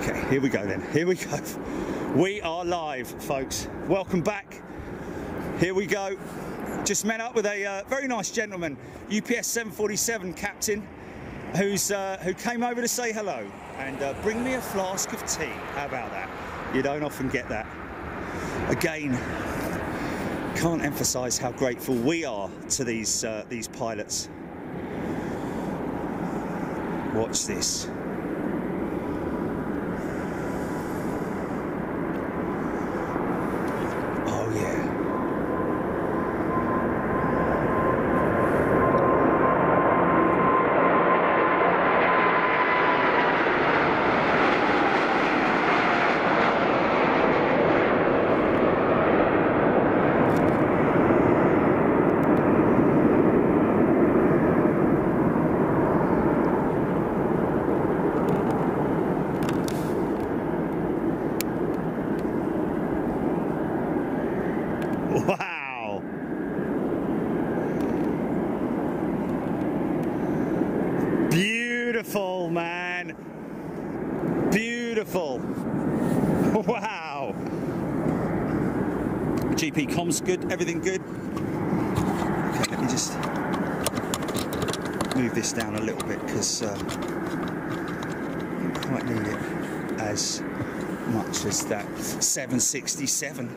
Okay, here we go then. Here we go. We are live, folks. Welcome back. Here we go. Just met up with a uh, very nice gentleman, UPS 747 captain, who's uh, who came over to say hello and uh, bring me a flask of tea. How about that? You don't often get that. Again, can't emphasise how grateful we are to these uh, these pilots. Watch this. Oh yeah. Wow. Beautiful, man. Beautiful. Wow. GP comms good, everything good. Okay, let me just move this down a little bit because uh, I don't quite need it as much as that 767.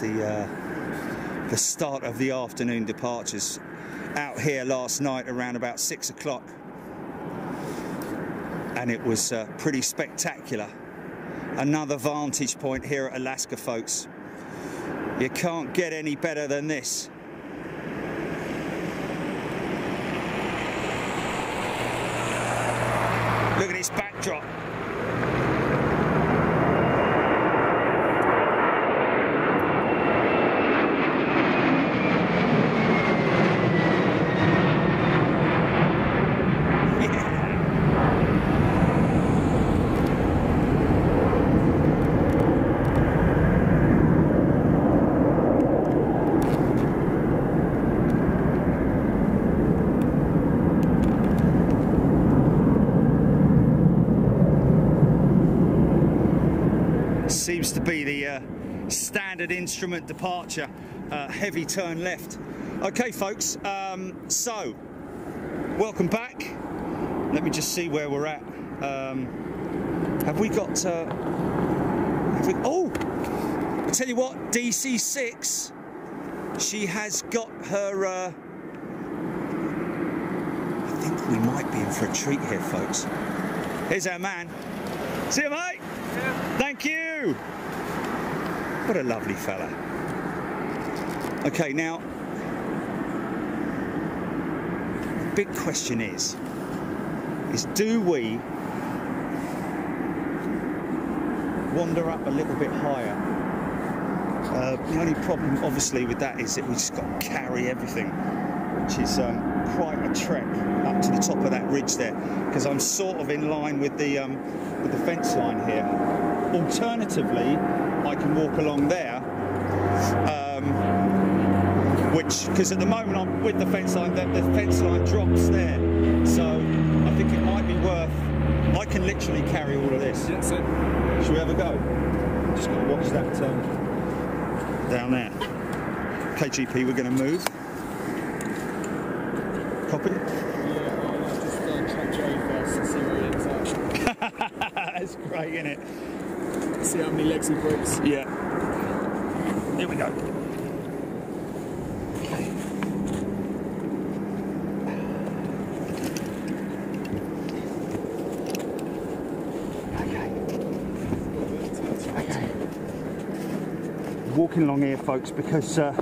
The uh, the start of the afternoon departures? Out here last night around about six o'clock, and it was uh, pretty spectacular. Another vantage point here at Alaska, folks. You can't get any better than this. Look at this backdrop. To be the uh, standard instrument departure, uh, heavy turn left. Okay, folks, um, so welcome back. Let me just see where we're at. Um, have we got. Uh, have we, oh! I tell you what, DC6, she has got her. Uh, I think we might be in for a treat here, folks. Here's our man. See you, mate. Thank you. What a lovely fella. Okay, now, big question is, is do we wander up a little bit higher? Uh, the only problem, obviously, with that is that we just got to carry everything, which is um, quite a trek up to the top of that ridge there, because I'm sort of in line with the um, with the fence line here. Alternatively, I can walk along there, um, which because at the moment I'm with the fence line, the, the fence line drops there, so I think it might be worth. I can literally carry all of this. It. Should we have a go? Just got to watch that um, down there. KGP, we're going to move. Copy. Yeah, I'll just uh, Joe first see where he is at. That's great, isn't it? See how many legs he breaks. Yeah. Here we go. Okay. Okay. Okay. Walking along here, folks, because uh,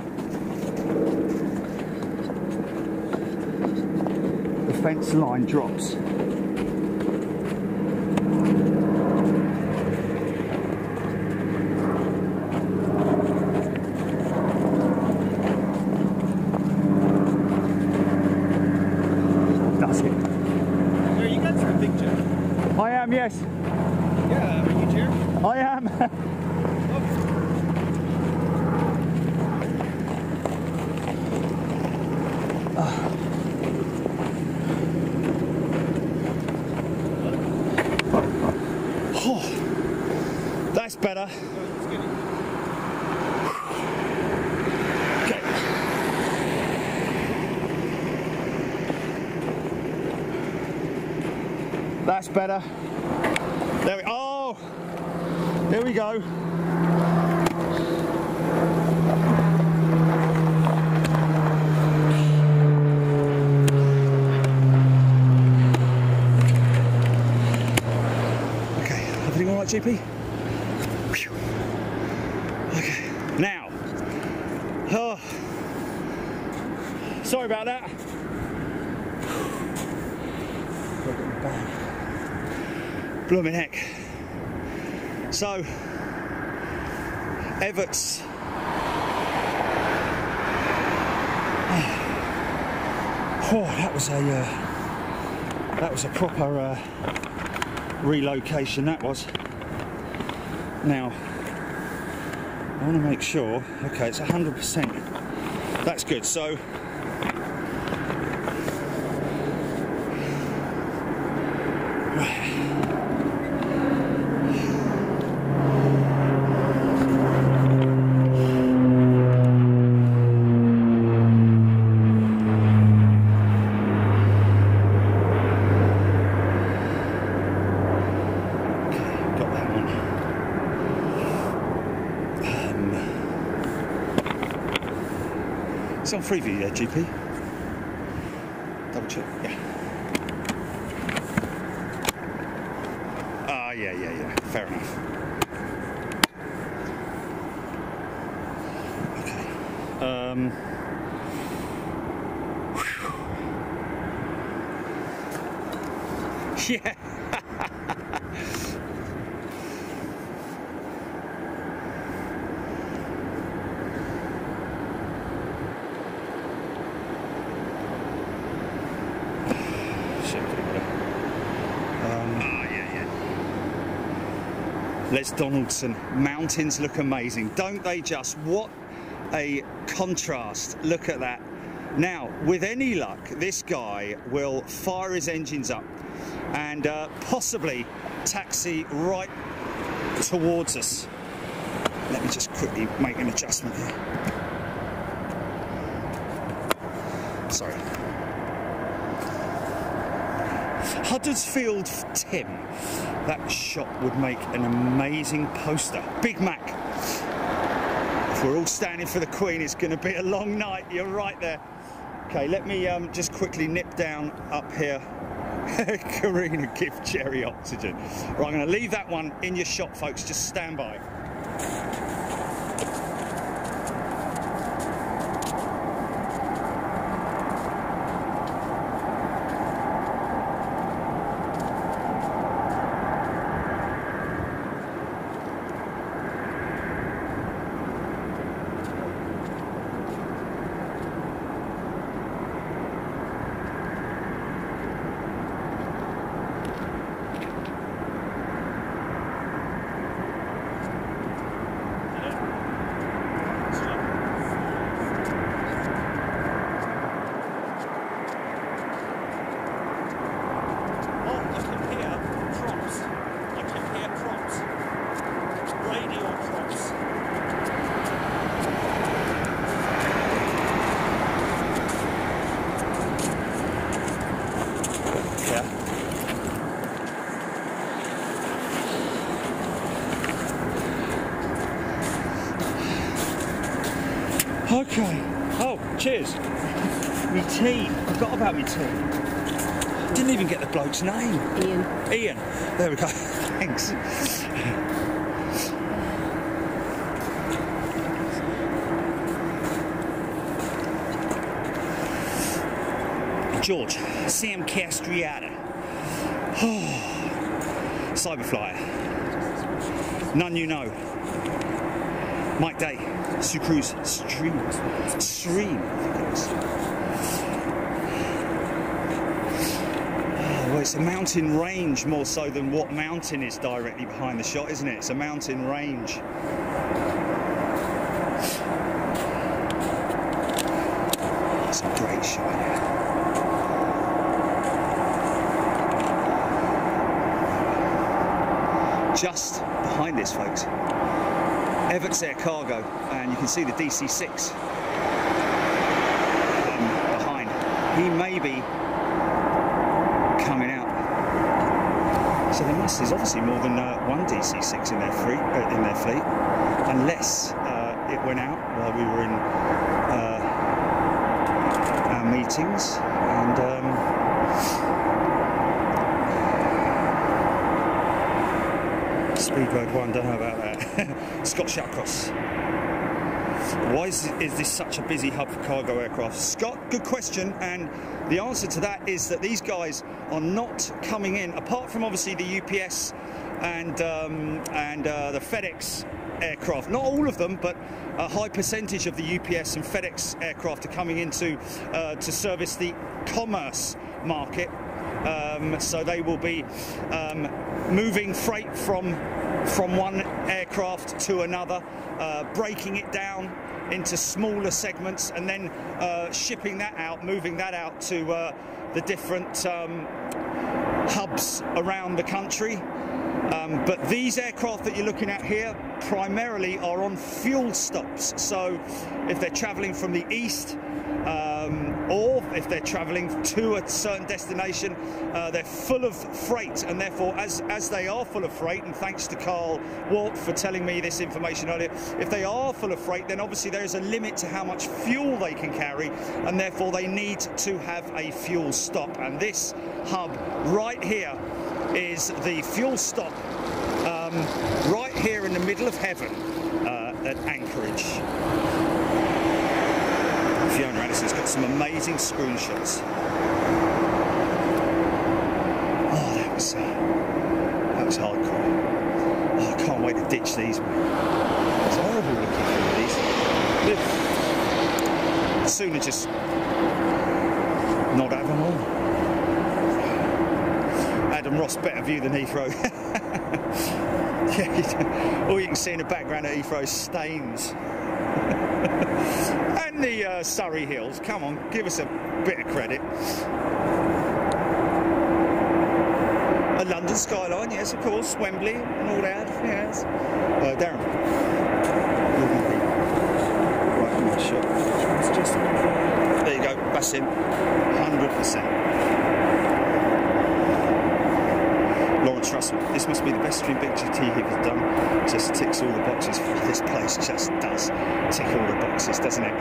fence line drops. am, yes. Yeah, are you Jerry? I am. Oh, that's better. Okay. That's better. There we Oh! There we go. Okay, everything all right, GP? Phew. Okay, now. Oh, sorry about that. Blooming heck. So, Everts. Oh, that was a uh, that was a proper uh, relocation. That was. Now, I want to make sure. Okay, it's hundred percent. That's good. So. Got that one. On yeah, GP. Double check, yeah. Ah, yeah, yeah, yeah. Fair enough. Okay. Um. Yeah. Shit, pretty good. Um, Les Donaldson, mountains look amazing, don't they just? What a contrast. Look at that. Now, with any luck, this guy will fire his engines up and uh, possibly taxi right towards us. Let me just quickly make an adjustment here. Sorry. Huddersfield Tim. That shot would make an amazing poster. Big Mac. If we're all standing for the Queen, it's going to be a long night. You're right there. Okay, let me um, just quickly nip down up here. Karina, give Jerry oxygen. Right, I'm going to leave that one in your shop, folks. Just stand by. Oh, I can hear props. I can hear props. Radio props. Yeah. Okay. Oh, cheers. Me tea. I forgot about me. Didn't even get the bloke's name. Ian. Ian. There we go. Thanks. George, Sam Castriata. Cyberflyer. None you know. Mike Day. Sue Cruz. Stream. Stream. I think it is. Oh, where's it's a mountain range more so than what mountain is directly behind the shot, isn't it? It's a mountain range. It's a great shot here. Just behind this, folks, Everts Air Cargo, and you can see the DC-6 um, behind. He may be coming out. So there's obviously more than uh, one DC-6 in their fleet, uh, in their fleet, unless uh, it went out while we were in uh, our meetings and. Um, Speedbird one, don't know about that. Scott Shawcross. Why is, is this such a busy hub for cargo aircraft? Scott, good question. And the answer to that is that these guys are not coming in, apart from obviously the UPS and, um, and uh, the FedEx aircraft. Not all of them, but a high percentage of the UPS and FedEx aircraft are coming into uh, to service the commerce market. Um, so they will be um, moving freight from from one aircraft to another, uh, breaking it down into smaller segments, and then uh, shipping that out, moving that out to uh, the different um, hubs around the country. Um, but these aircraft that you're looking at here primarily are on fuel stops. So if they're traveling from the east um, or if they're traveling to a certain destination, uh, they're full of freight, and therefore, as as they are full of freight, and thanks to Carl Walt for telling me this information earlier, if they are full of freight, then obviously there is a limit to how much fuel they can carry, and therefore they need to have a fuel stop. And this hub right here is the fuel stop um, right here in the middle of heaven uh, at Anchorage. Fiona Anderson's got some amazing screenshots. Oh, that was uh, that was hardcore. Oh, I can't wait to ditch these. It's horrible looking through these. I'd sooner just not have them all. Adam Ross better view than Heathrow. yeah, all you can see in the background of Heathrow Staines. And the uh, Surrey Hills. Come on, give us a bit of credit. A London skyline, yes, of course. Wembley and all that, yes. Uh, Darren. Right, shot. It's just There you go, that's him. 100%. Lawrence Russell, this must be the best stream picture T Hig has done. Just ticks all the boxes. This place just does tick all the boxes, doesn't it?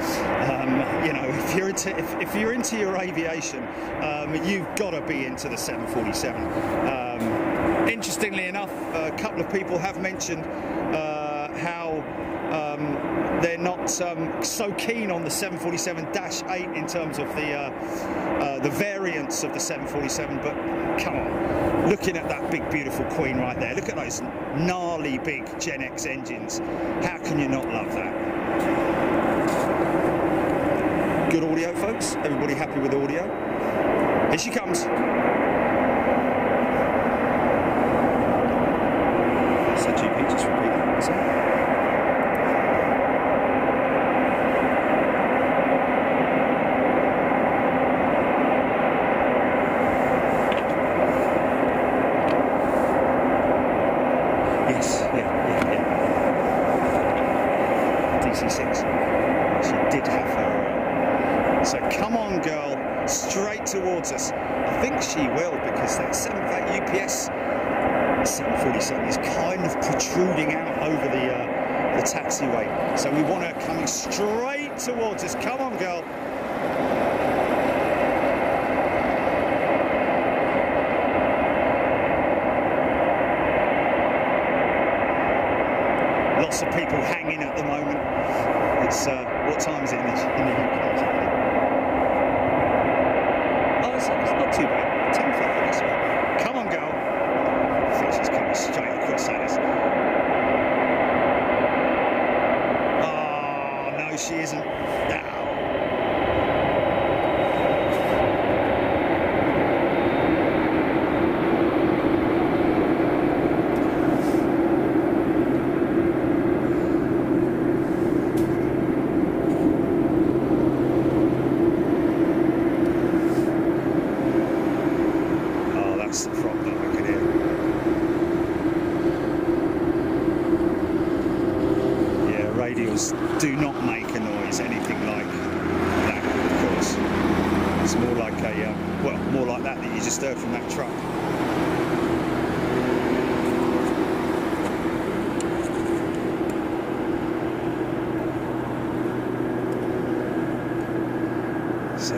Um, you know, if you're into if, if you're into your aviation, um, you've got to be into the 747. Um, interestingly enough, a couple of people have mentioned uh, they're not um, so keen on the 747-8 in terms of the uh, uh, the variants of the 747. But come on, looking at that big beautiful Queen right there, look at those gnarly big GEnx engines. How can you not love that? Good audio, folks. Everybody happy with audio? Here she comes. So GP just repeat that. Is that? Yes, yeah, yeah, yeah. DC6. She did have her. uh, So come on, girl, straight towards us. I think she will because that, seven, that UPS 747 is kind of protruding out over the uh, the taxiway. So we want her coming straight towards us. Come on, girl. Lots of people hanging at the moment. It's uh, what time is it in the, in the UK? Oh, it's, it's not too bad. Ten fifty. That's right. Come on, girl. I think she's coming straight across at us. Oh no, she isn't. No. Those do not make a noise, anything like that, of course. It's more like a, uh, well, more like that that you just heard from that truck. So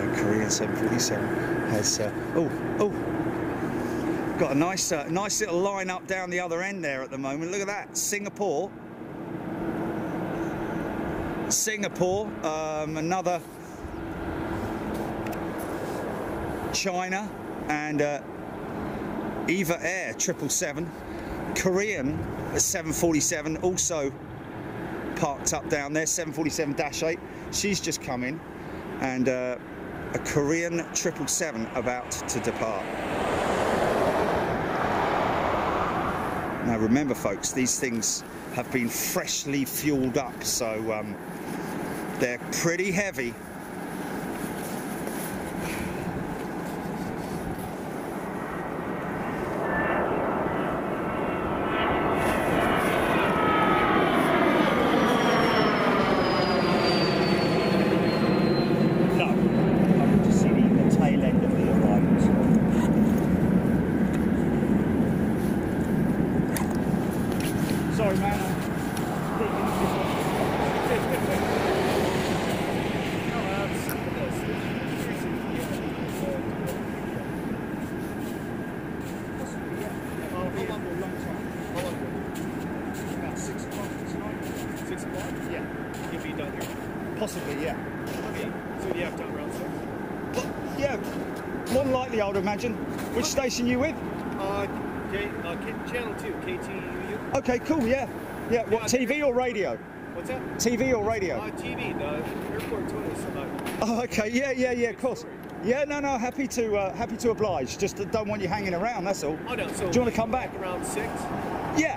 Korean 747 has, uh, oh, oh, got a nice, uh, nice little line up down the other end there at the moment. Look at that, Singapore. Singapore, um, another China, and uh, Eva Air 777. Korean 747 also parked up down there, 747-8. She's just come in, and uh, a Korean 777 about to depart. Now remember folks, these things have been freshly fueled up, so um, they're pretty heavy. No, I can just see the, the tail end of the arrivals. Sorry, man. Six o'clock? Yeah, You'll be done here. possibly, yeah. Okay. So you have done around six? Well, yeah, one likely, I would imagine. Which station you with? Uh, K, uh, K, channel two, KTUU. Okay, cool, yeah. Yeah, what, TV or radio? What's that? TV or radio? Uh, TV, the airport. Oh, okay, yeah, yeah, yeah, of course. Yeah, no, no, happy to, uh, happy to oblige. Just don't want you hanging around, that's all. Oh no, so Do you wanna come back? around six? Yeah,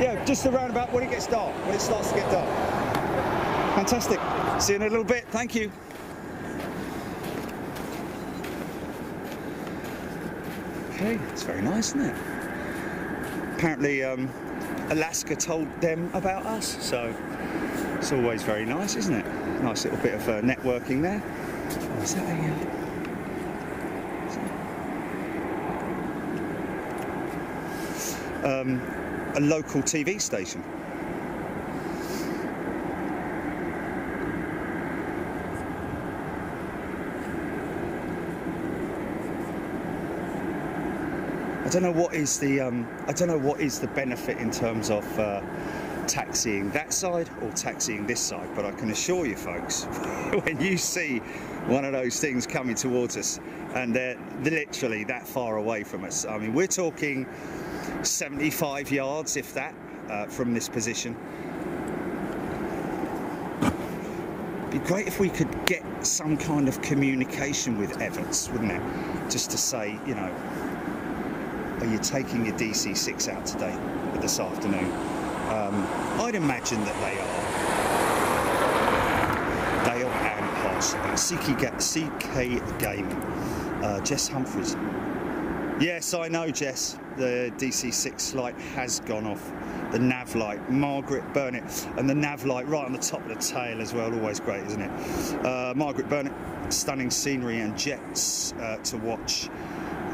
yeah, just around about when it gets dark, when it starts to get dark. Fantastic. See you in a little bit. Thank you. Okay, it's very nice, isn't it? Apparently, um, Alaska told them about us, so it's always very nice, isn't it? Nice little bit of uh, networking there. Oh, is that a, uh, um, a local TV station. I don't know what is the um, I don't know what is the benefit in terms of uh, taxiing that side or taxiing this side, but I can assure you, folks, when you see one of those things coming towards us and they're literally that far away from us, I mean, we're talking 75 yards, if that, uh, from this position. It'd be great if we could get some kind of communication with Everts, wouldn't it? Just to say, you know, are you taking your DC6 out today this afternoon? Um, I'd imagine that they are. Dale and Hoss. CK, CK Gaming. Uh, Jess Humphreys. Yes, I know, Jess. The DC6 light has gone off. The nav light, Margaret Burnett, and the nav light right on the top of the tail as well. Always great, isn't it? Uh, Margaret Burnett, stunning scenery and jets uh, to watch.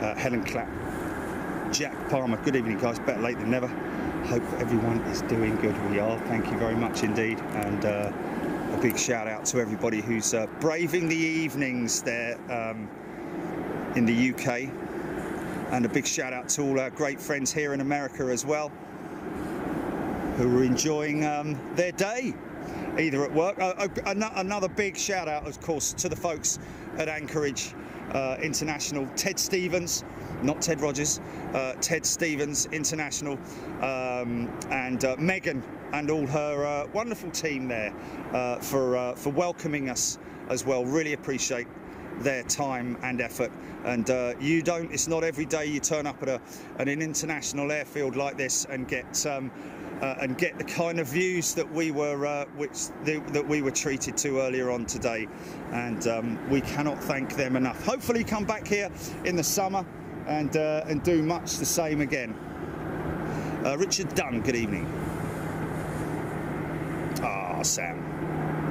Uh, Helen Clapp, Jack Palmer. Good evening, guys. Better late than never. Hope everyone is doing good. We are. Thank you very much indeed. And uh, a big shout out to everybody who's uh, braving the evenings there um, in the UK. And a big shout out to all our great friends here in America as well, who are enjoying um, their day, either at work. Uh, uh, another big shout out, of course, to the folks at Anchorage uh, International, Ted Stevens, not Ted Rogers, uh, Ted Stevens International, um, and uh, Megan and all her uh, wonderful team there uh, for uh, for welcoming us as well. Really appreciate their time and effort. And uh, you don't. It's not every day you turn up at a at an international airfield like this and get. Um, uh, and get the kind of views that we were uh, which that we were treated to earlier on today, and um, we cannot thank them enough. Hopefully, come back here in the summer and uh, and do much the same again. Uh, Richard Dunn, good evening. Ah, Sam.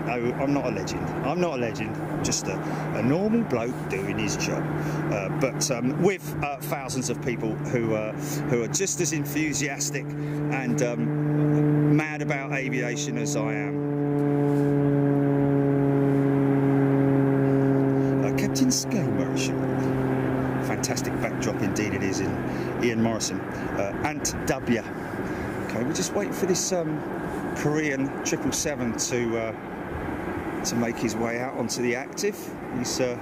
no, I'm not a legend. I'm not a legend. Just a, a normal bloke doing his job. Uh, but um, with uh, thousands of people who uh, who are just as enthusiastic and um, mad about aviation as I am. Uh, Captain Skyward fantastic backdrop indeed it is in Ian Morrison. Uh, Ant W. Okay, we're just waiting for this um, Korean 777 to uh, to make his way out onto the active. He's uh,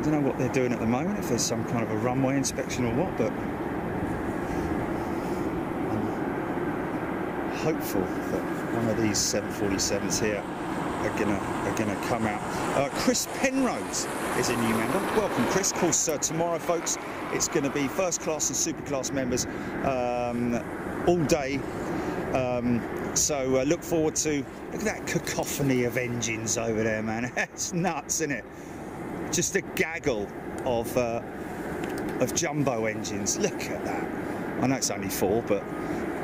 I don't know what they're doing at the moment, if there's some kind of a runway inspection or what, but I'm hopeful that one of these 747s here are gonna are gonna come out. Uh, Chris Penrose is a new member. Welcome, Chris. Of course, uh, tomorrow, folks, it's going to be first class and super class members um, all day. Um, so uh, look forward to look at that cacophony of engines over there, man. It's nuts, isn't it? Just a gaggle of uh, of jumbo engines. Look at that. I know it's only four, but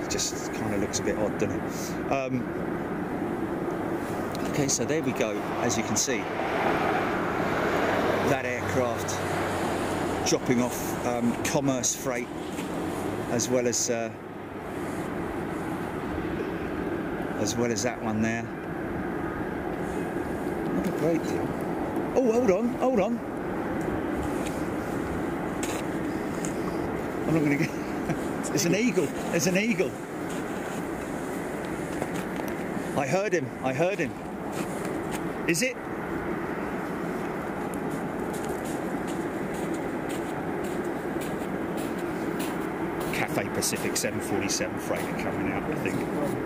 it just kind of looks a bit odd, doesn't it? Um, okay, so there we go. As you can see, that aircraft dropping off um, commerce freight as well as uh, as well as that one there. Not a great deal. Oh, hold on, hold on. I'm not going to get. There's an eagle. There's an eagle. I heard him. I heard him. Is it? Cathay Pacific 747 freighter coming out, I think.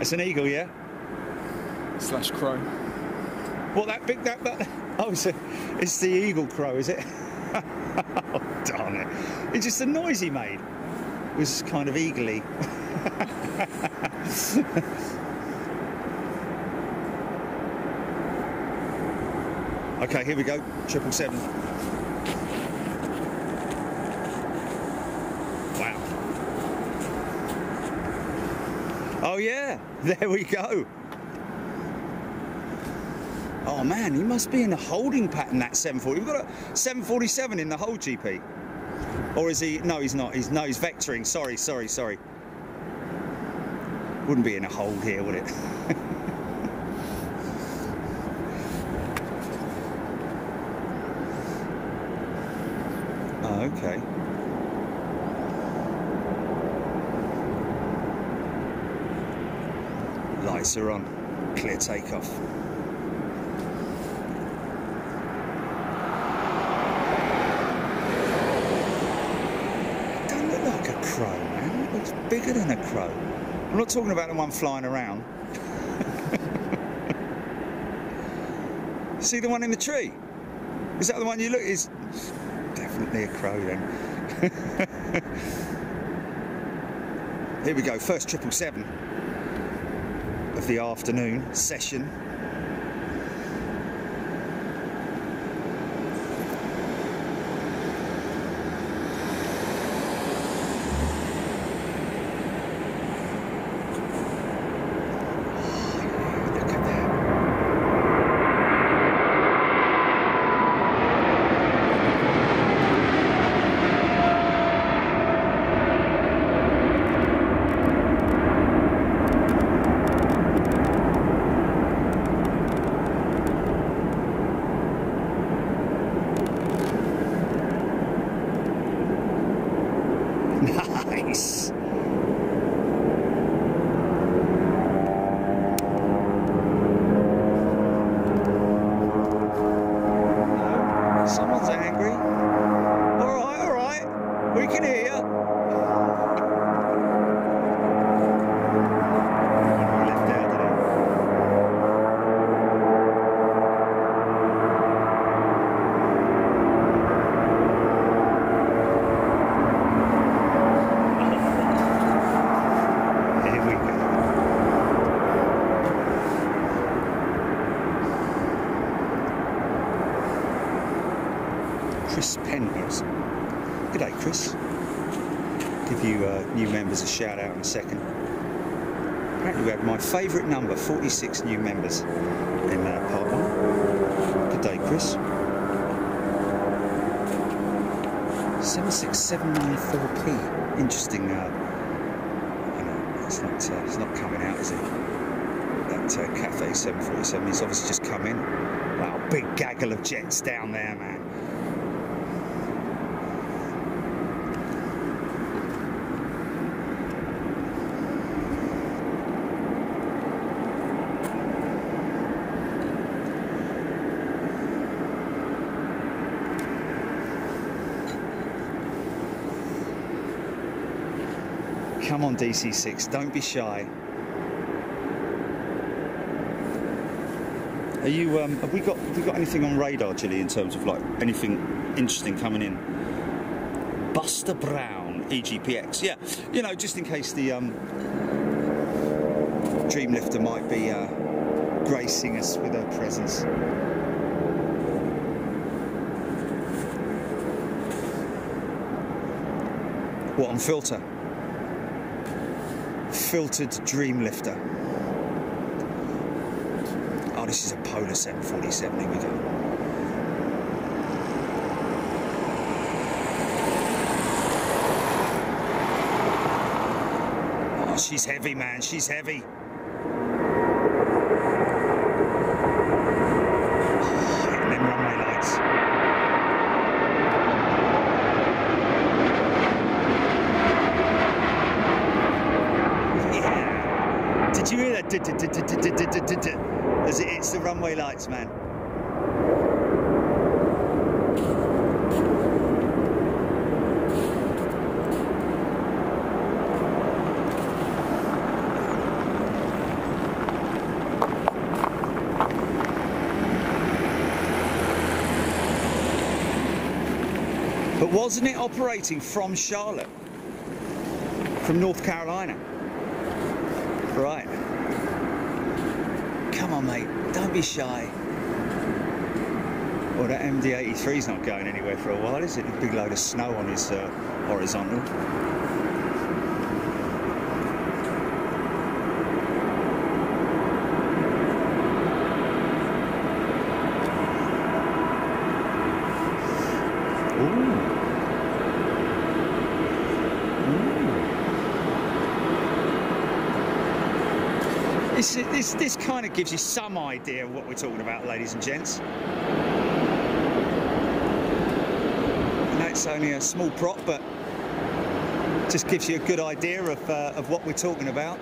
It's an eagle, yeah? Slash crow. What that big that that? Oh, it's, a, it's the eagle crow, is it? oh, darn it! It's just the noise he made it was kind of eagerly. okay, here we go. Triple seven. Wow. Oh there we go. Oh man, he must be in a holding pattern that 740. We've got a 747 in the whole GP. Or is he? No, he's not. He's no, he's vectoring. Sorry, sorry, sorry. Wouldn't be in a hold here, would it? oh, okay. Are on. Clear takeoff. Doesn't look like a crow, man. It looks bigger than a crow. I'm not talking about the one flying around. See the one in the tree? Is that the one you look? Is definitely a crow then. Here we go. First triple seven of the afternoon session. Look at that. Nice. No, Someone's angry. All right, all right. We can hear you. He left out, didn't he? Here we go. Chris Penrose. G'day, Chris. Give you uh, new members a shout out in a second. Apparently we had my favourite number, 46 new members in uh. Good day, Chris. 76794p. Interesting. Uh, know, it's not, uh, it's not coming out, is it? That uh, Cathay 747 It's obviously just come in. Wow, big gaggle of jets down there, man. Come on, DC6, don't be shy. Are you? Um, have we got? Have we got anything on radar, Gilly, in terms of like anything interesting coming in? Buster Brown, EGPX. Yeah, you know, just in case the um, Dreamlifter might be uh, gracing us with her presence. What on filter? Filtered Dreamlifter. Oh, this is a Polar 747. Here we go. Oh, she's heavy, man. She's heavy. Oh, hitting them runway lights. Yeah. Did you hear that? As it hits the runway lights, man. But wasn't it operating from Charlotte? From North Carolina? Right. Come on, mate. Don't be shy. Well, that MD-83's not going anywhere for a while, is it? A big load of snow on his uh, horizontal. This, kind of gives you some idea of what we're talking about, ladies and gents. Know it's only a small prop, but just gives you a good idea of, uh, of what we're talking about.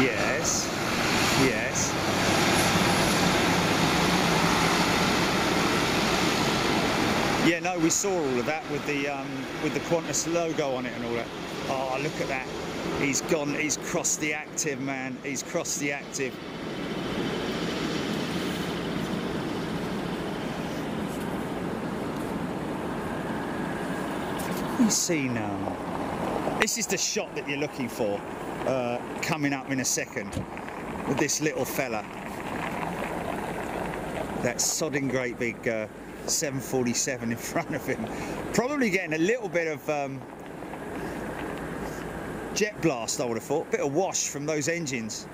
Yes. Yes. Yeah, no, we saw all of that with the um, with the Qantas logo on it and all that. Oh, look at that! He's gone. He's crossed the active, man. He's crossed the active. You see now. This is the shot that you're looking for uh, coming up in a second with this little fella. That sodding great big uh, 747 in front of him. Probably getting a little bit of um, jet blast, I would have thought. Bit of wash from those engines.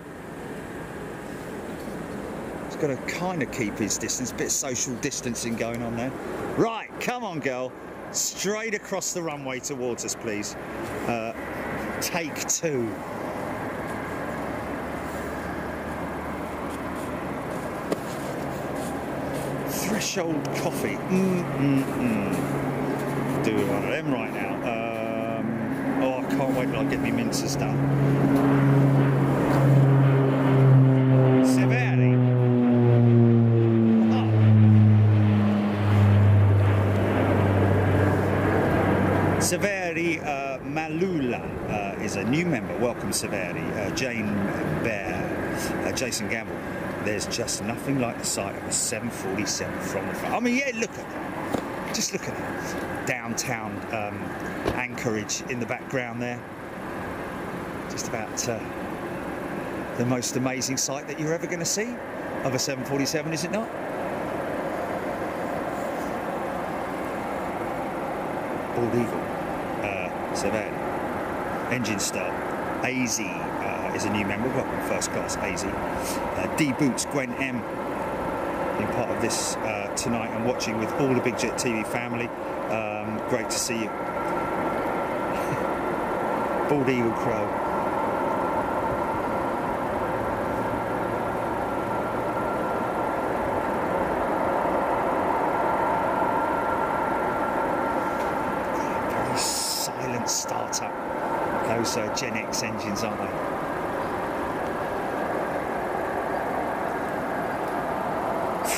He's got to kind of keep his distance. Bit of social distancing going on there. Right, come on, girl. Straight across the runway towards us, please. Uh, take two. Threshold coffee. Mm, mm, mm. Do one of them right now. Um, oh, I can't wait till I get my minces done. Severi. Severi uh, Malula uh, is a new member. Welcome, Severi. Uh, Jane Bear, uh, Jason Gamble. There's just nothing like the sight of a 747 from the front. I mean, yeah, look at that. Just look at that. Downtown um, Anchorage in the background there. Just about uh, the most amazing sight that you're ever going to see of a 747, is it not? Bald Eagle, uh, Sedan, Engine Start, AZ is a new member, welcome first class AZ. Uh, D Boots, Gwen M, being part of this uh, tonight and watching with all the Big Jet TV family. Um, great to see you. Bald Eagle Crow. Very silent startup. Those uh, GEnx engines, aren't they?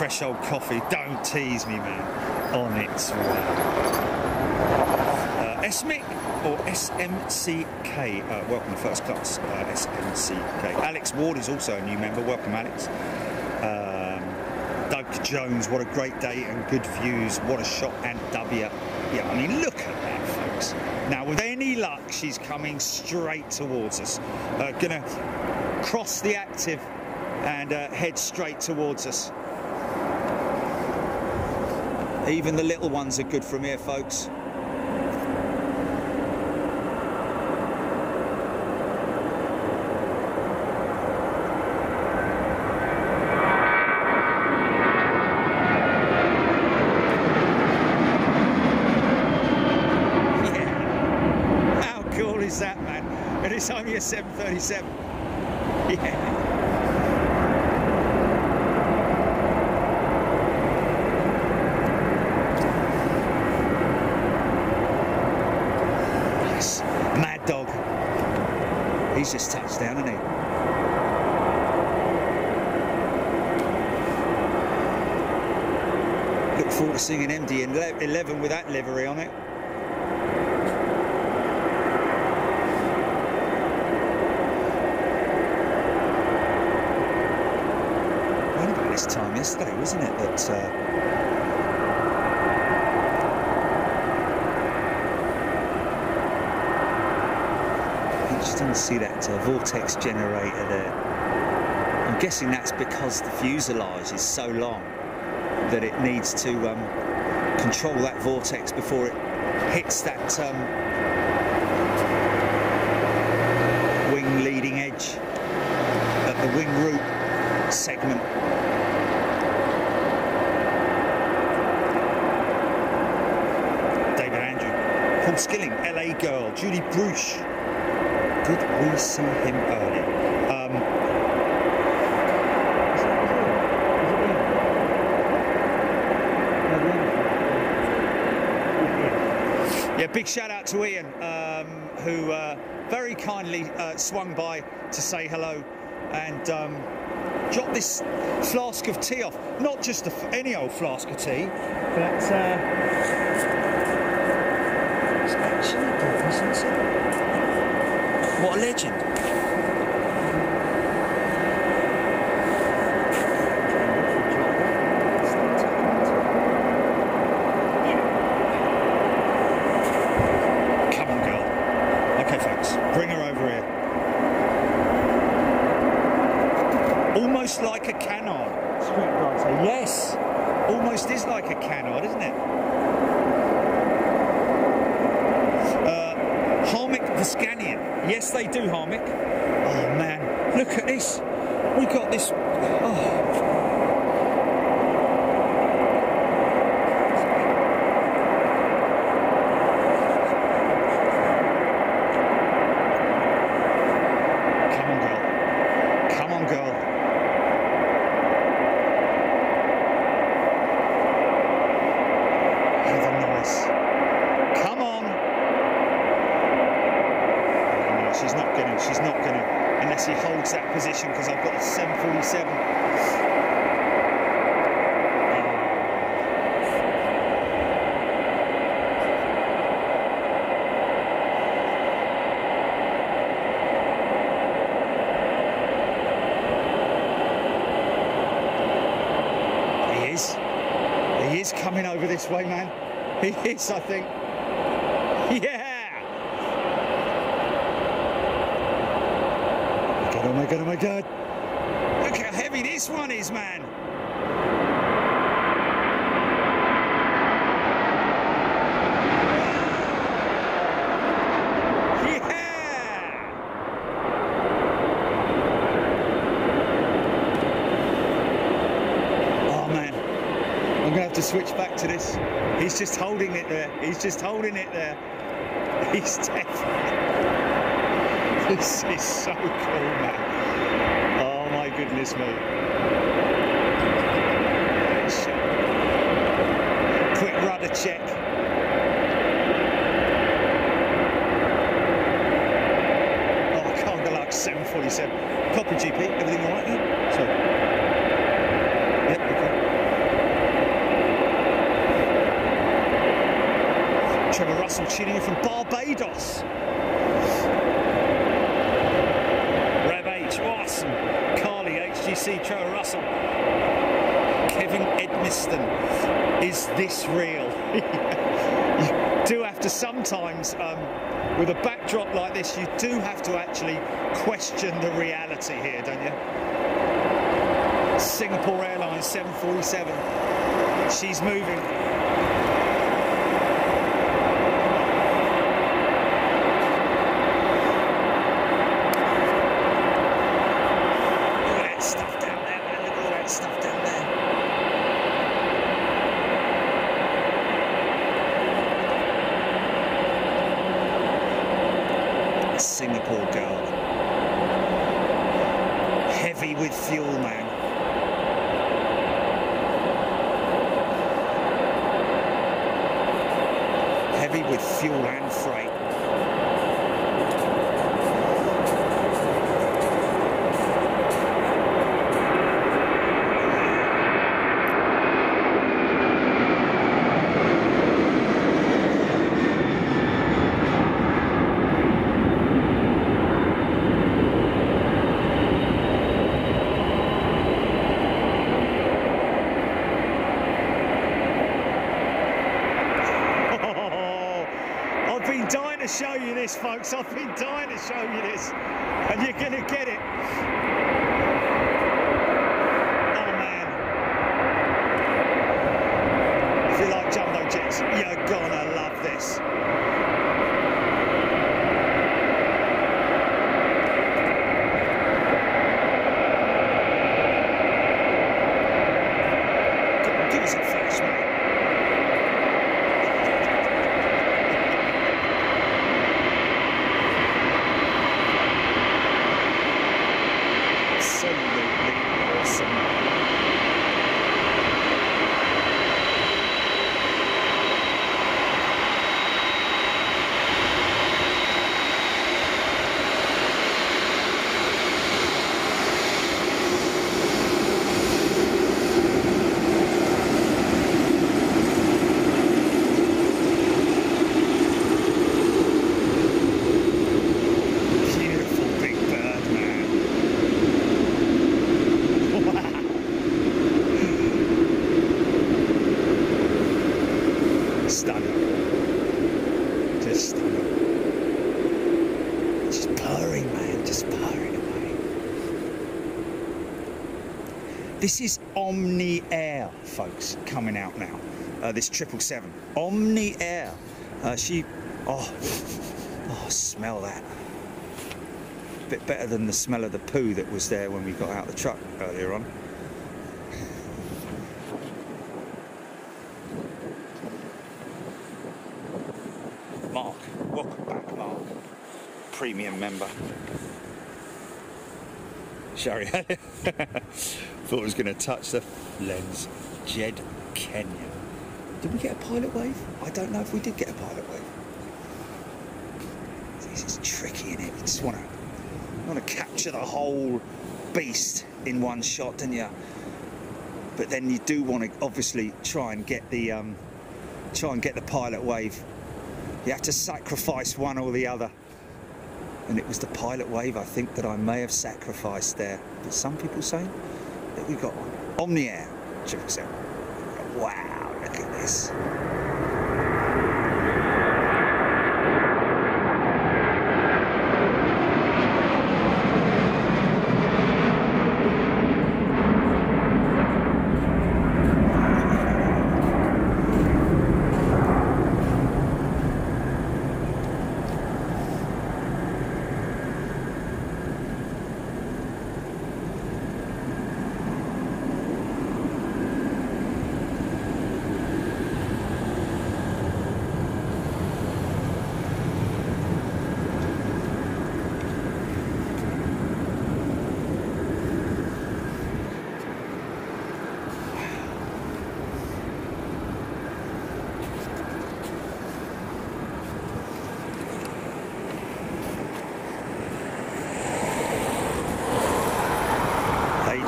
Fresh old coffee. Don't tease me, man. On its way. Uh, SMIC or SMCK. Uh, welcome to first class. Uh, SMCK. Alex Ward is also a new member. Welcome, Alex. Um, Doug Jones. What a great day and good views. What a shot and W. Yeah, I mean, look at that, folks. Now, with any luck, she's coming straight towards us. Uh, gonna cross the active and uh, head straight towards us. Even the little ones are good from here, folks. Yeah. How cool is that, man? And it's only a 737. Yeah. Nice. Mad Dog. He's just touched down, hasn't he? Look forward to seeing an MD in 11 with that livery on it. Around about this yesterday, wasn't it? That uh, I just didn't see that uh, vortex generator there. I'm guessing that's because the fuselage is so long that it needs to um, control that vortex before it hits that um, wing leading edge at the wing root segment. David Paul Skilling, LA Girl, Julie Bruce. Did we see him earlier? Um, Yeah, big shout out to Ian, um, who uh, very kindly uh, swung by to say hello and um, dropped this flask of tea off. Not just any old flask of tea, but uh, it's actually good, isn't it? What a legend. Come on, girl. Okay, folks, bring her over here. Almost like a canard. Street dancer. Yes, almost is like a canard, isn't it? Uh, Harmic Viscanian. Yes, Oh man, look at this. We've got this. Oh. Come on, girl. Come on, girl. Heather Norris. Come on. Oh, no, she's not gonna. She's not gonna. Unless he holds that position, because I've got a 747. He is. He is coming over this way, man. He is, I think. Yeah! Oh my god, oh my god. Look how heavy this one is, man. to switch back to this. He's just holding it there. He's just holding it there. He's definitely. This is so cool, man. Oh my goodness me. Quick rudder check. Oh, I can't go like 747. Copy GP, everything alright there? Sorry. Trevor Russell tuning in from Barbados. Rev H, awesome. Carly, HGC, Trevor Russell. Kevin Edmiston. Is this real? you do have to sometimes, um, with a backdrop like this, you do have to actually question the reality here, don't you? Singapore Airlines 747. She's moving. fuel and freight. Folks. I've been dying to show you this, and you're going to get it. Oh, man. If you like jumbo jets, you're going to love this. Give us a flash, mate. This is Omni Air, folks, coming out now. Uh, this 777. Omni Air. Uh, she, oh, oh, smell that. A Bit better than the smell of the poo that was there when we got out of the truck earlier on. Mark, welcome back, Mark. Premium member. Sorry. Was going to touch the lens. Jed Kenya. Did we get a pilot wave? I don't know if we did get a pilot wave. This is tricky, isn't it? You just want to want to capture the whole beast in one shot, don't you? But then you do want to obviously try and get the um, try and get the pilot wave. You have to sacrifice one or the other and it was the pilot wave I think that I may have sacrificed there. But some people say that we got one. Omni Air, Check this out. Wow, look at this.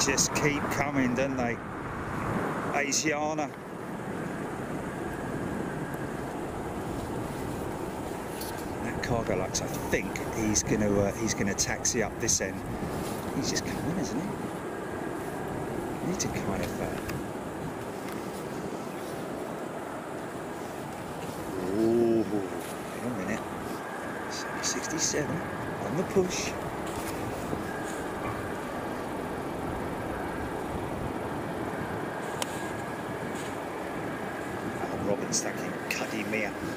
just keep coming, don't they? Asiana. That Cargolux, I think he's going to uh, he's going to taxi up this end. He's just coming, isn't he? Need to kind of. Uh... Ooh, wait a minute. 67 on the push. Alan Robbins, thank you. Cuddy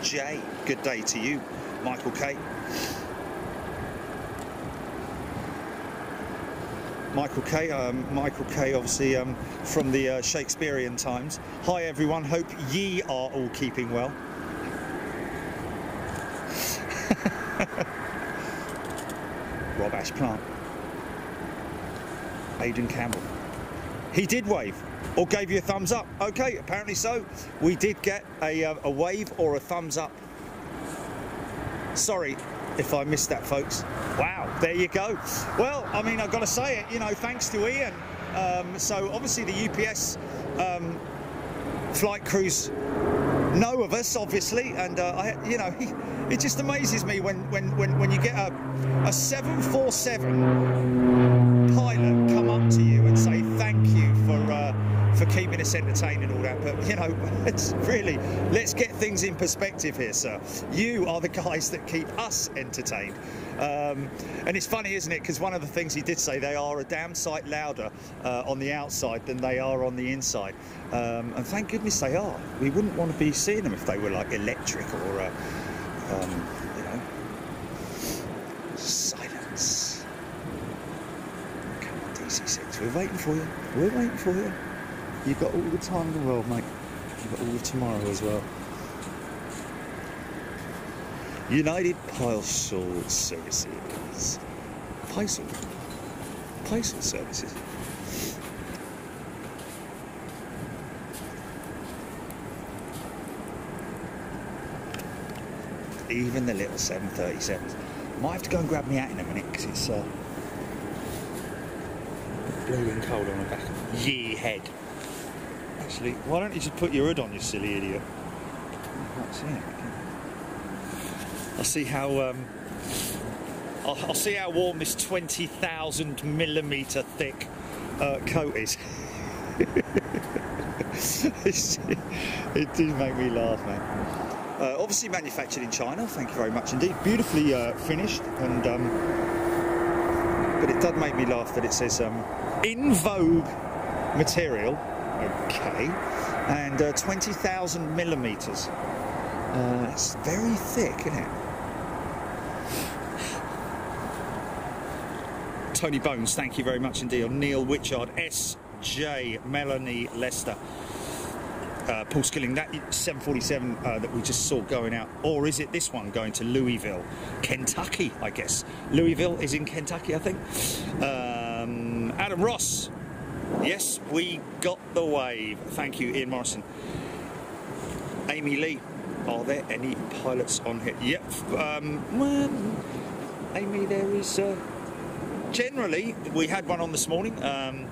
Jay, good day to you. Michael K. Michael K. Um, Michael K. Obviously um, from the uh, Shakespearean times. Hi everyone. Hope ye are all keeping well. Rob Ashplant. Aidan Campbell. He did wave or gave you a thumbs up. Okay, apparently so. We did get a, uh, a wave or a thumbs up. Sorry if I missed that, folks. Wow, there you go. Well, I mean, I've got to say it, you know, thanks to Ian. Um, so obviously the UPS um, flight crews know of us, obviously, and uh, I, you know, it just amazes me when when when, when you get a, a 747 pilot come up to you and say thank you for uh, for keeping us entertained and all that. But you know, really let's get things in perspective here, sir. You are the guys that keep us entertained. Um, and it's funny, isn't it? Because one of the things he did say, they are a damn sight louder uh, on the outside than they are on the inside. Um, and thank goodness they are. We wouldn't want to be seeing them if they were like electric or, uh, um, you know, silence. Come on, DC6, we're waiting for you. We're waiting for you. You've got all the time in the world, mate. You've got all the tomorrow as well. United Postal Services. Postal. Postal Services. Even the little 737s. Might have to go and grab me out in a minute because it's uh, blue and cold on the back. of Ye head. Actually, why don't you just put your hood on, you silly idiot? See it. I'll see how um, I'll, I'll, see how warm this 20,000 millimeter thick uh, coat is. it did make me laugh, man. Uh, obviously manufactured in China. Thank you very much indeed. Beautifully uh, finished, and um, but it does make me laugh that it says um, in vogue material. Okay, and uh, 20,000 millimeters. Uh, it's very thick, isn't it? Tony Bones, thank you very much indeed. Neil Witchard, S.J. Melanie Lester. Uh, Paul Skilling, that 747 uh, that we just saw going out, or is it this one going to Louisville, Kentucky? I guess Louisville is in Kentucky, I think. Um, Adam Ross, yes, we got the wave. Thank you, Ian Morrison. Amy Lee, are there any pilots on here? Yep. Um, well, Amy, there is. Uh, generally, we had one on this morning. Um,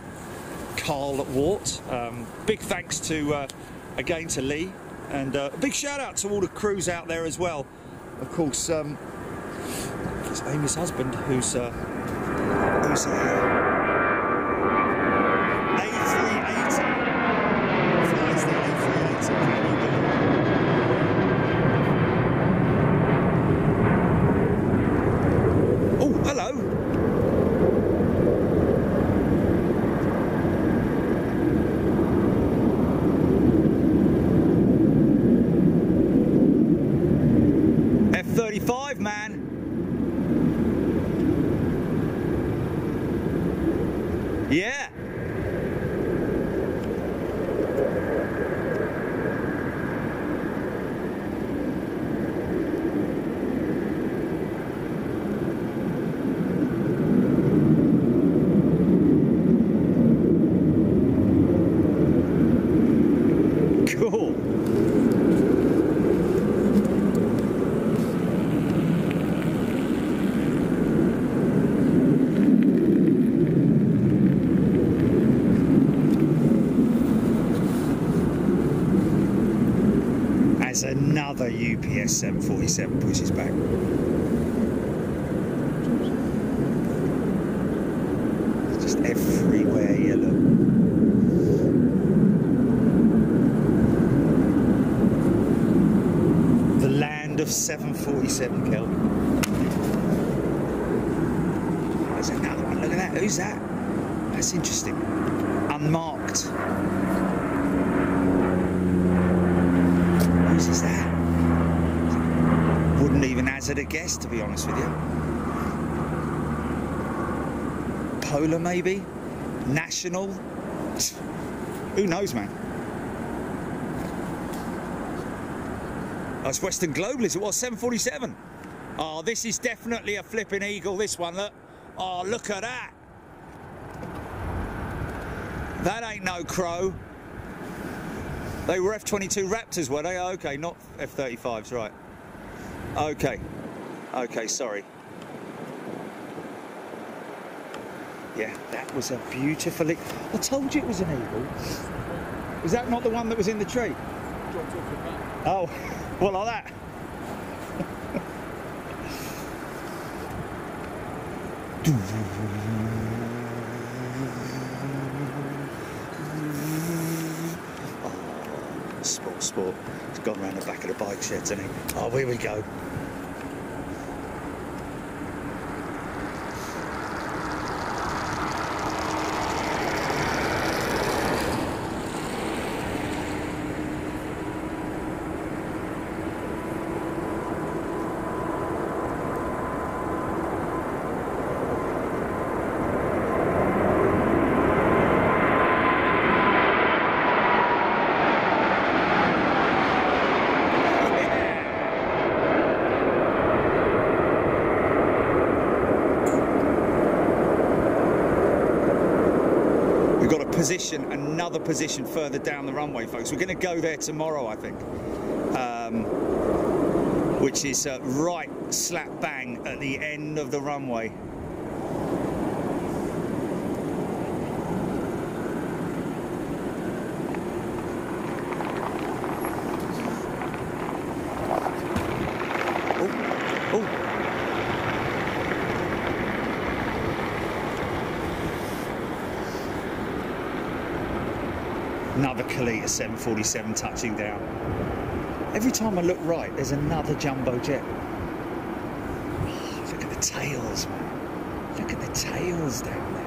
Carl Wart. Um, big thanks to uh, again to Lee, and uh, a big shout out to all the crews out there as well. Of course, um, it's Amy's husband who's uh, who's A380 flies the A380. Can you believe it? Oh, hello. F35, man. UPS 747 pushes back. It's just everywhere look. The land of 747 Kelvin. There's another one. Look at that. Who's that? That's interesting. Unmarked. Whose is that? A guess, to be honest with you. Polar, maybe? National? Who knows, man? Oh, That's Western Global, is it? What, 747? Oh, this is definitely a flipping eagle, this one, look. Oh, look at that. That ain't no crow. They were F-22 Raptors, were they? Okay, not F-35s, right. Okay. Okay, sorry. Yeah, that was a beautiful... I told you it was an eagle. Was that not the one that was in the tree? Oh, well, like that. Oh, sport, sport. He's gone round the back of the bike sheds, hasn't he? Oh, here we go. We've got a position, another position further down the runway, folks. We're going to go there tomorrow, I think, um, which is uh, right slap bang at the end of the runway. Oh, oh. Kalitta 747 touching down. Every time I look right, there's another jumbo jet. Oh, look at the tails, man. Look at the tails down there.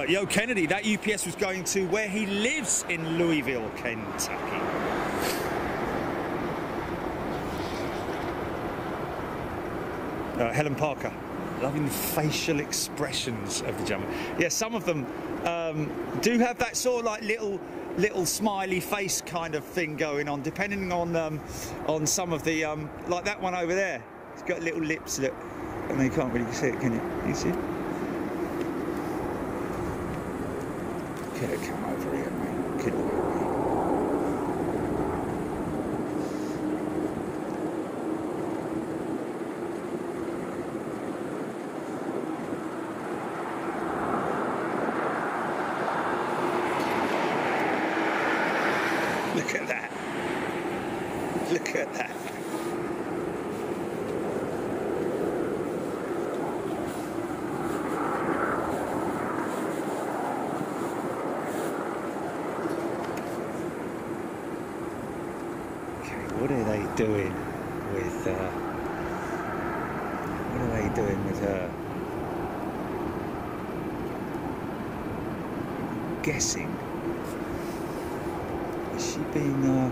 Uh, Yo, Kennedy, that UPS was going to where he lives in Louisville, Kentucky. Uh, Helen Parker, loving the facial expressions of the jumbo. Yeah, some of them um, do have that sort of like little, little smiley face kind of thing going on, depending on um, on some of the um, like that one over there. It's got little lips, look, and you can't really see it, can you? You see? Have come over here, mate. Could have. Look at that. Look at that. Okay, what are they doing with uh, what are they doing with her? Guessing. Is she being uh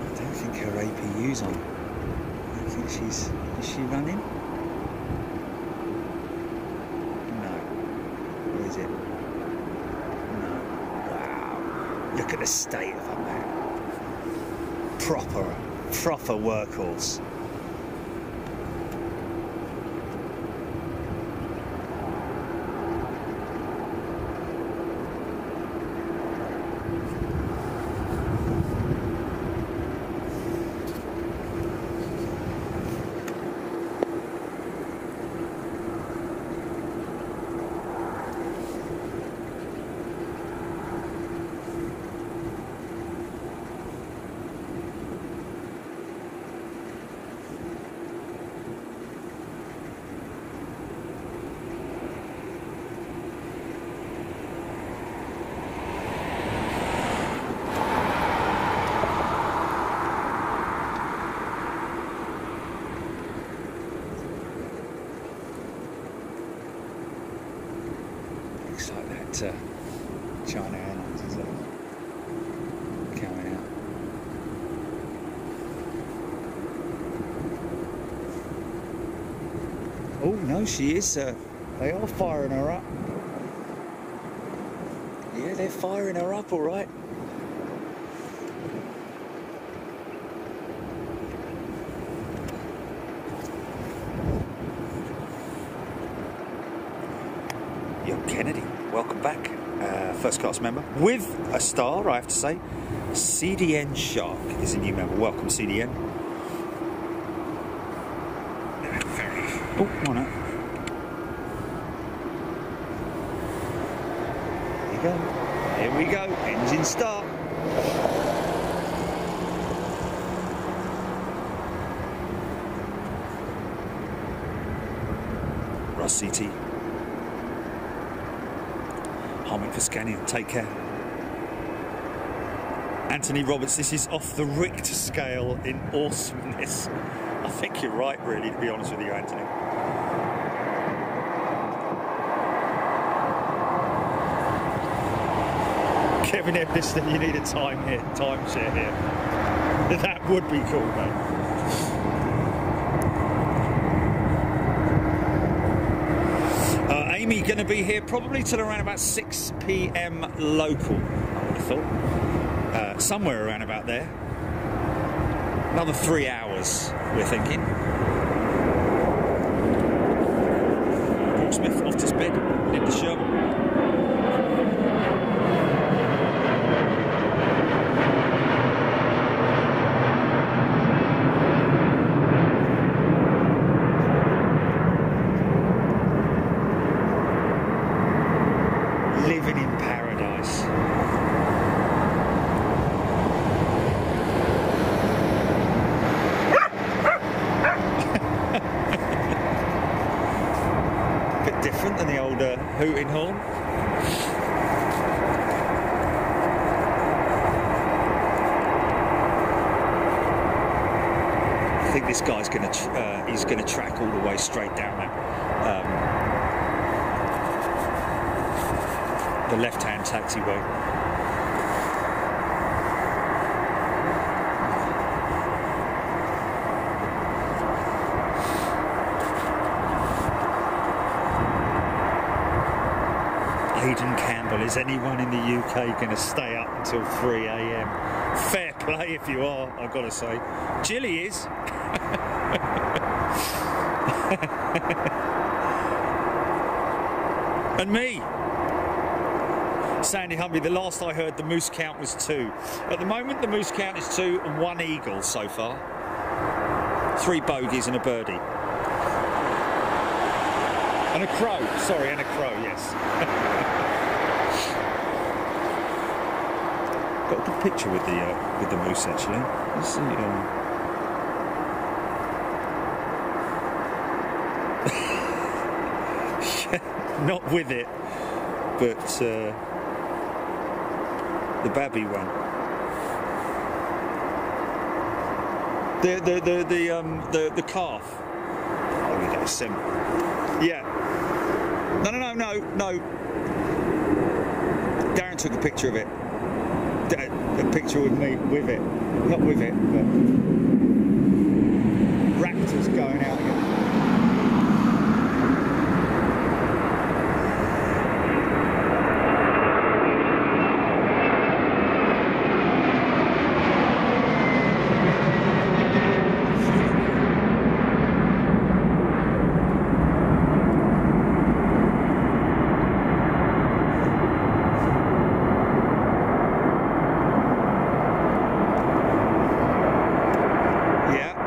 I don't think her APU's on. I don't think she's is she running? No. Or is it? No. Wow. Look at the state of her man. Proper proper workhorse. Oh she is. Uh, they are firing her up. Yeah, they're firing her up, all right. Young Kennedy, welcome back. Uh, first class member with a star, I have to say. CDN Shark is a new member. Welcome, CDN. Oh, on it. Here we go. Here we Engine start. Ross CT. Harmon for scanning. Take care. Anthony Roberts, this is off the Richter scale in awesomeness. I think you're right, really, to be honest with you, Anthony. Kevin Edmiston, you need a time here, timeshare here. That would be cool, mate. Uh, Amy going to be here probably till around about 6 p.m. local. I would have thought uh, somewhere around about there. Another three hours, we're thinking. Paul Smith off to his bed, Linda Sherman. Living in paradise. bit different than the old uh, hooting horn. I think this guy's going to tr- uh, he's going to track all the way straight down that um, the left-hand taxiway. Campbell, is anyone in the UK going to stay up until 3 a.m.? Fair play if you are, I've got to say. Jilly is. and me. Sandy Humby, the last I heard, the moose count was two. At the moment, the moose count is two and one eagle so far. Three bogeys and a birdie. And a crow, sorry, and a crow, yes. Got a good picture with the uh, with the moose actually. Let's see. Um... Not with it, but uh, the babby one. The the the the um the the calf. Oh, we got a sim. Yeah. No no no no no. Darren took a picture of it. Picture with me with it, not with it, but raptors going out again. Yeah.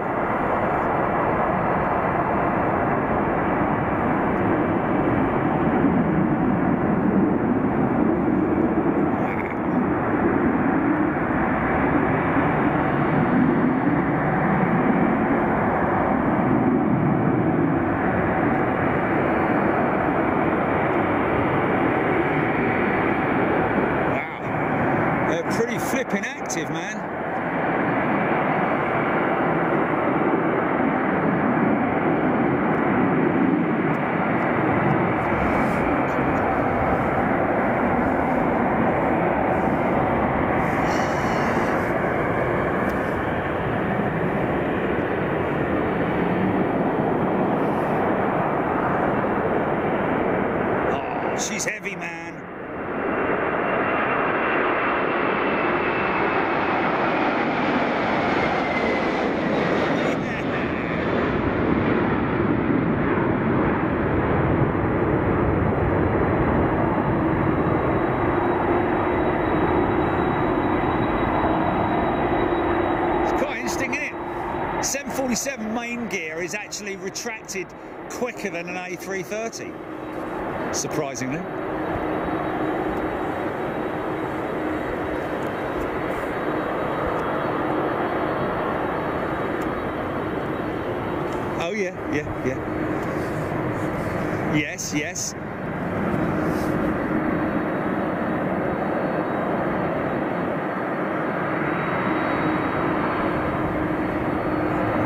747 main gear is actually retracted quicker than an A330, surprisingly. Oh yeah, yeah, yeah. Yes, yes.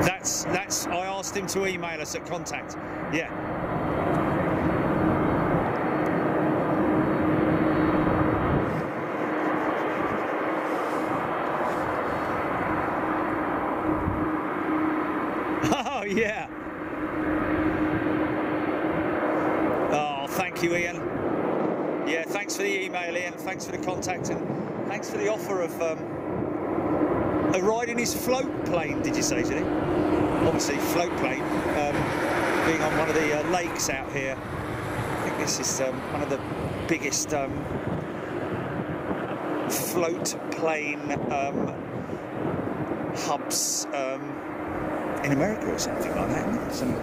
That's that's. I asked him to email us at contact. Yeah. Oh yeah. Oh, thank you, Ian. Yeah, thanks for the email, Ian. Thanks for the contact and thanks for the offer of um, a ride in his float plane. Did you say, he? Obviously, float plane. Um, being on one of the uh, lakes out here. I think this is um, one of the biggest um, float plane um, hubs um, in America or something like that. Some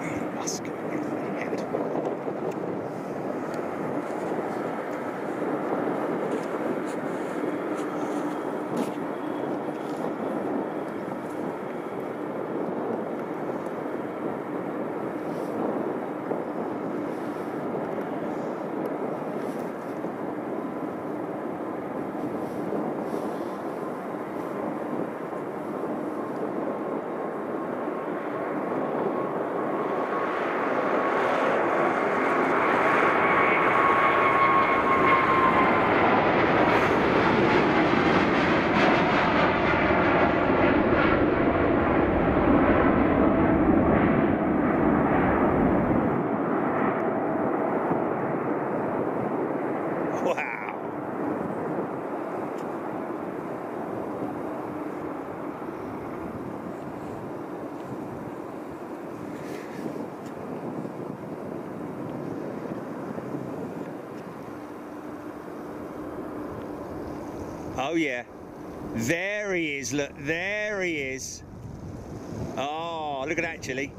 really must go in my head. Wow. Oh yeah. There he is, look, there he is. Oh, look at that, Chili.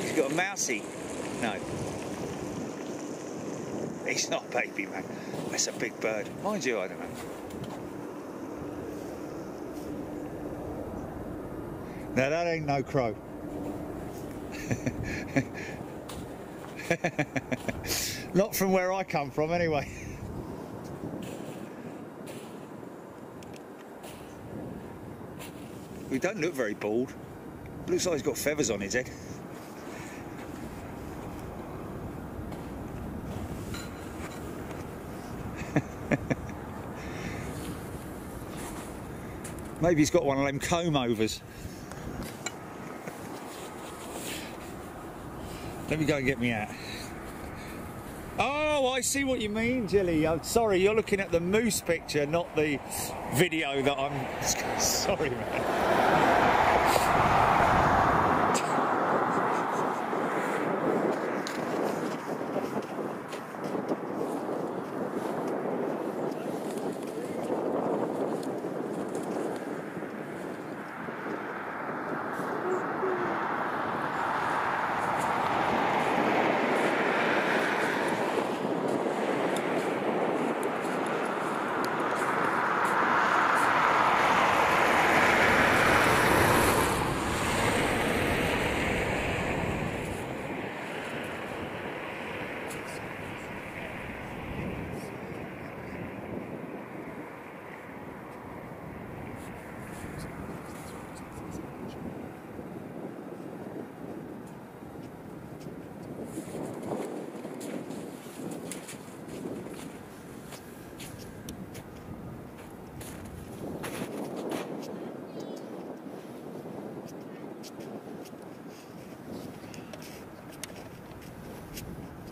He's got a mousey. No. He's not baby, man. That's a big bird. Mind you, I don't know. Now that ain't no crow. Not from where I come from, anyway. He don't look very bald. Looks like he's got feathers on his head. Maybe he's got one of them comb overs. Let me go and get me out. Oh, I see what you mean, Jilly. I'm sorry, you're looking at the moose picture, not the video that I'm. Sorry, man.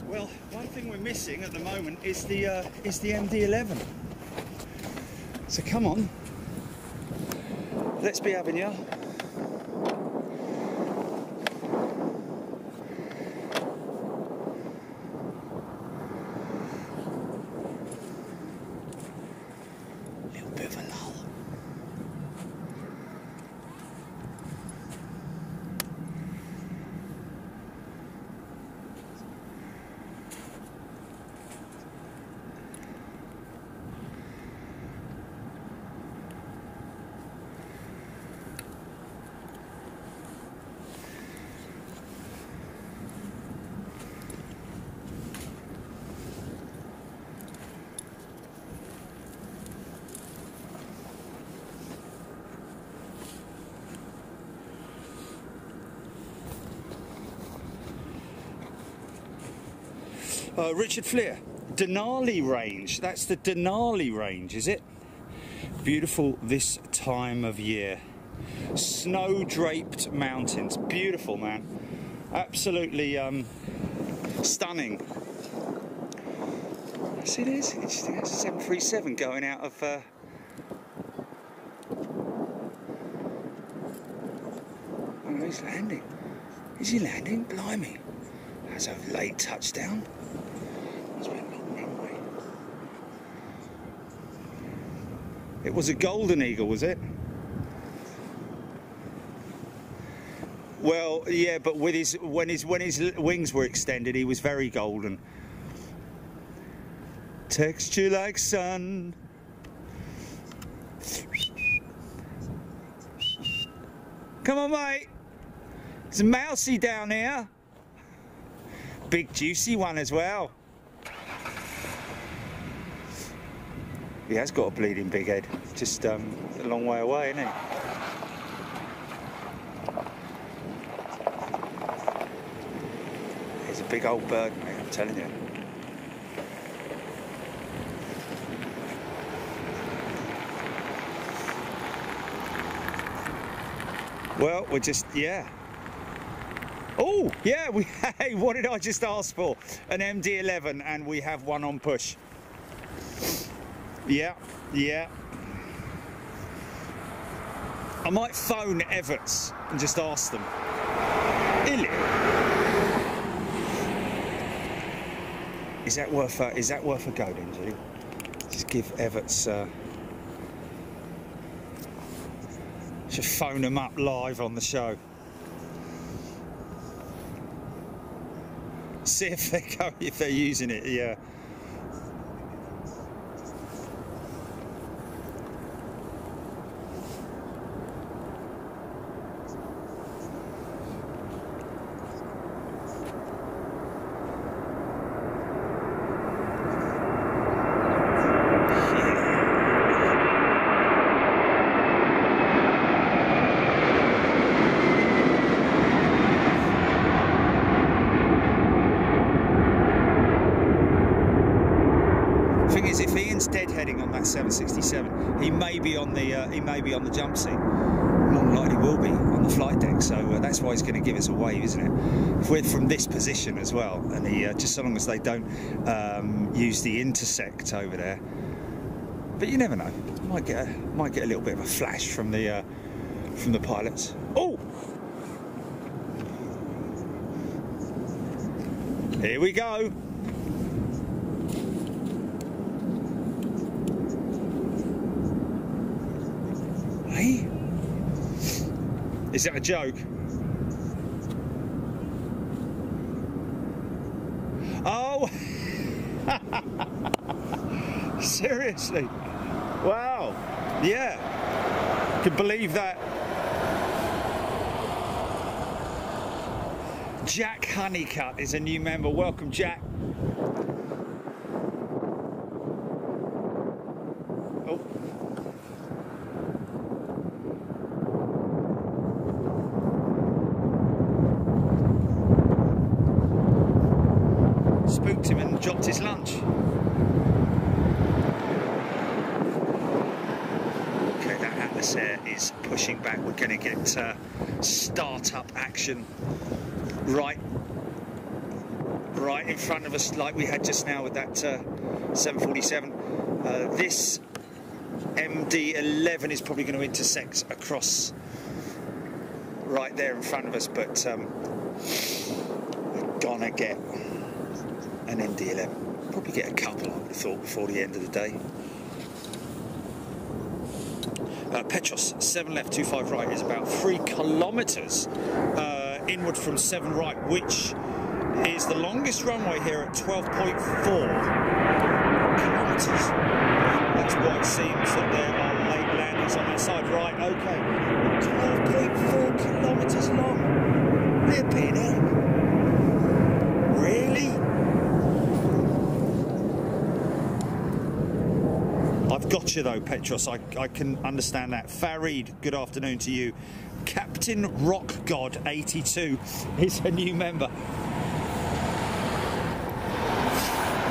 Well, one thing we're missing at the is the uh, the MD11. So come on, let's be having you. Uh, Richard Fleer, Denali Range. That's the Denali Range, is it? Beautiful this time of year. Snow draped mountains. Beautiful, man. Absolutely um, stunning. See, this? It's a 737 going out of. Uh, oh, he's landing. Is he landing? Blimey. That's a late touchdown. Must be a long runway. It was a golden eagle, was it? Well, yeah, but with his when his when his wings were extended, he was very golden. Texture like sun. Come on, mate. A mousey down here. Big juicy one as well. He has got a bleeding big head. Just um, a long way away, isn't he? He's a big old bird, mate, I'm telling you. Well, we're just, yeah. Oh, yeah, we, hey, what did I just ask for? An MD-11 and we have one on push. Yeah, yeah. I might phone Everts and just ask them. Illy. Is that worth a, is that worth a go then, Julie? Just give Everts uh, phone them up live on the show. See if they if they're using it, yeah. Thing is, if Ian's deadheading on that 767, he may be on the uh, he may be on the jump seat. More than likely will be on the flight deck. So uh, that's why he's going to give us a wave, isn't it? If we're from this position as well, and he uh, just so long as they don't um, use the intersect over there. But you never know. Might get a, might get a little bit of a flash from the uh, from the pilots. Oh. Here we go. Hey? Is that a joke? Oh! Seriously? Wow. Yeah. Could believe that. Jack Honeycutt is a new member. Welcome, Jack. Oh. spooked him and dropped his lunch. Okay, that Atlas Air is pushing back. We're going to get uh, right, right in front of us, like we had just now with that uh, 747. Uh, this MD-11 is probably going to intersect across right there in front of us, but um, we're gonna get an MD-11. Probably get a couple, I would have thought, before the end of the day. Uh, Petros, 7 left, 2 5 right is about 3 kilometres uh, inward from 7 right, which is the longest runway here at 12.4 kilometres. That's why it seems that there are late landings on that side. Right, okay. 12.4 kilometres long heck. Really? Though, Petros. I, I can understand that. Farid, good afternoon to you. Captain Rock God 82 is a new member.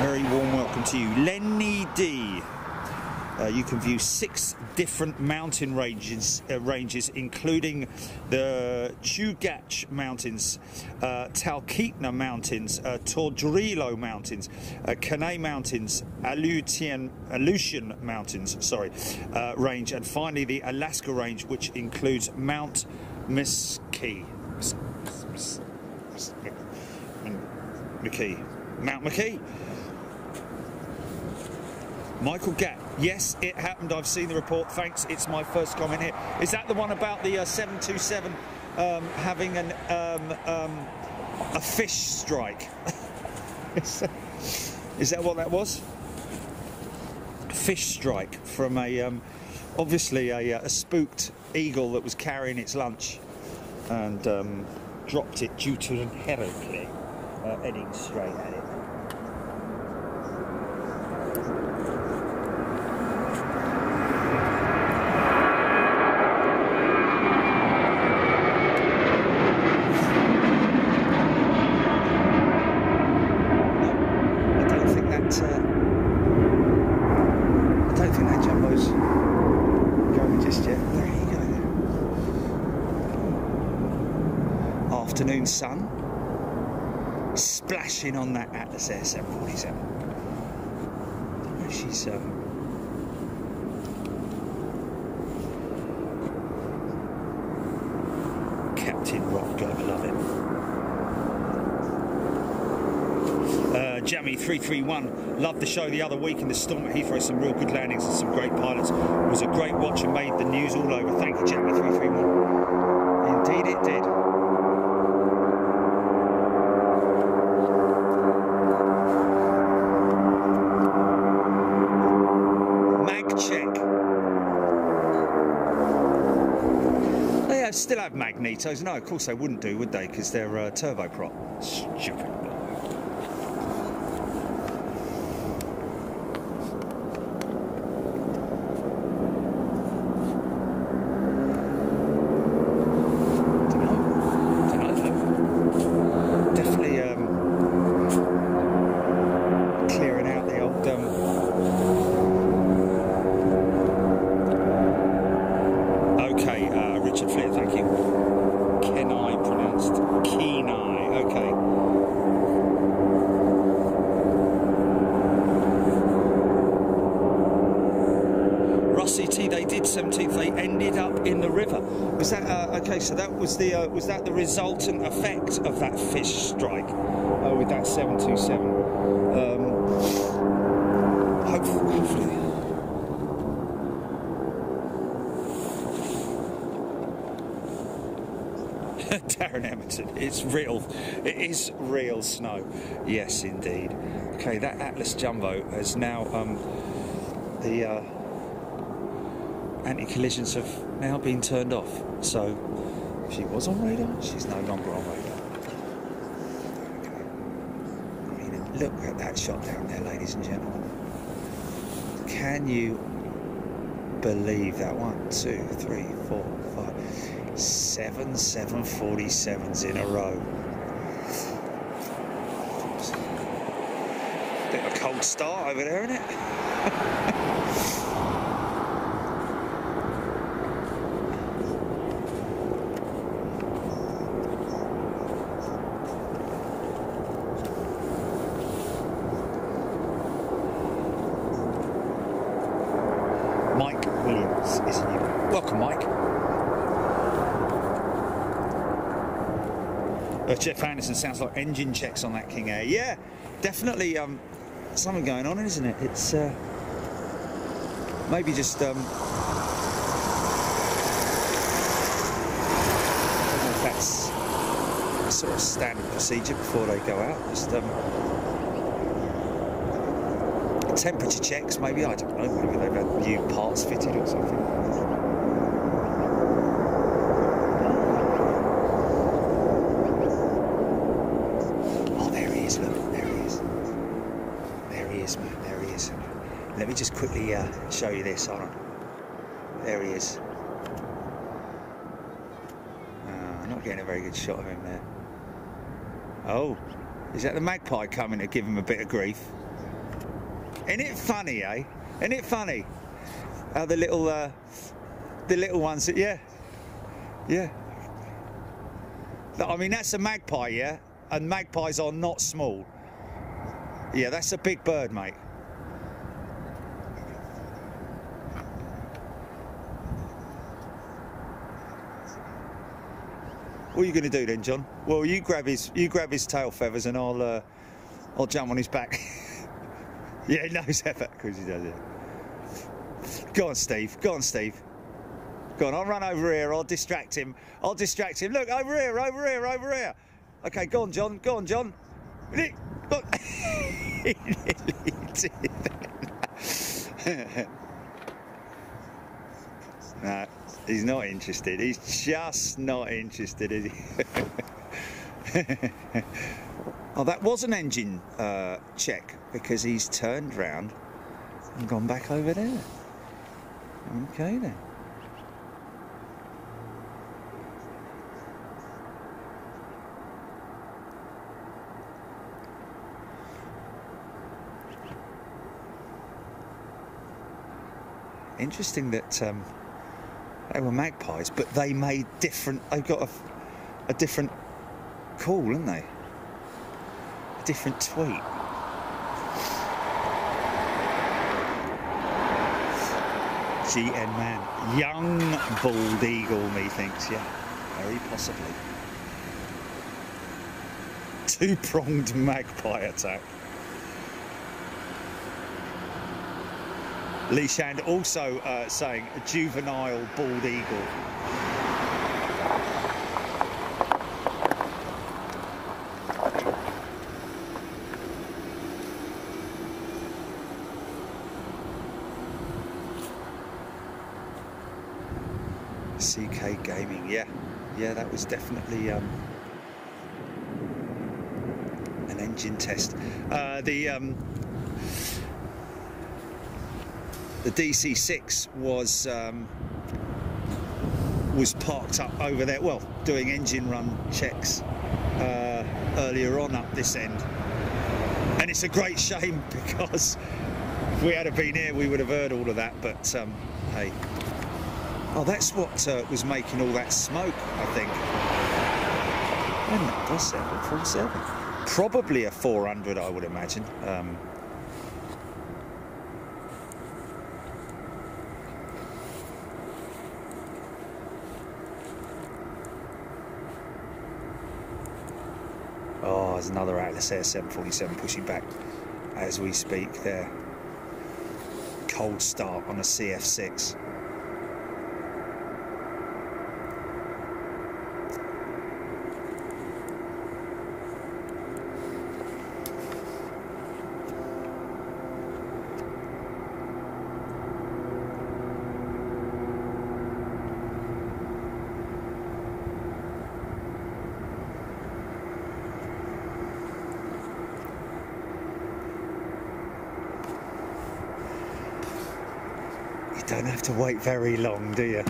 Very warm welcome to you. Lenny D. Uh, you can view six different mountain ranges, uh, ranges including the Chugach Mountains, uh, Talkeetna Mountains, uh, Tordrillo Mountains, uh, Kenai Mountains, Aleutian, Aleutian Mountains, sorry, uh, range, and finally the Alaska range, which includes Mount Mesquite. McKee. Mount McKee. Michael Gatt. Yes, it happened. I've seen the report. Thanks. It's my first comment here. Is that the one about the uh, 727 um, having an um, um, a fish strike? is, that, is that what that was? Fish strike from a um, obviously a, uh, a, spooked eagle that was carrying its lunch and um, dropped it due to inherently uh, heading straight at it. afternoon sun splashing on that 747. She's um, Captain Rothgo, I love him. Uh, Jammy 331, loved the show the other week in the storm at Heathrow. Some real good landings and some great pilots. It was a great watch and made the news all over. Thank you, Jammy 331. Indeed, it did. Have magnetos. No, of course they wouldn't do, would they? Because they're uh, turboprop. Stupid. so that was the uh, was that the resultant effect of that fish strike uh, with that 727. Um, hopefully, hopefully. Darren Emerton, it's real. It is real snow. Yes, indeed. Okay, that Atlas Jumbo has now um, the uh, anti-collisions have now been turned off. So she was on radar, she's no longer on radar. Okay. I mean, look at that shot down there, ladies and gentlemen. Can you believe that? One, two, three, four, five, seven 747s in a row. Bit of a cold start over there, isn't it? Anderson sounds like engine checks on that King Air. Yeah, definitely um, something going on, isn't it? It's uh, maybe just um, that's sort of standard procedure before they go out. Just um, temperature checks, maybe I don't know. Maybe they've had new parts fitted or something. Quickly uh, show you this. Hold on. There he is. Uh, not getting a very good shot of him there. Oh, is that the magpie coming to give him a bit of grief? Isn't it funny, eh? Isn't it funny? How the little, uh, the little ones, that, yeah, yeah. I mean, that's a magpie, yeah? And magpies are not small. Yeah, that's a big bird, mate. What are you going to do then, John? Well, you grab his, you grab his tail feathers, and I'll, uh, I'll jump on his back. yeah, he knows that because he does it. Go on, Steve. Go on, Steve. Go on, I'll run over here. I'll distract him. I'll distract him. Look, over here, over here, over here. Okay, go on, John. Go on, John. Look. he did. no, he's not interested. He's just not interested, is he? oh, that was an engine uh, check because he's turned round and gone back over there. Okay then. Interesting that um, they were magpies, but they made different. They got a, a different call, didn't they? A different tweet. GN man, young bald eagle, methinks. Yeah, very possibly. Two pronged magpie attack. Lee Shand also uh, saying a juvenile bald eagle. CK Gaming, yeah, yeah, that was definitely um, an engine test. Uh, the um, the DC6 was um, was parked up over there. Well, doing engine run checks uh, earlier on up this end, and it's a great shame because if we had been here, we would have heard all of that. But um, hey, oh, that's what uh, was making all that smoke, I think. And that does sound a 47. Probably a 400, I would imagine. Um, Oh, there's another Atlas Air 747 pushing back as we speak there. Cold start on a CF6. You don't have to wait very long, do you?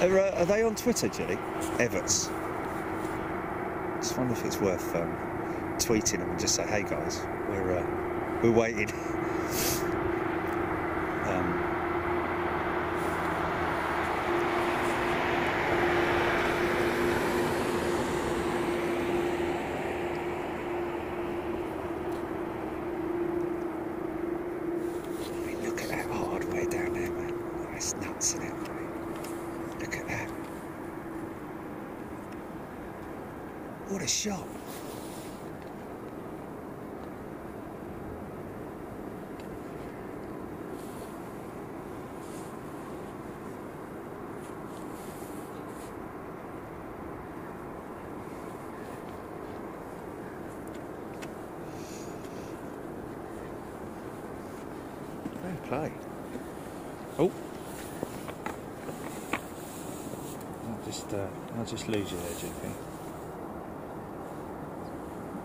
Are, uh, are they on Twitter, Julie? Everts. Just wonder if it's worth um, tweeting them and just say, "Hey guys, we're uh, we're waiting." almost lose you there, GP.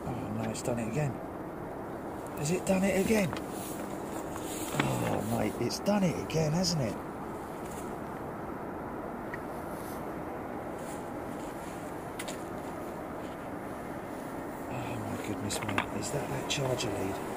Oh no, it's done it again. Has it done it again? Oh mate, it's done it again, hasn't it? Oh my goodness mate, is that that charger lead?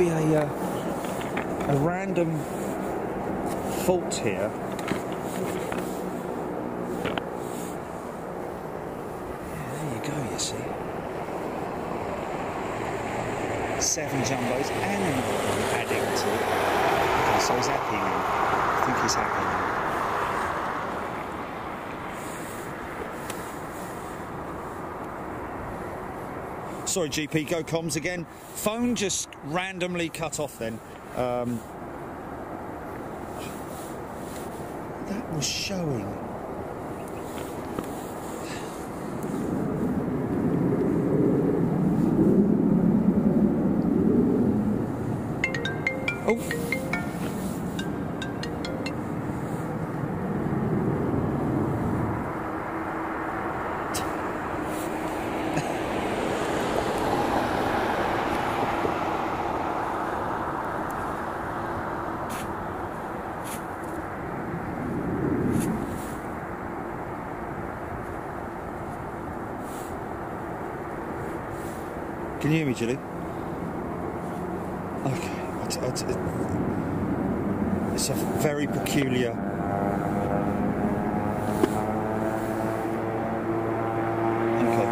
Be a uh, a random fault here. Yeah, there you go. You see, seven jumbos and adding to it. Okay, so he's happy. I think he's happy now. Sorry, GP, go comms again. Phone just randomly cut off then. Um, that was showing. Can you hear me, Julie? Okay. It's, it's, it's a very peculiar. Okay.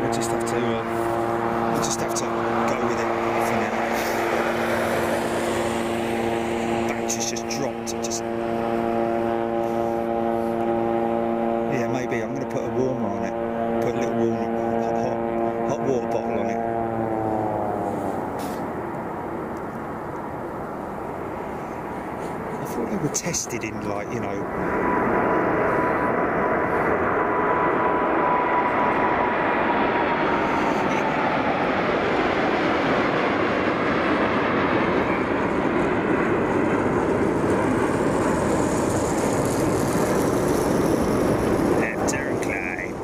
We just have to. Uh, we just have to go with it for now. Battery's just dropped. It just. Yeah, maybe I'm going to put a warmer on it. Put a little warmer, hot, hot, hot water bottle on it. I thought they were tested in like, you know. Left turn climb.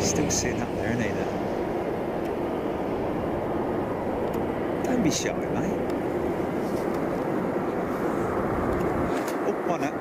Still sitting up there, isn't he? There? Don't be shy, mate. Oh, one up.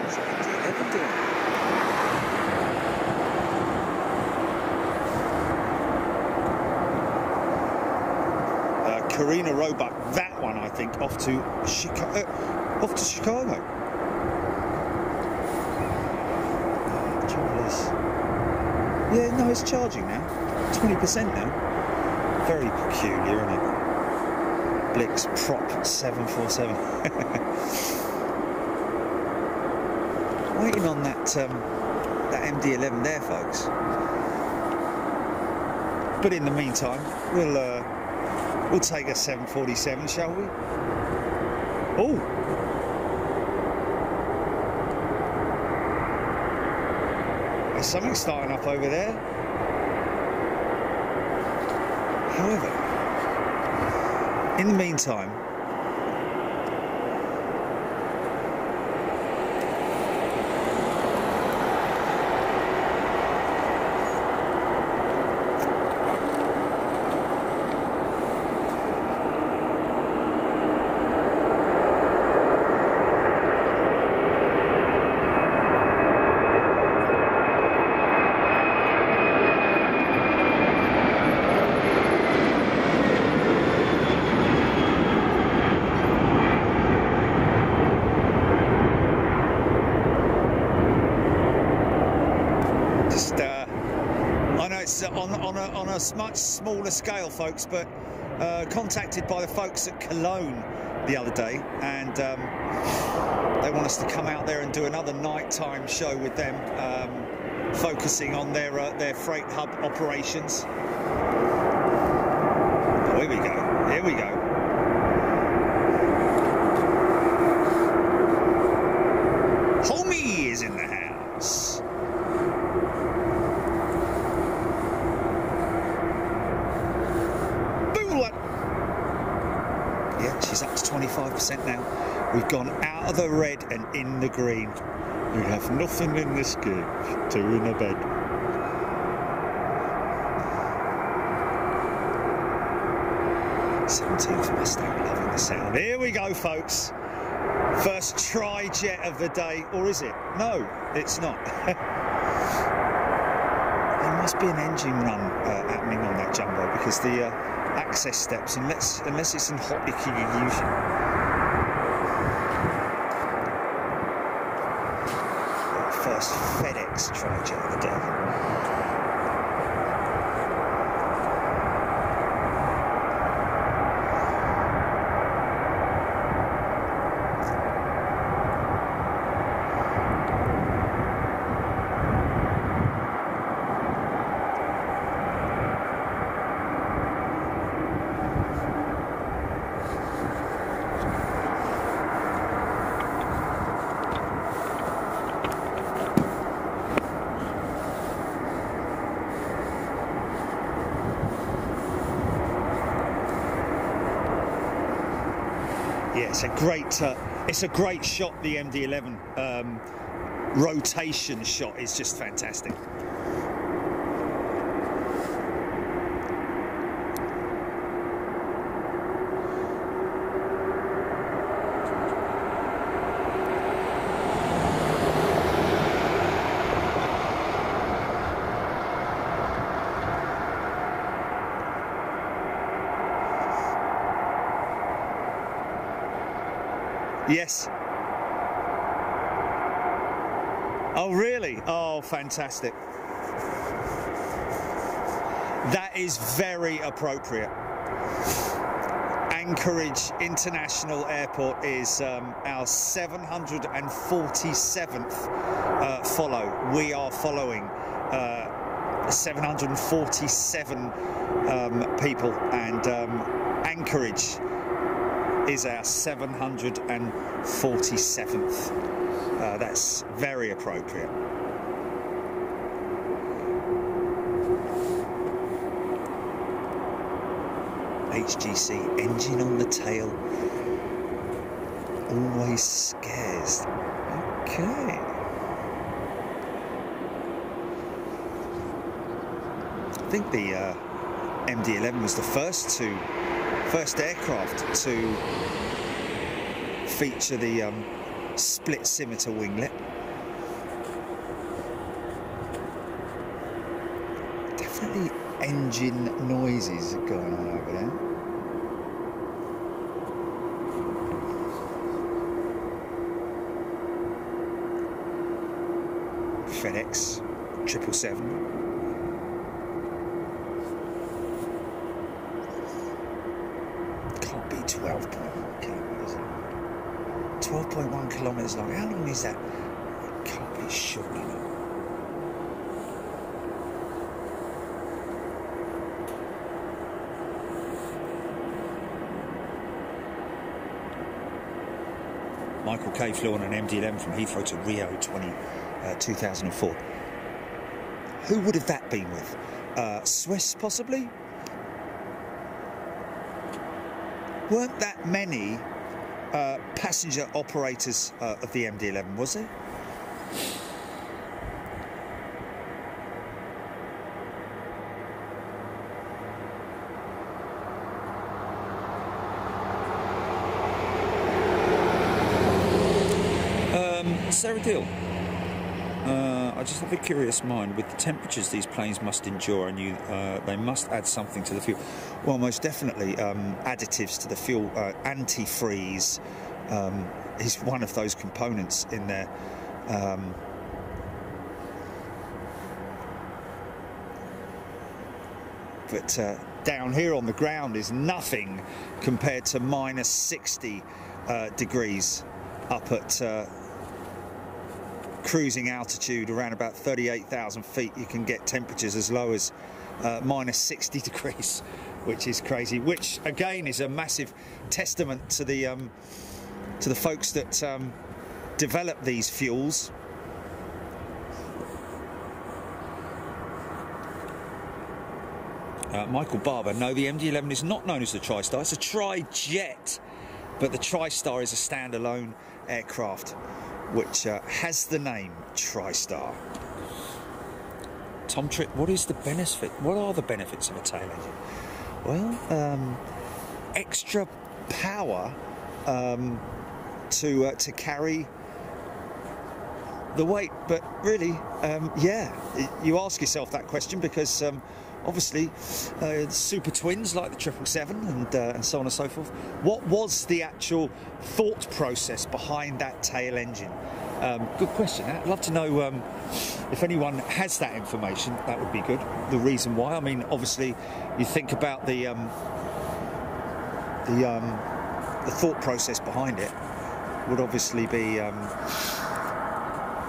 What's that MD11 doing? Karina Roebuck, that one I think, off to Chicago. Uh, off to Chicago. Yeah, no, it's charging now. 20% now. Very peculiar, isn't it? Blix Prop 747. Waiting on that um, that MD11 there, folks. But in the meantime, we'll uh, we'll take a 747, shall we? Oh. There's something starting up over there. However, In the meantime, just uh, I know it's uh, on on a, much smaller scale, folks, but uh, contacted by the folks at Cologne the other day, and um, they want us to come out there and do another nighttime show with them, um, focusing on their uh, their freight hub operations. Oh, here we go. Here we go. Homie is in the house. Boola. Yeah, she's up to 25% now. We've gone out of the red and in the green. We have nothing in this game. Two in a bed. Seventeenth Mustang, loving the sound. Here we go, folks. First tri jet of the day, or is it? No, it's not. there must be an engine run uh, happening on that jumbo because the uh, access steps, unless unless it's in hot icky illusion. First FedEx tri jet of the day. Yeah, it's a great, it's a great shot. The MD11 um, rotation shot is just fantastic. Yes. Oh, really? Oh, fantastic. That is very appropriate. Anchorage International Airport is um, our 747th uh, follow. We are following uh, 747 um, people, and um, Anchorage is our 747th. Uh, that's very appropriate. HGC engine on the tail always scares. Okay. I think the uh, MD-11 was the first to first aircraft to feature the um, split scimitar winglet. Definitely engine noises going on over there. FedEx triple seven. Can't be 12.1 kilometres. 12.1 kilometres long. How long is that? It can't be surely not. Michael K. flew on an MD-11 from Heathrow to Rio 20, uh, 2004. Who would have that been with? Uh, Swiss, possibly? weren't that many uh, passenger operators uh, of the MD-11, was there? Um, Sarah Dill. Just have a curious mind. With the temperatures these planes must endure, and you, uh, they must add something to the fuel. Well, most definitely, um, additives to the fuel. Uh, antifreeze um, is one of those components in there. Um, but uh, down here on the ground is nothing compared to minus 60 uh, degrees up at uh, cruising altitude around about 38,000 feet you can get temperatures as low as uh, minus 60 degrees which is crazy which again is a massive testament to the um, to the folks that um, develop these fuels Uh, Michael Barber, no, the MD-11 is not known as the TriStar. It's a Tri-Jet, but the TriStar is a standalone aircraft which uh, has the name TriStar. Tom Tripp, what is the benefit? What are the benefits of a tail engine? Well, um, extra power um, to uh, to carry the weight. But really, um, yeah, you ask yourself that question because um, obviously uh, super twins like the 777 and, uh, and so on and so forth. What was the actual thought process behind that tail engine? Um, good question. I'd love to know um, if anyone has that information. That would be good. The reason why. I mean, obviously, you think about the um, the um, the thought process behind it would obviously be um,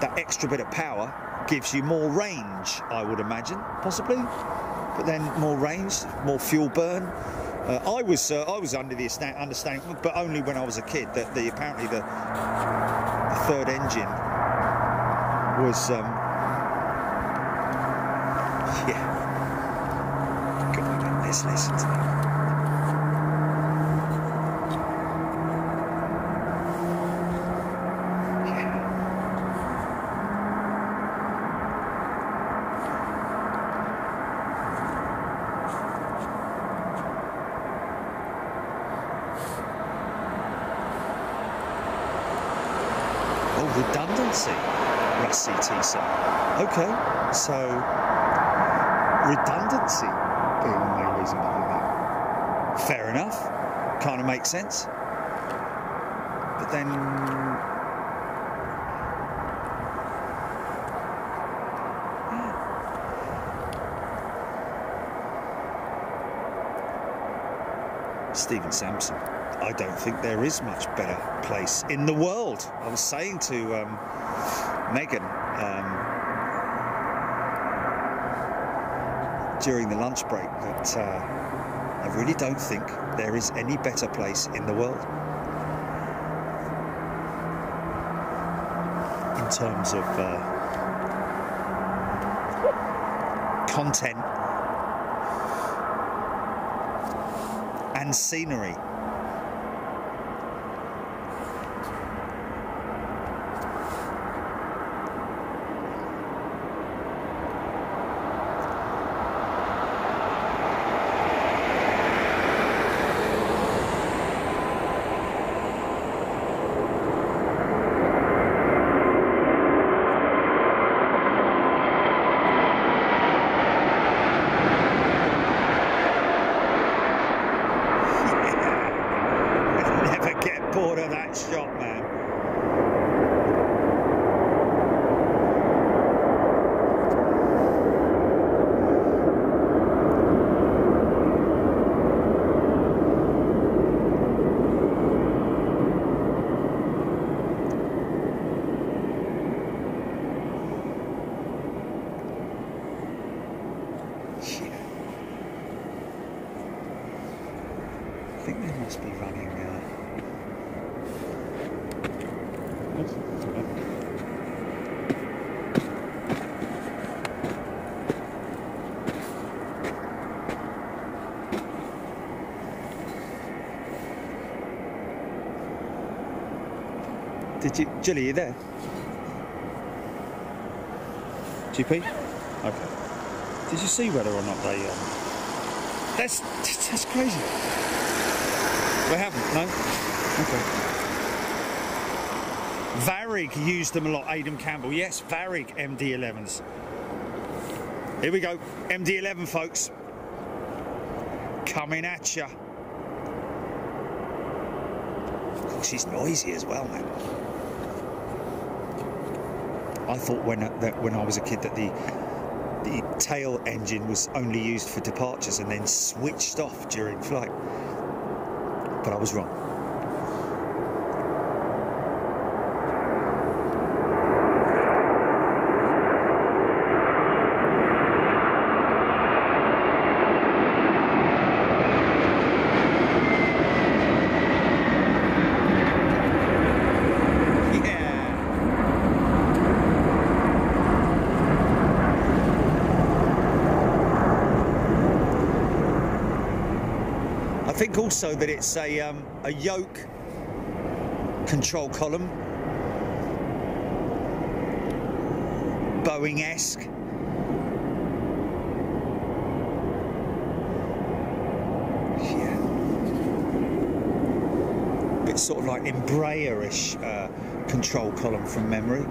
that extra bit of power gives you more range. I would imagine, possibly but then more range, more fuel burn. Uh, I was uh, I was under the understanding, but only when I was a kid, that the apparently the, the third engine was um, yeah. God, let's listen to that. redundancy, Russ CT said. Okay, so redundancy being the main reason behind that. Fair enough, kind of makes sense. But then Stephen Sampson. I don't think there is much better place in the world. I was saying to um, Megan um, during the lunch break that uh, I really don't think there is any better place in the world. In terms of uh, content and scenery. Did you, there? GP? Okay. Did you see whether or not they? Um, that's that's crazy. We haven't. No. Okay. Varig used them a lot. Adam Campbell. Yes, Varig MD11s. Here we go. MD11, folks. Coming at you. She's noisy as well, man. I thought when that when I was a kid that the the tail engine was only used for departures and then switched off during flight. But I was wrong. think also that it's a, um, a yoke control column, Boeing-esque. Yeah. Bit sort of like Embraer-ish uh, control column from memory.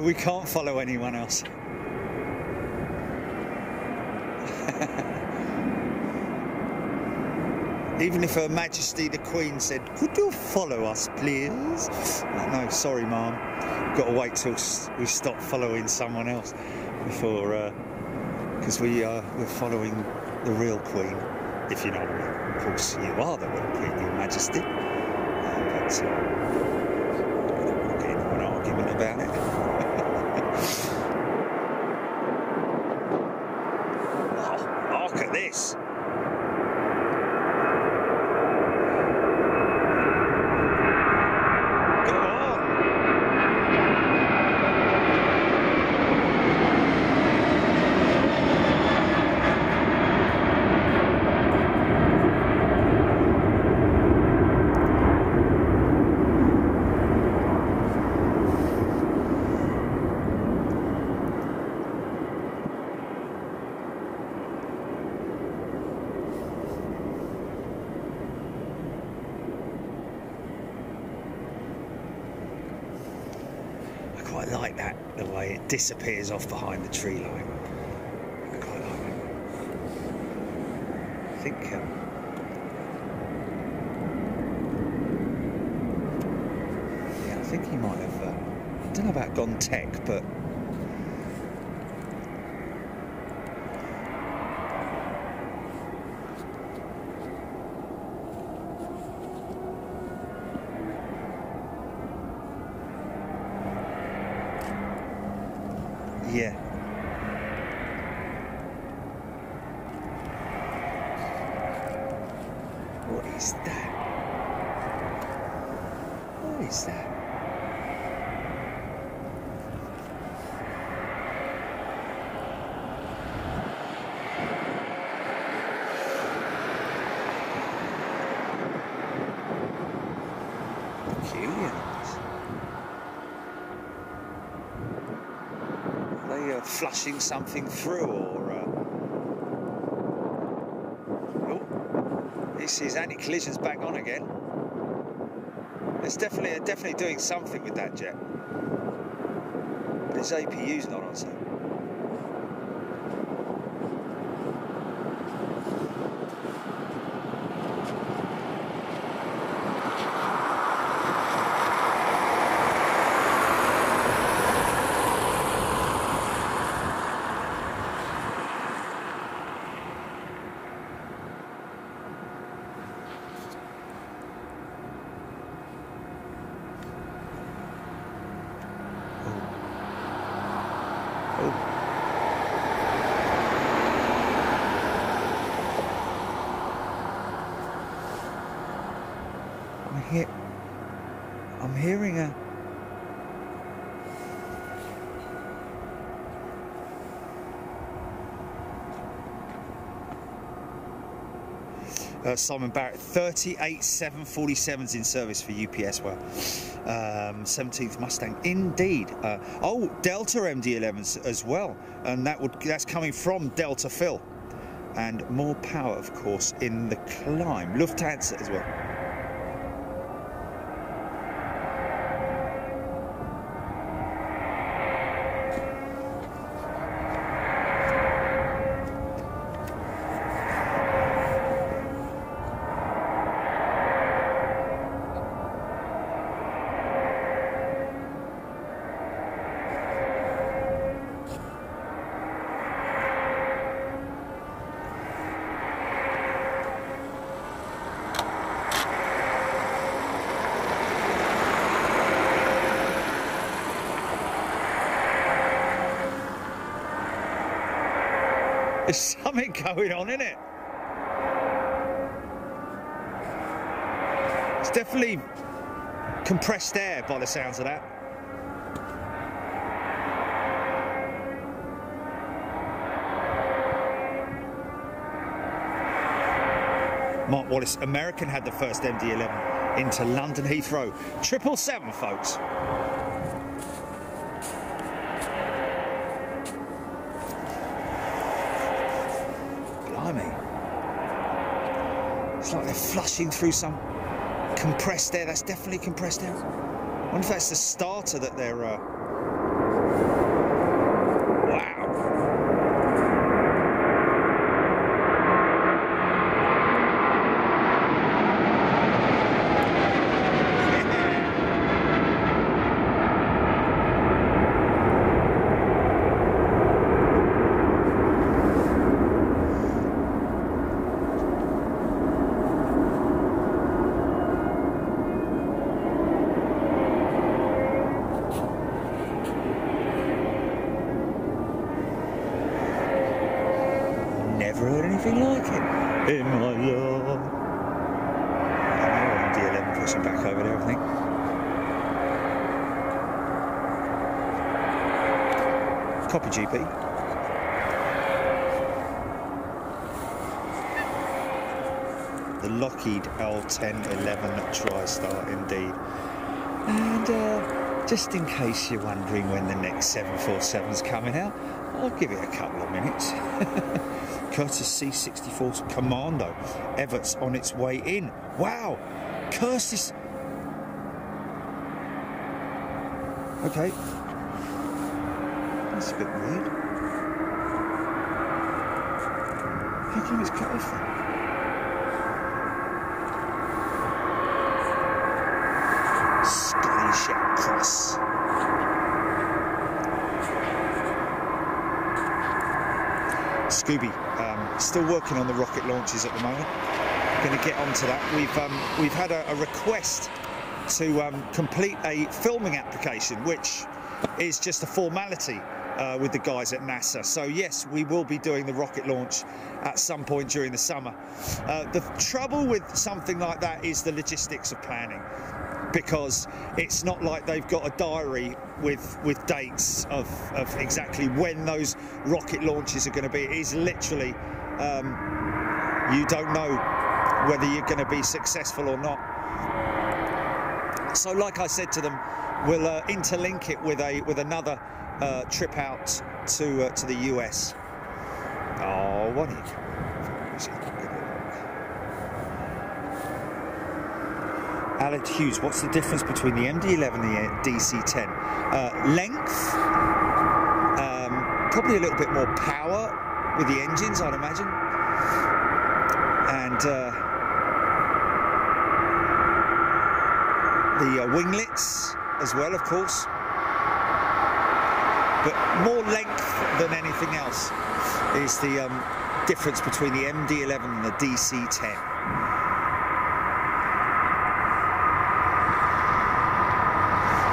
We can't follow anyone else. Even if Her Majesty the Queen said, could you follow us, please? No, sorry, ma'am. Got to wait till we stop following someone else before, because uh, we, uh, we're following the real Queen, if you know what I mean. Of course, you are the real Queen, Your Majesty. Uh, but, uh, get into an argument about it. oh, look at this. Go on. I quite like that, the way it disappears off behind the tree line. I quite like. I think. Um, yeah, I think he might have. Uh, I don't know about gone tech, but. Yeah. What is that? What is that? Peculiar. Flushing something through or. Uh... Oh, this is anti collision's back on again. It's definitely definitely doing something with that jet. But APU's not on, so. Oh, hear. I'm hearing a. Uh, Simon Barrett, 38 747s in service for UPS. Well, um, 17th Mustang, indeed. Uh, oh, Delta MD11s as well, and that would that's coming from Delta Phil, and more power, of course, in the climb. Lufthansa as well. There's something going on in it. It's definitely compressed air by the sounds of that. Mark Wallace, American had the first MD-11 into London Heathrow. Triple seven, folks. Blimey. It's through some compressed air. That's definitely compressed air. I wonder if that's the starter that they're. Uh... Wow. Never heard anything like it in my life. I know MD11 pushing back over there, I think. Copy GP. The Lockheed L1011 TriStar indeed. And uh, just in case you're wondering when the next 747's coming out, I'll give it a couple of minutes. Curtiss C64's Commando. Everts on its way in. Wow! Curtis. Okay. That's a bit weird. How come it's cut off then? Scooby, um, still working on the rocket launches at the moment. Going to get onto that. We've um, we've had a, a request to um, complete a filming application, which is just a formality uh, with the guys at NASA. So yes, we will be doing the rocket launch at some point during the summer. Uh, the trouble with something like that is the logistics of planning because it's not like they've got a diary with with dates of, of exactly when those rocket launches are going to be. It is literally um, you don't know whether you're going to be successful or not. So, like I said to them, we'll uh, interlink it with a with another uh, trip out to uh, to the US. Oh, what is Hughes, what's the difference between the MD11 and the DC10? Uh, length, um, probably a little bit more power with the engines, I'd imagine. And uh, the uh, winglets as well, of course. But more length than anything else is the um, difference between the MD11 and the DC10.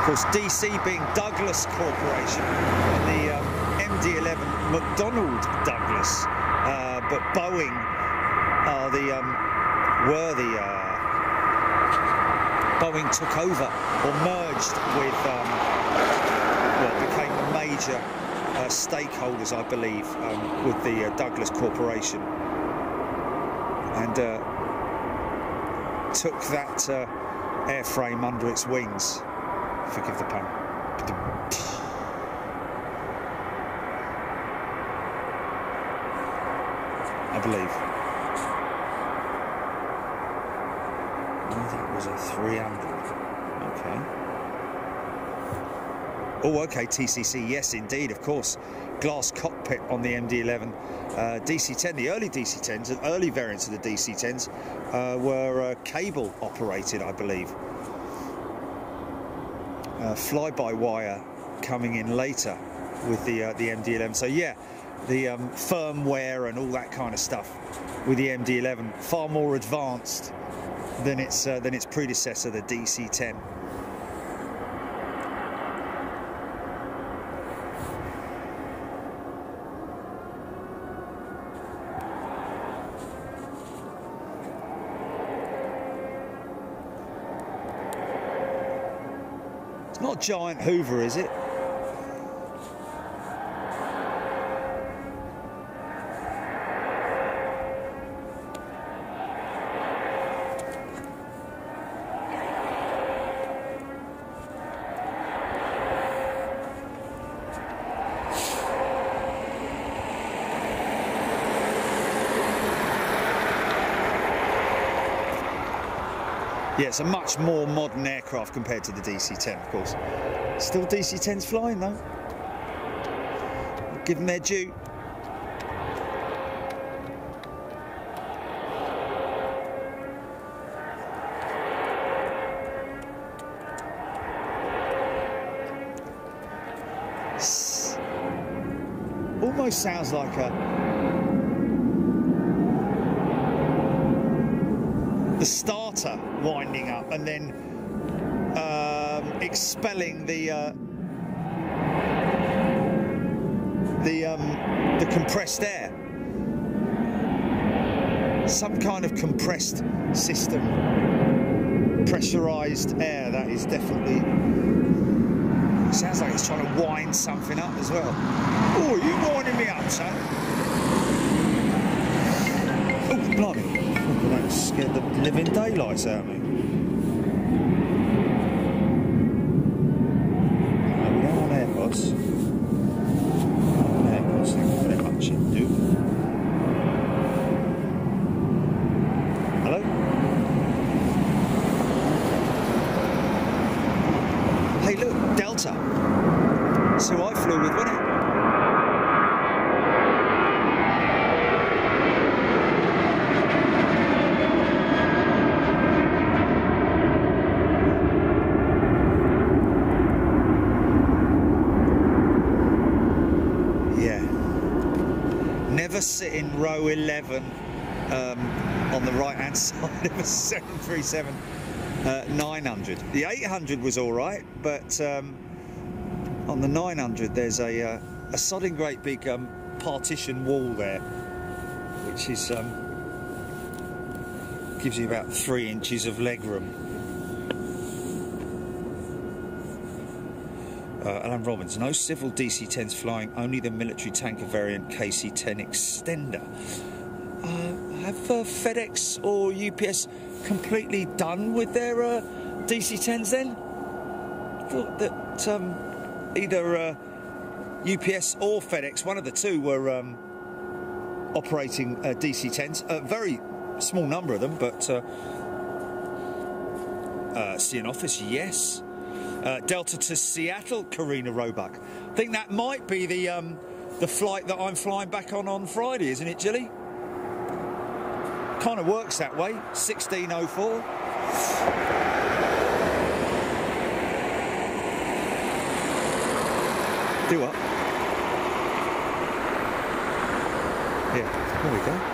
Of course, DC being Douglas Corporation, and the um, MD-11 McDonnell Douglas, uh, but Boeing are the um, were the uh, Boeing took over or merged with um, well, became major uh, stakeholders, I believe, um, with the uh, Douglas Corporation, and uh, took that uh, airframe under its wings. Forgive the pun. I believe. Oh, that was a 300. Okay. Oh, okay, TCC, yes, indeed, of course. Glass cockpit on the MD-11. Uh, DC-10, the early DC-10s, the early variants of the DC-10s uh, were uh, cable operated, I believe. Fly-by-wire coming in later with the uh, the MD-11. So yeah, the um, firmware and all that kind of stuff with the MD-11 far more advanced than its uh, than its predecessor, the DC-10. Giant Hoover, is it? Yeah, it's a much more modern aircraft compared to the DC-10, of course. Still DC-10s flying though. Give them their due. Almost sounds like a the um, the compressed air. Some kind of compressed system, pressurized air. That is definitely sounds like it's trying to wind something up as well. Oh, are you winding me up, son? Oh, blimey that scared the living daylights out of me. we are on AirPods. On AirPods, thank you very much indeed. Hello? Hey look, Delta. That's who I flew with, wasn't it? sit in row 11 um, on the right hand side of a 737 uh, 900. The 800 was all right, but um, on the 900 there's a, uh, a sodding great big um, partition wall there, which is um, gives you about three inches of leg room. Uh, Robbins, no civil DC-10s flying, only the military tanker variant KC-10 extender. Uh, have uh, FedEx or UPS completely done with their uh, DC-10s then? I thought that um, either UPS uh, or FedEx, one of the two, were um, operating uh, DC-10s. A very small number of them, but see an office, yes uh, Delta to Seattle, Karina Roebuck. I think that might be the um, the flight that I'm flying back on on Friday, isn't it, Jilly? Kind of works that way. 1604. Do what? Yeah, there we go.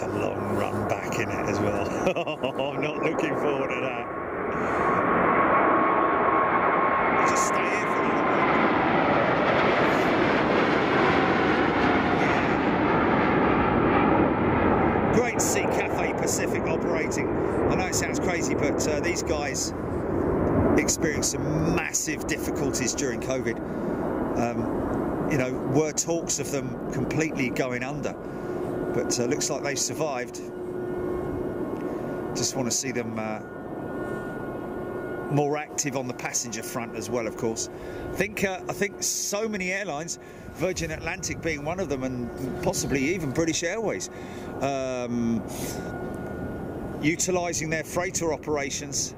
a long run back in it as well. I'm not looking forward to that. just but uh, these guys experienced some massive during COVID. Um, you know, were talks of them completely going under, but uh, looks like they survived. Just want to see them uh, more active on the passenger front as well, of course. I think uh, I think so many airlines, Virgin Atlantic being one of them, and possibly even British Airways, um, utilising their freighter operations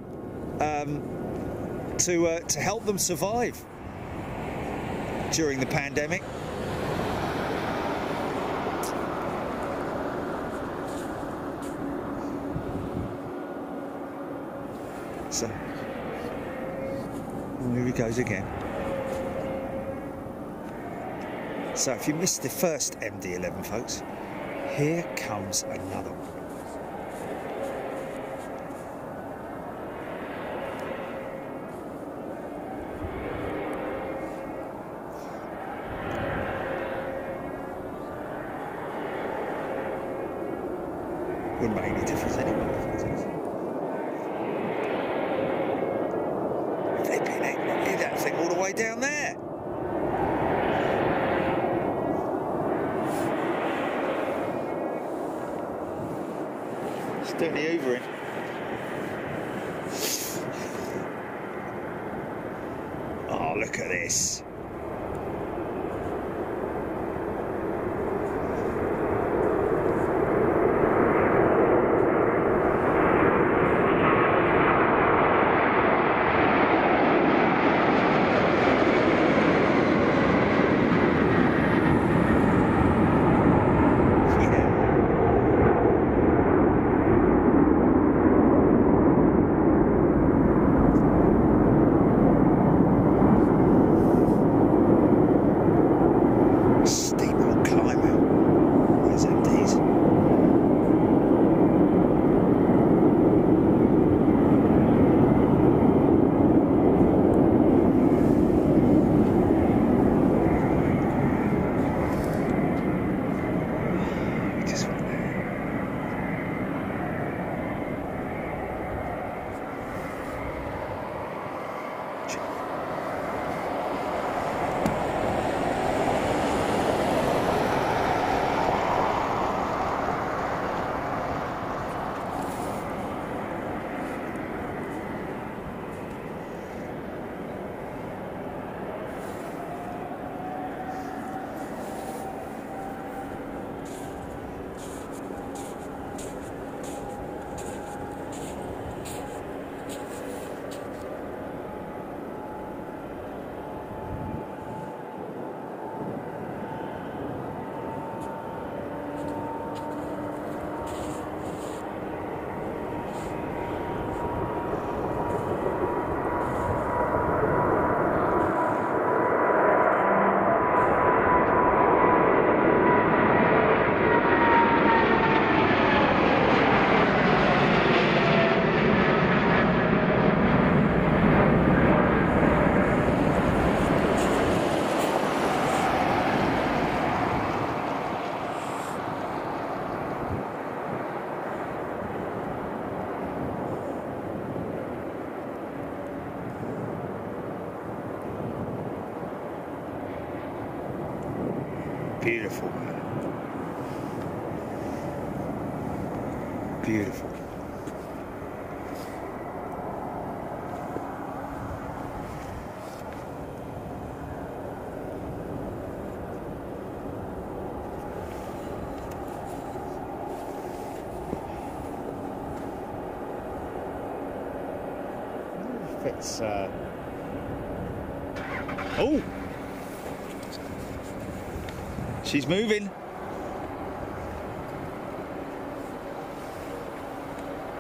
um, to uh, to help them survive during the pandemic. So, here he goes again. So, if you missed the first MD11, folks, here comes another one. She's moving.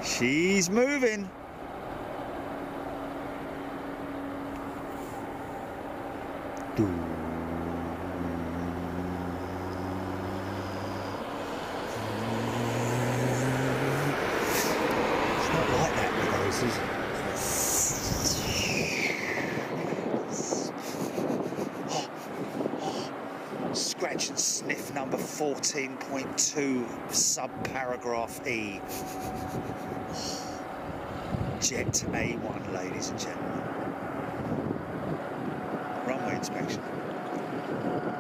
She's moving. Doo. It's not like that with those, is it? Scratch and sniff number 14.2, subparagraph E. Jet A1, ladies and gentlemen. Runway inspection.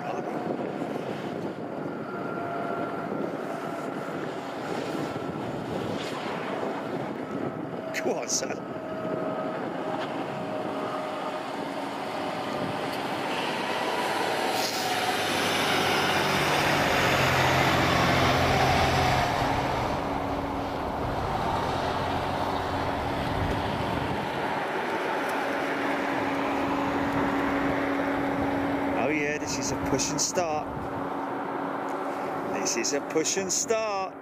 Blimey. Go on, son. Oh yeah, this is a push and start. This is a push and start.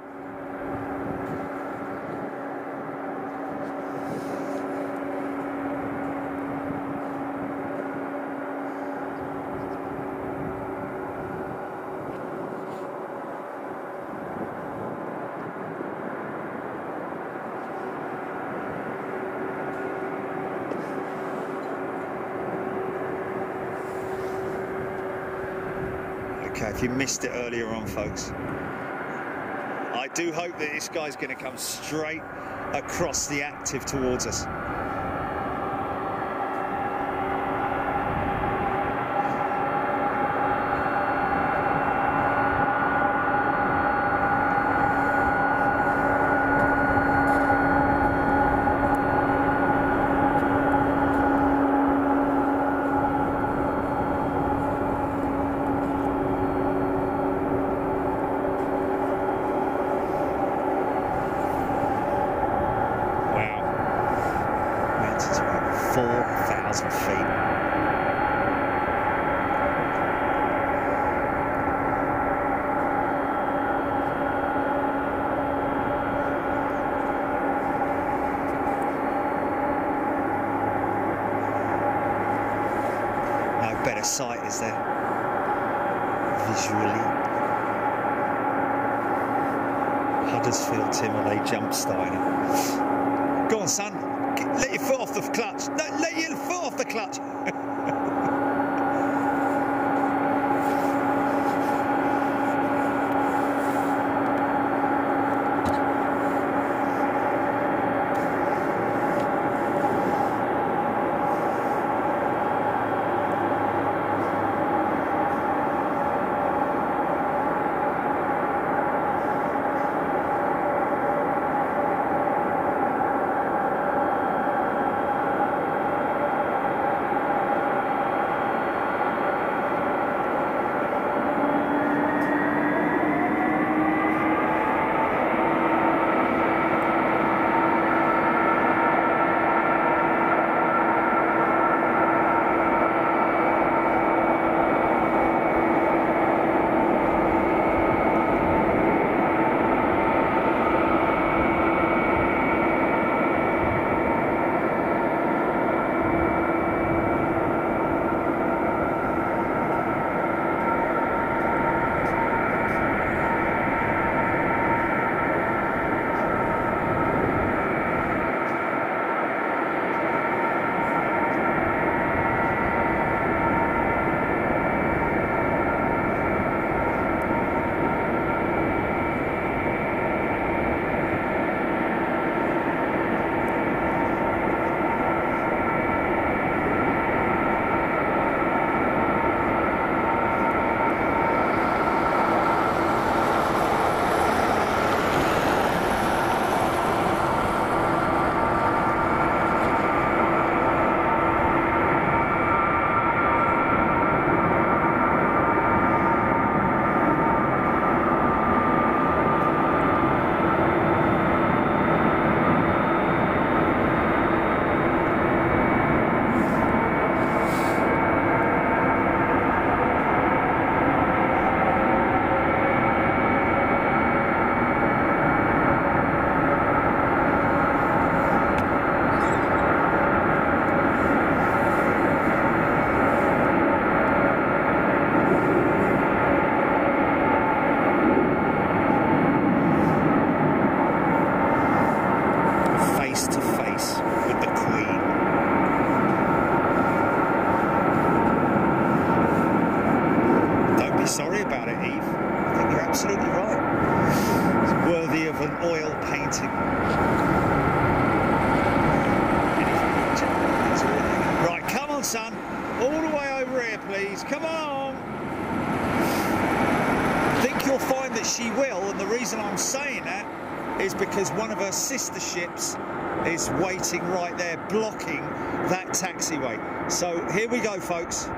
Okay, if you missed it earlier on, folks, I do hope that this guy's going to come straight across the active towards us. Her sister ships is waiting right there, blocking that taxiway. So here we go, folks.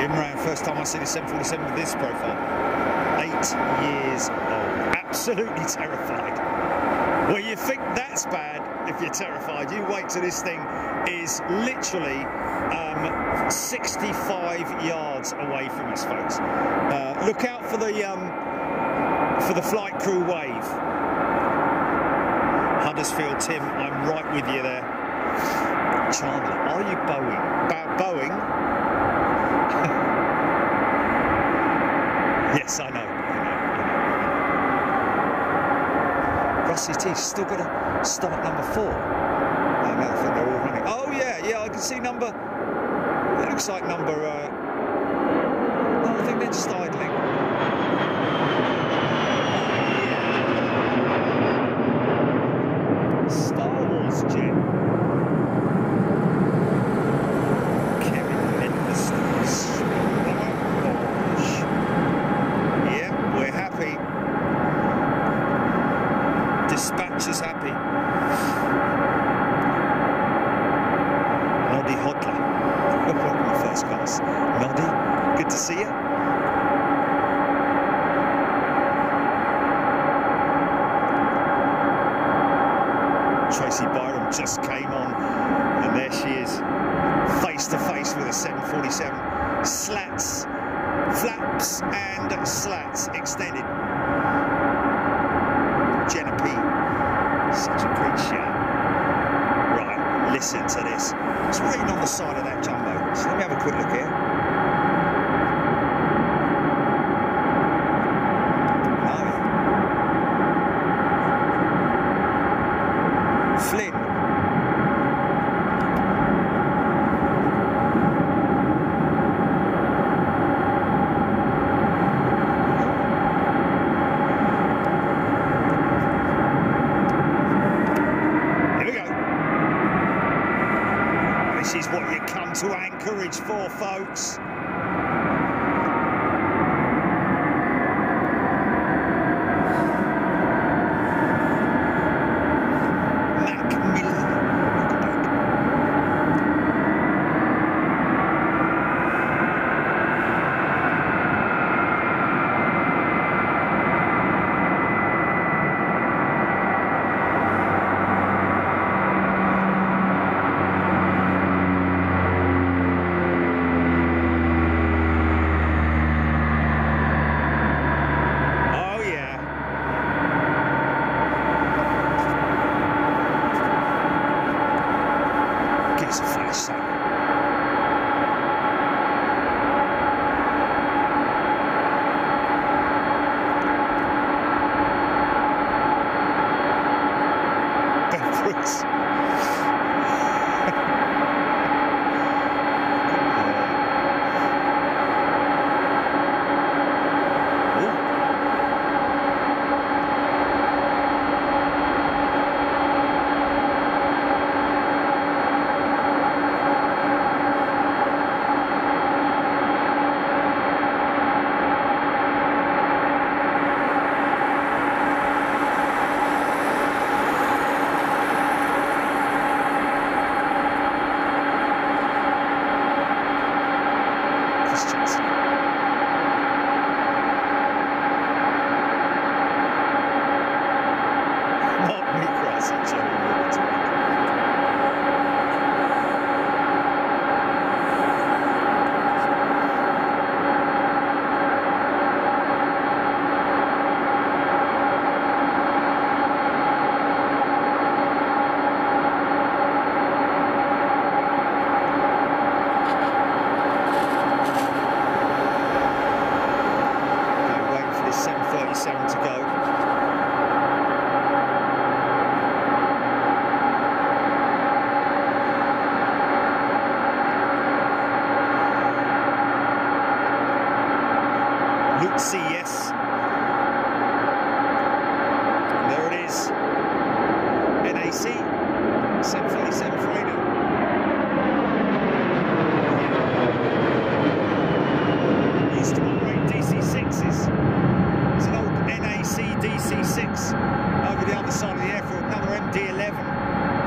Imran, first time I see the 747 with this profile. Eight years old. Absolutely terrified. Well, you think that's bad if you're terrified. You wait till this thing is literally um, 65 yards away from us, folks. Uh, look out for the um, for the flight crew wave. Huddersfield, Tim, I'm right with you there. Chandler, are you Boeing? Bo- Boeing? Yes, I know. I know. Rusty T still got to start number four. Oh, I think they're all running. Oh yeah, yeah, I can see number. It looks like number. Uh, no, I think they're just idling. Yeah. Star Wars jet. Kevin Mendes. Yeah, we're happy. Dispatch is happy. Noddy Hodler. Welcome to first class. Noddy, good to see you. Tracy Byram just came on, and there she is, face to face with a 747. Slats, flaps, and slats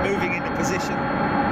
moving into position.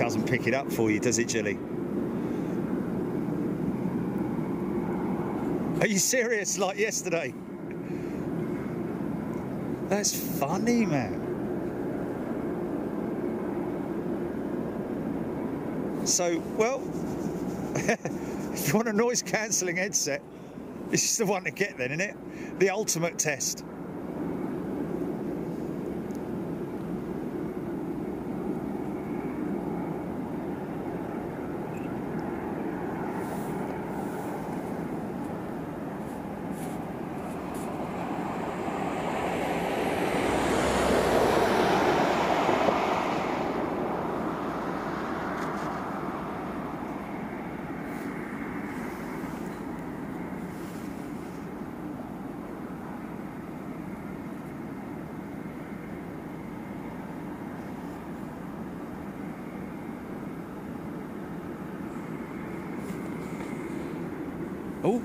Doesn't pick it up for you, does it, Jilly? Are you serious? Like yesterday? That's funny, man. So, well, if you want a noise cancelling headset, this is the one to get then, isn't it? The ultimate test. Oh,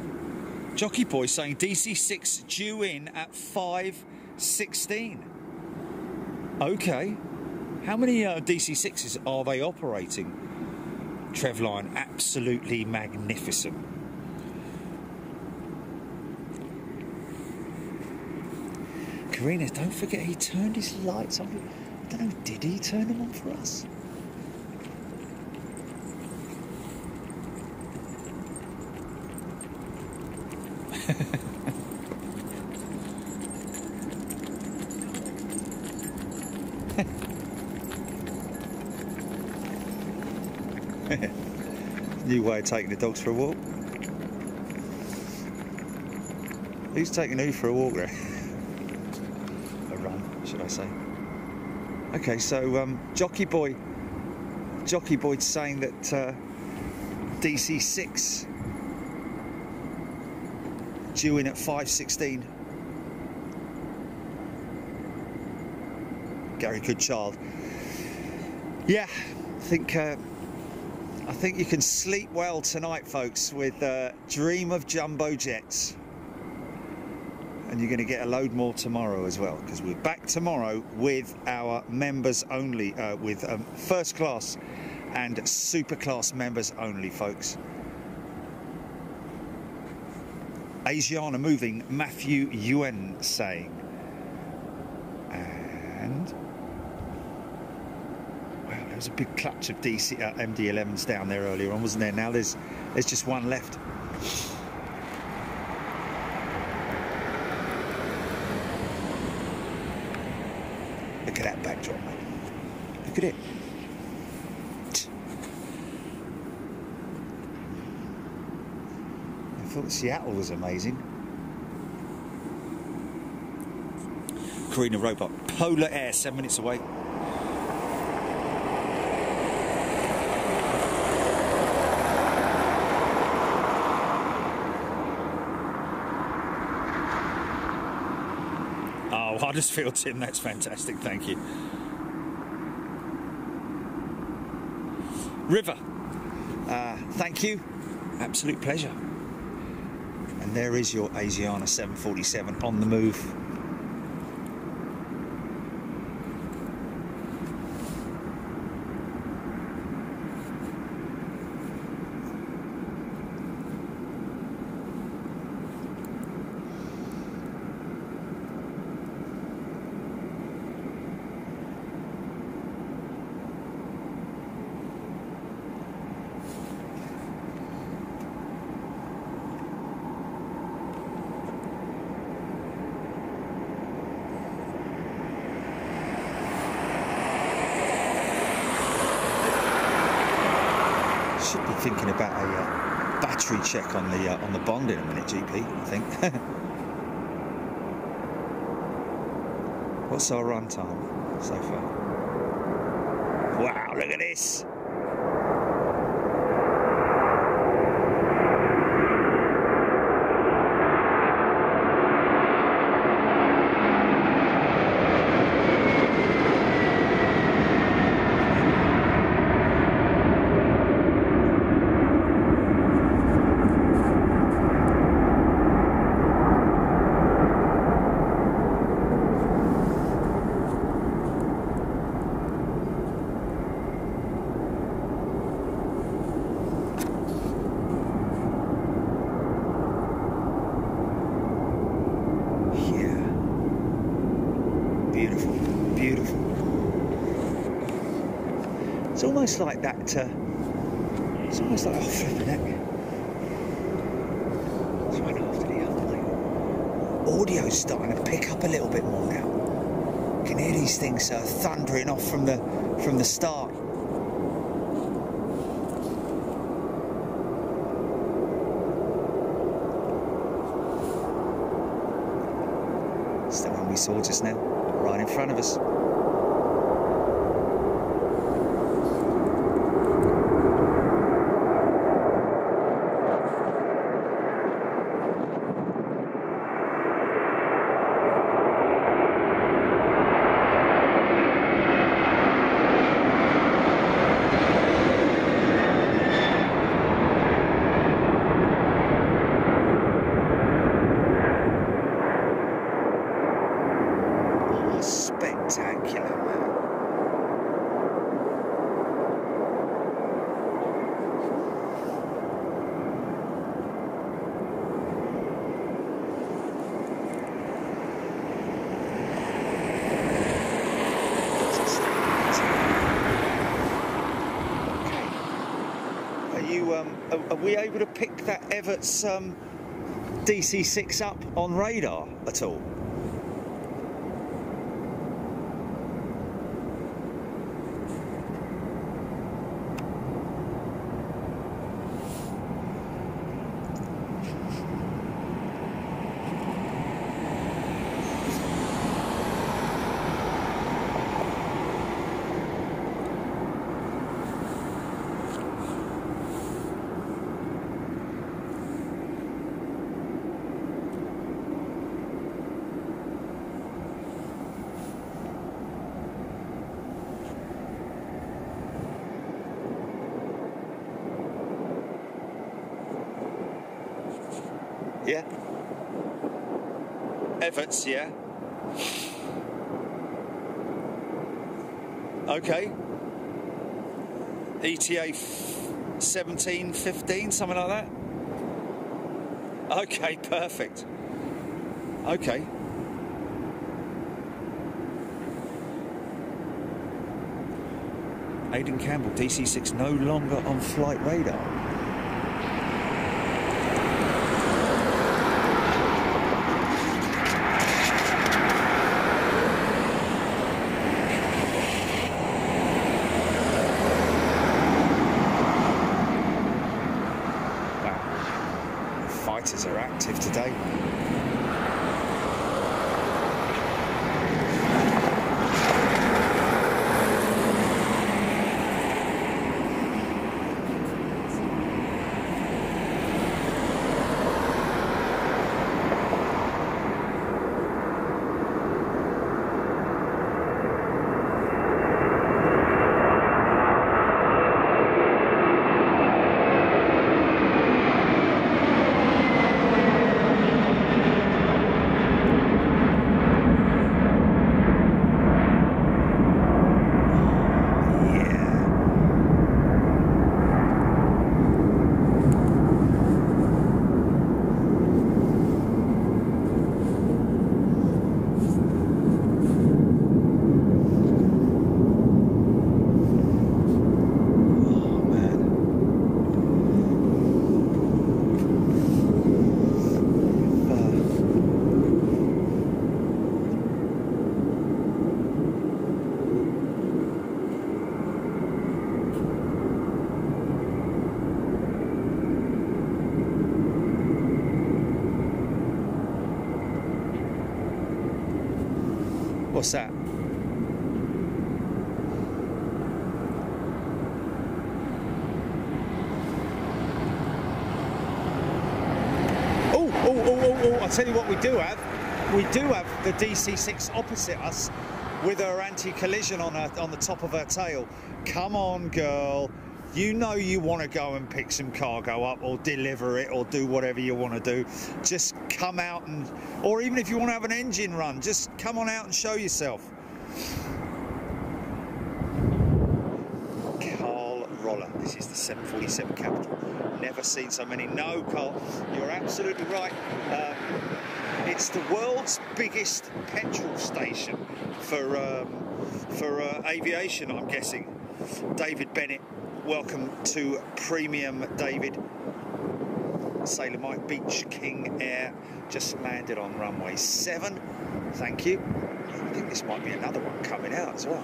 Jockey Boy saying DC6 due in at 5.16. Okay. How many uh, DC6s are they operating? Trevline, absolutely magnificent. Karina, don't forget he turned his lights on. I don't know, did he turn them on for us? New way of taking the dogs for a walk. Who's taking who for a walk there? a run, should I say? Okay, so um, Jockey Boy, Jockey Boy's saying that uh, DC6 due in at 5.16. Gary Goodchild. Yeah, I think uh, I think you can sleep well tonight, folks, with uh, Dream of Jumbo Jets. And you're going to get a load more tomorrow as well, because we're back tomorrow with our members only, uh, with um, first class and super class members only, folks. Asiana moving, Matthew Yuen saying. And wow, there was a big clutch of DC uh, MD11s down there earlier on, wasn't there? Now there's there's just one left. Look at that backdrop, mate. Look at it. I thought Seattle was amazing. Karina Robot, Polar Air, seven minutes away. Oh, Huddersfield, Tim, that's fantastic, thank you. River, uh, thank you, absolute pleasure. There is your Asiana 747 on the move. Should be thinking about a uh, battery check on the uh, on the Bond in a minute, GP. I think. What's our run time so far? Wow! Look at this. Yeah. Beautiful, beautiful. It's almost like that. Uh, it's almost like oh, flipping heck. It's one after the other. Audio's starting to pick up a little bit more now. You can hear these things uh, thundering off from the from the start. It's the one we saw just now, right in front of us. Oh, spectacular, man. Are you? Um, are, are we able to pick that Everts um, DC6 up on radar at all? Everts, yeah. Okay. ETA f- 17, 15, something like that? Okay, perfect. Okay. Aidan Campbell, DC6 no longer on flight radar. Tell you what we do have. We do have the DC6 opposite us with her anti-collision on her on the top of her tail. Come on, girl. You know you want to go and pick some cargo up or deliver it or do whatever you want to do. Just come out and, or even if you want to have an engine run, just come on out and show yourself. Carl Roller. This is the 747 Capital. Never seen so many. No, Carl, you're absolutely right. Um, it's the world's biggest petrol station for um, for uh, aviation, I'm guessing. David Bennett, welcome to Premium David. Sailor Mike Beach King Air just landed on runway seven. Thank you. I think this might be another one coming out as well.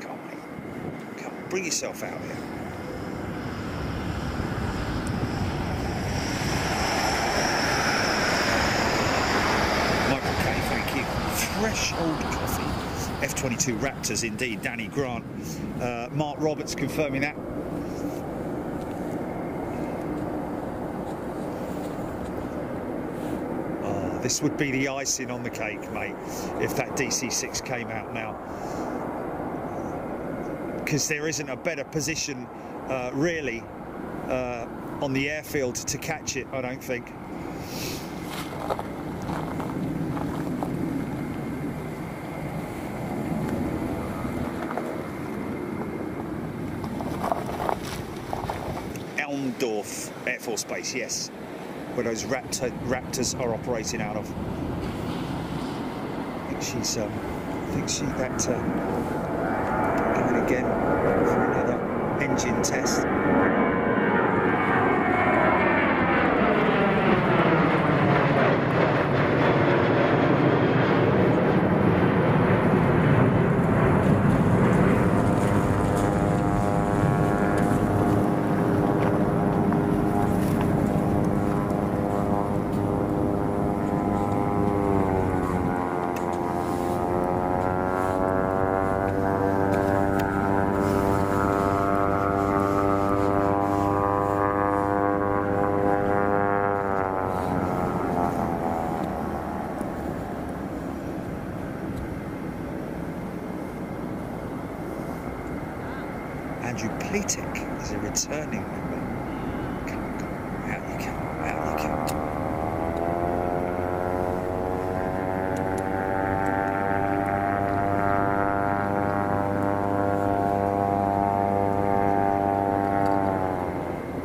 Come on, mate. Come on, bring yourself out here. Michael K, thank you. Threshold Coffee. F22 Raptors, indeed. Danny Grant. Uh, Mark Roberts confirming that. Oh, this would be the icing on the cake, mate, if that DC6 came out now. Because there isn't a better position, uh, really, uh, on the airfield to catch it, I don't think. Base, yes, where those Raptor, Raptors are operating out of. I think she's, um, I think she that uh, again for another engine test. Andrew Pletic is a returning member. Come on, come on, out you come, out you come.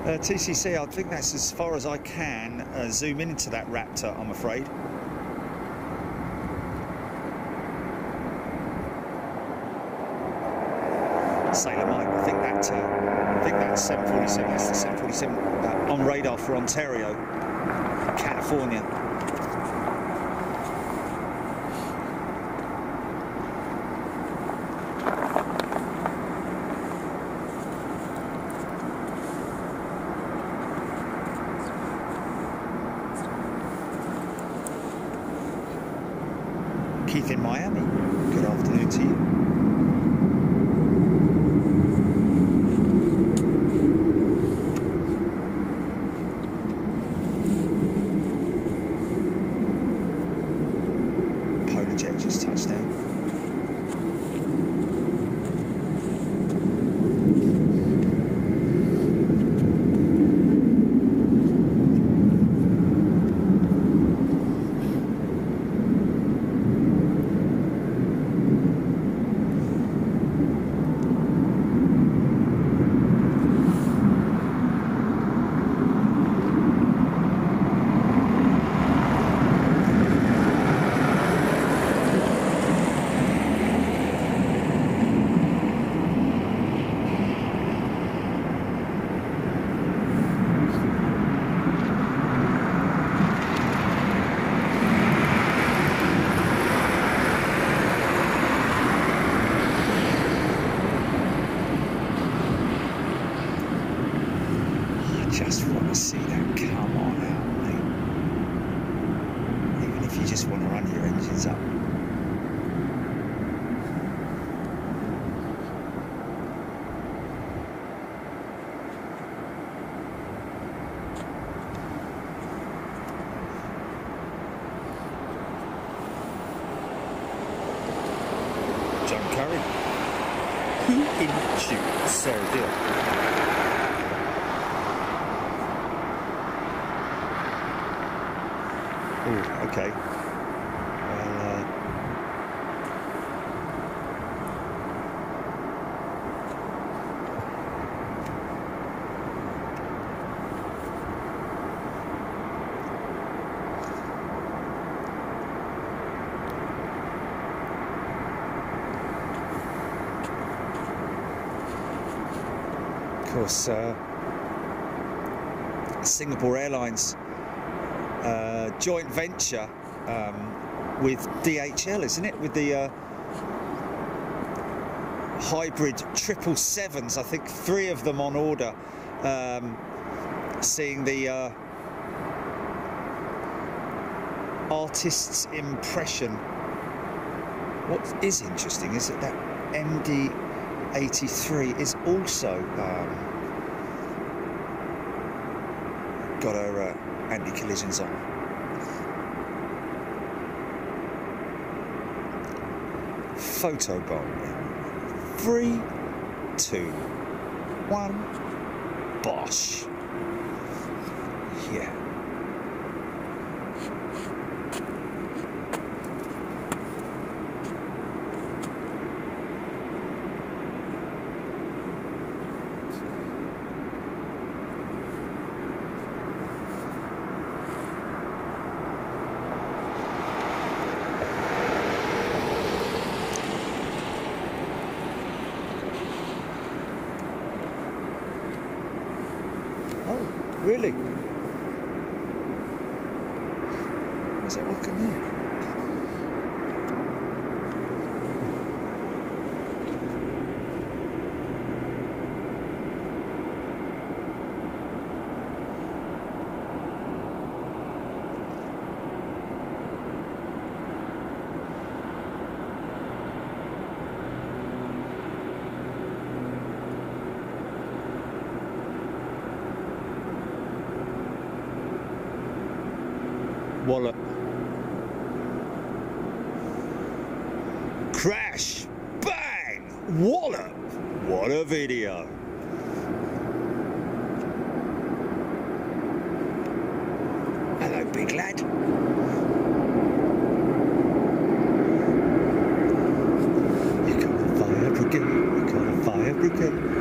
Uh, TCC, I think that's as far as I can uh, zoom in into that Raptor, I'm afraid. Sailor Mike, I think that, uh, I think that's 747, that's the 747 uh, on radar for Ontario, California. Okay. Course, uh, Singapore Airlines joint venture um, with DHL, isn't it? With the uh, hybrid triple sevens, I think three of them on order. Um, seeing the uh, artist's impression. What is interesting is that that MD83 is also um, got her uh, anti-collisions on. Photobomb. Three, two, one, Bosch. Yeah. Oh, really? Is that looking there? Wallet. Crash! Bang! Wallop! Video! Hello, big lad. You got a fire brigade. You got a fire brigade.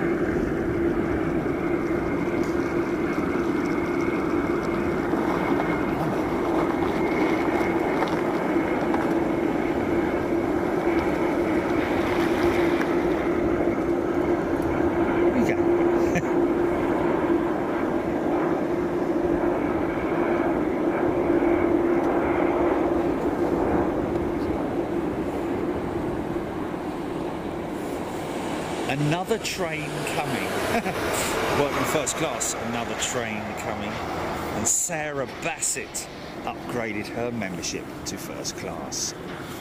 Another train coming. Working first class, another train coming. And Sarah Bassett upgraded her membership to first class.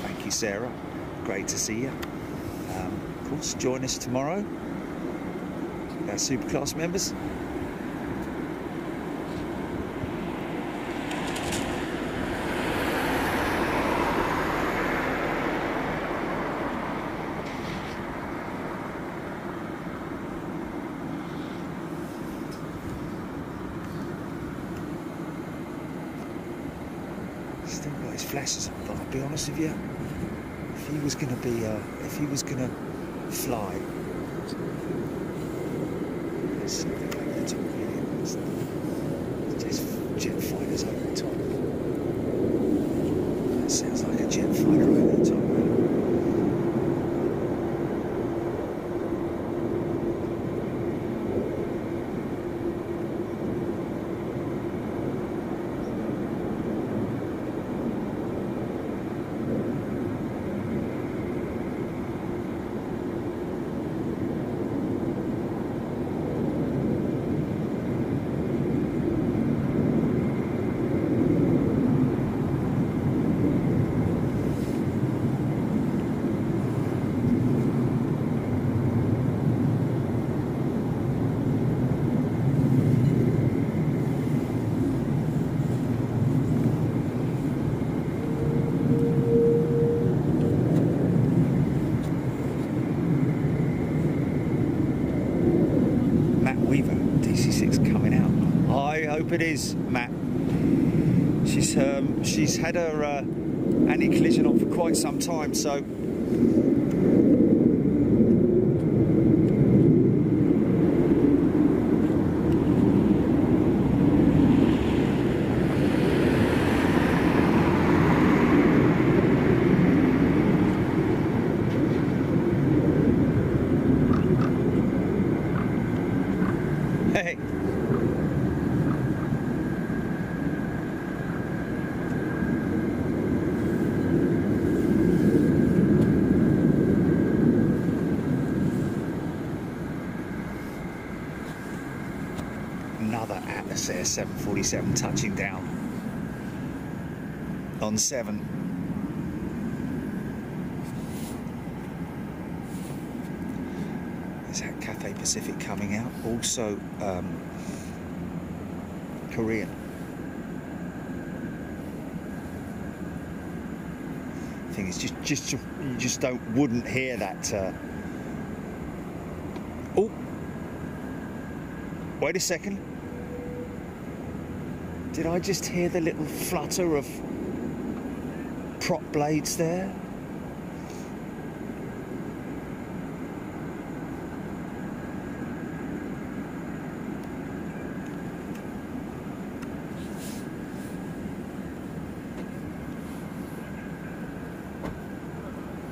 Thank you, Sarah. Great to see you. Um, of course, join us tomorrow. Our superclass members. Still got his flashes on, you, if he was going to be, uh, if he was going to fly, something like really. It's just jet fighters over the top. That sounds like a jet fighter over the top. Matt Weaver, DC6 coming out. I hope it is, Matt. She's um, she's had her uh, anti-collision on for quite some time, so hey. Another Atlas Air 747 touching down on 7. There's that Cathay Pacific coming out. Also, um, Korean. Thing is, just just you just don't wouldn't hear that. Uh... Oh, wait a second. Did I just hear the little flutter of prop blades there?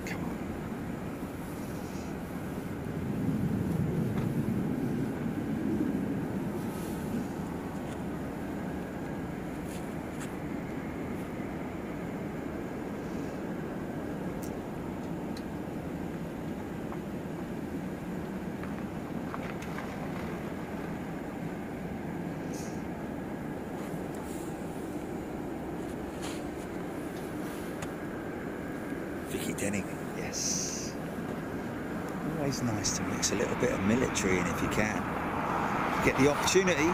Come on. Vicky Denning, yes. Always nice to mix a little bit of military in if you can. Get the opportunity.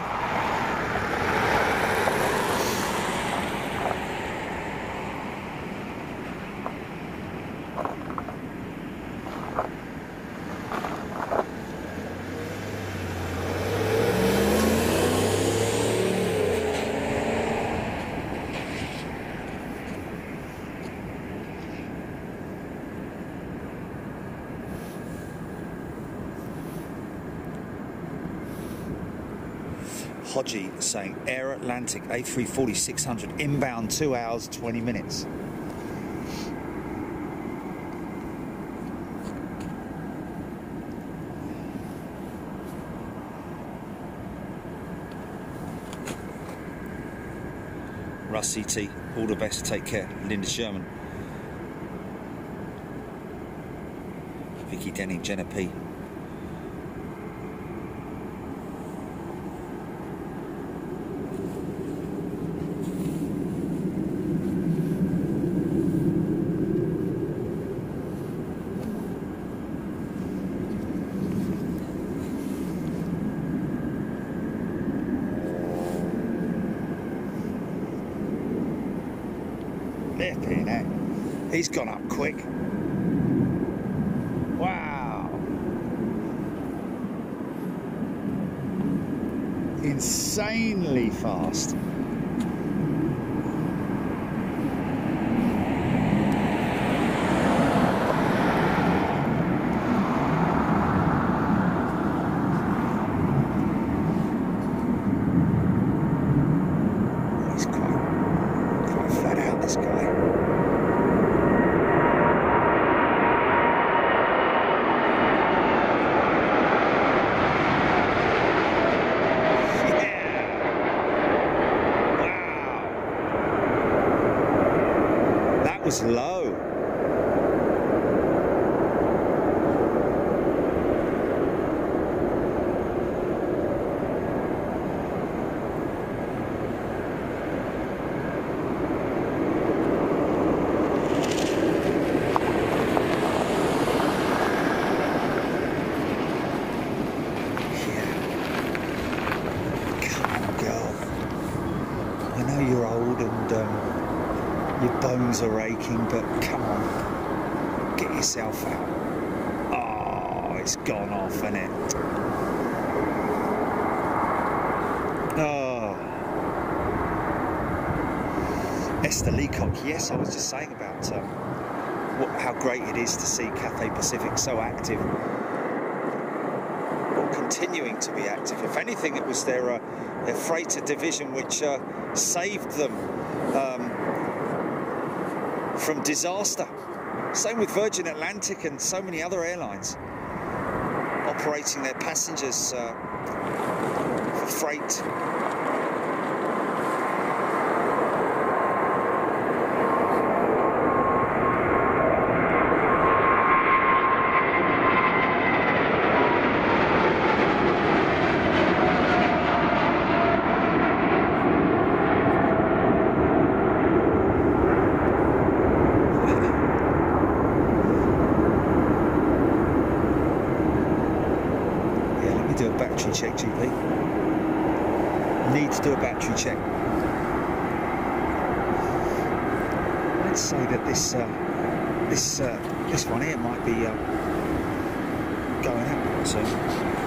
Saying Air Atlantic A340 600 inbound 2 hours 20 minutes. Russ CT, all the best, take care. Linda Sherman. Vicky Denning, Jenna P. are aching, but come on, get yourself out. Oh, it's gone off, isn't it? Oh. Esther Leacock, yes, I was just saying about um, what, how great it is to see Cathay Pacific so active continuing to be active. If anything, it was their uh, their freighter division which uh, saved them from disaster. Same with Virgin Atlantic and so many other airlines operating their passengers uh, for freight. Yeah, let me do a battery check, GP. Need to do a battery check. Let's say that this uh, this uh, this one here might be uh, going out quite soon.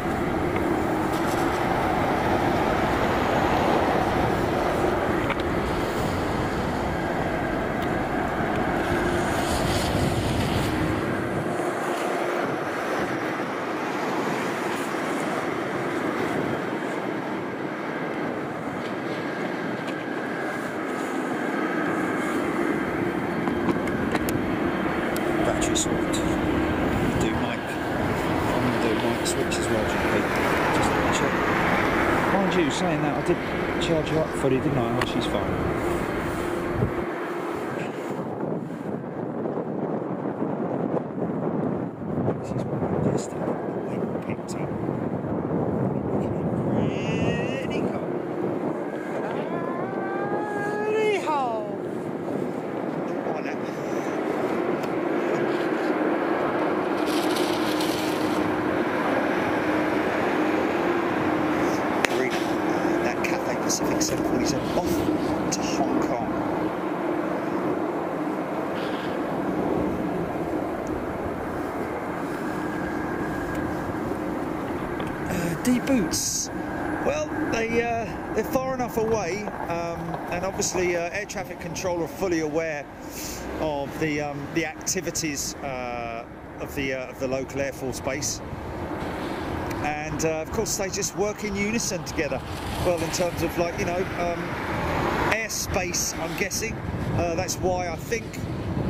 Battery swapped. Do mic. I'm going to do mic switch as well, GP. Just to check. Mind you, saying that, I did charge her up fully, didn't I? Oh, she's fine. This is what I just went picked up. Pretty cool. Pretty hole. On it. Karina, that Cathay Pacific 747 off to Hong Kong. Boots. Well, they uh, they're far enough away, um, and obviously uh, air traffic control are fully aware of the um, the activities uh, of the uh, of the local air force base and uh, of course they just work in unison together. Well, in terms of like you know um, airspace, I'm guessing. Uh, that's why I think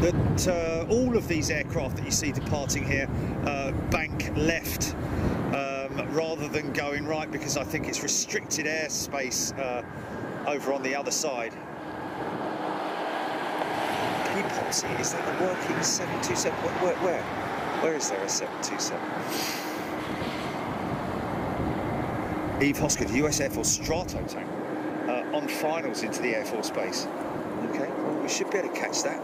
that all of these aircraft that you see departing here bank left going right because I think it's restricted airspace uh, over on the other side. Is that the working 727? Where, where, where is there a 727? Eve Hosker, the US Air Force Strato tank, uh, on finals into the Air Force Base. Okay, well, we should be able to catch that.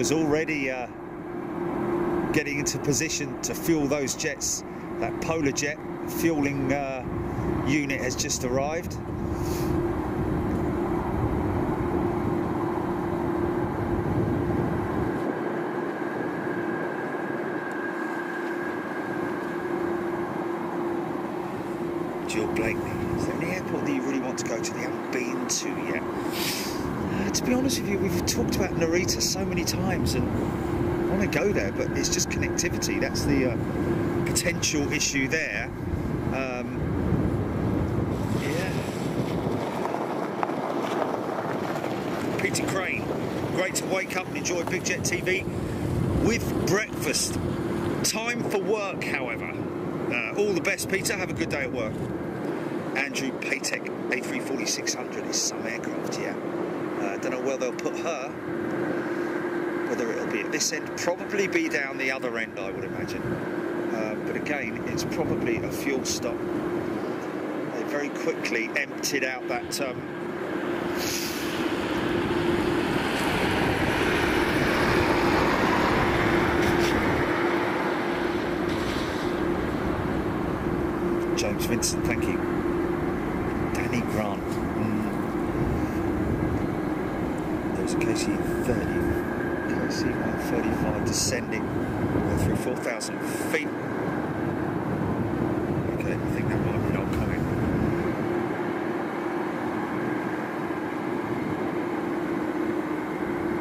Fueler's already uh, getting into position to fuel those jets. That Polar Jet fueling uh, unit has just arrived. Jill Blakeney. Is there any airport that you really want to go to that you haven't been to yet? Uh, to be honest with you, we've talked about Narita so many times and I want to go there, but it's just connectivity. That's the uh, potential issue there. Um, yeah. Peter Crane, great to wake up and enjoy Big Jet TV with breakfast. Time for work, however. Uh, all the best, Peter. Have a good day at work. Andrew Patek, A340-600 is some aircraft, yeah. Don't know where they'll put her. Whether it'll be at this end, probably be down the other end, I would imagine. Uh, but again, it's probably a fuel stop. They very quickly emptied out that um, James Vincent, thank you. Danny Grant. Mm. There's a KC-30, KC-135 descending uh, through 4,000 feet. Okay, I think that might be not coming.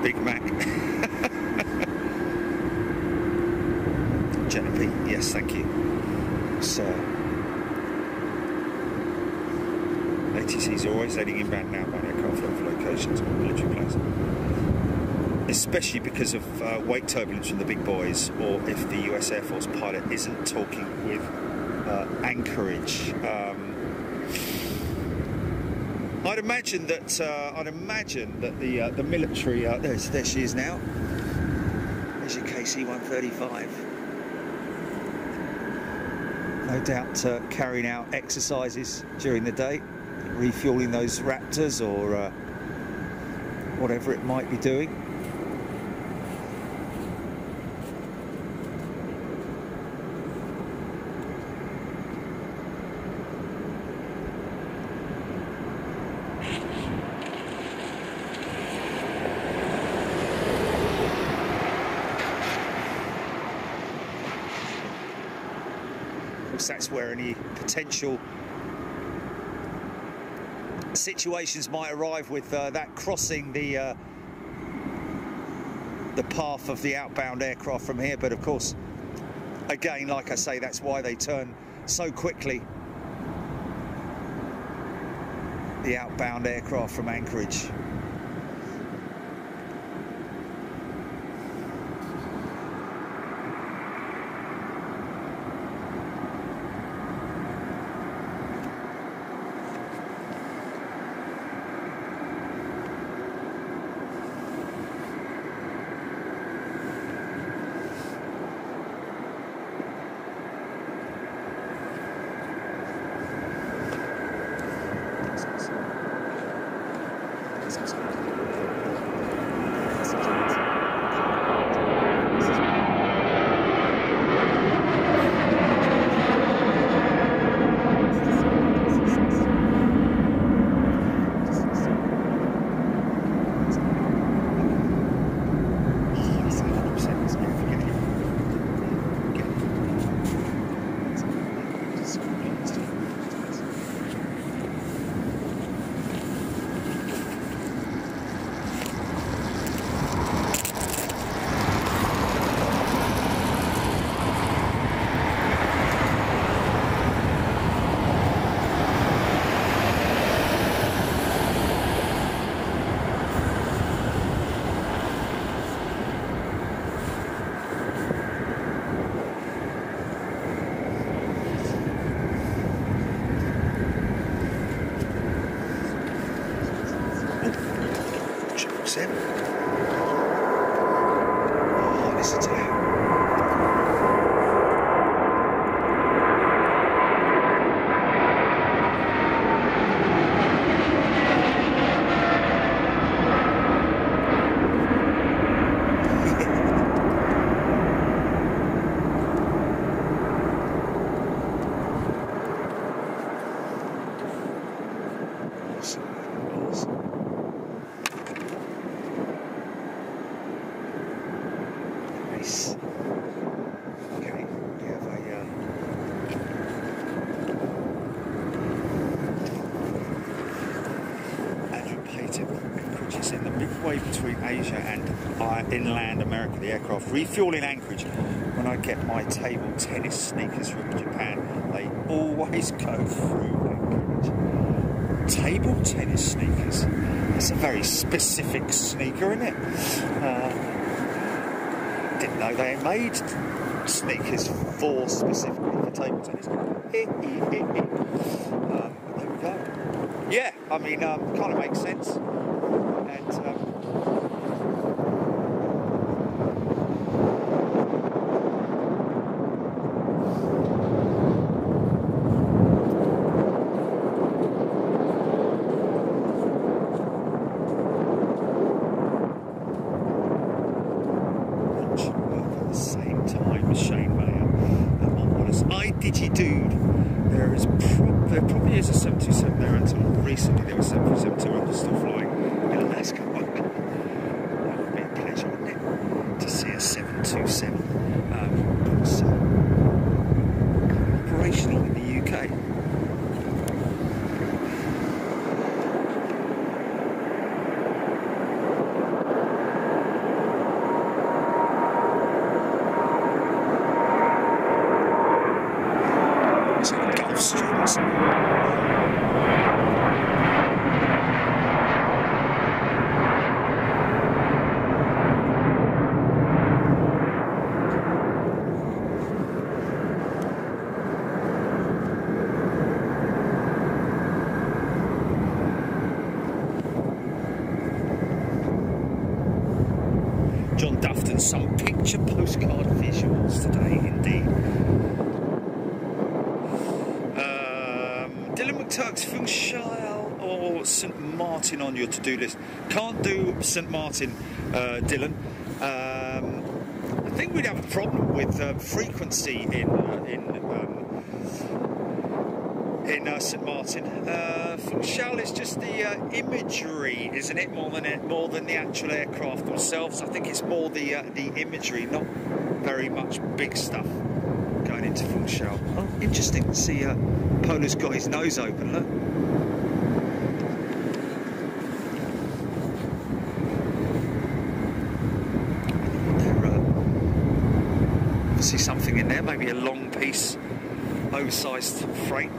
Big Mac. Genevieve, yes, thank you. So, ATCs are always adding inbound and outbound aircraft over locations on military planes. Especially because of uh, wake turbulence from the big boys, or if the US Air Force pilot isn't talking with uh, anchorage. Um, I'd imagine that uh, I'd imagine that the uh, the military uh, there's there she is now. There's your KC-135. No doubt uh, carrying out exercises during the day, refueling those Raptors or uh, whatever it might be doing. That's where any potential situations might arrive with uh, that crossing the uh, the path of the outbound aircraft from here. But of course, again, like I say, that's why they turn so quickly. The outbound aircraft from Anchorage. Refueling Anchorage. When I get my table tennis sneakers from Japan, they always go through Anchorage. Table tennis sneakers. That's a very specific sneaker, isn't it? Uh, didn't know they made sneakers for specifically for table tennis. um, there we go. Yeah, I mean, um, kind of makes sense. And um, should work at the same time as Shane Mayer. And my honest, I DigiDude, there is prob- there probably is a 727 there until recently there was 737 still flying in Alaska. Well, that would be a pleasure, wouldn't it? To see a 727 um, so operational in the UK. It's like Gulfstream or something. John Dufton, some picture postcard visuals today, indeed. Um, Dylan McTurk's Funchal or St Martin on your to-do list. Can't do St Martin, uh, Dylan. Um, I think we'd have a problem with uh, frequency in uh, in um, in uh, St Martin. Uh, Funchal is just the uh, imagery, isn't it? More than it, more than the actual aircraft themselves. I think it's more the uh, the imagery, not very much big stuff going into Funchal. Oh, interesting to see uh, Polar's got his nose open. Look. There, uh, obviously something in there, maybe a long piece, oversized freight.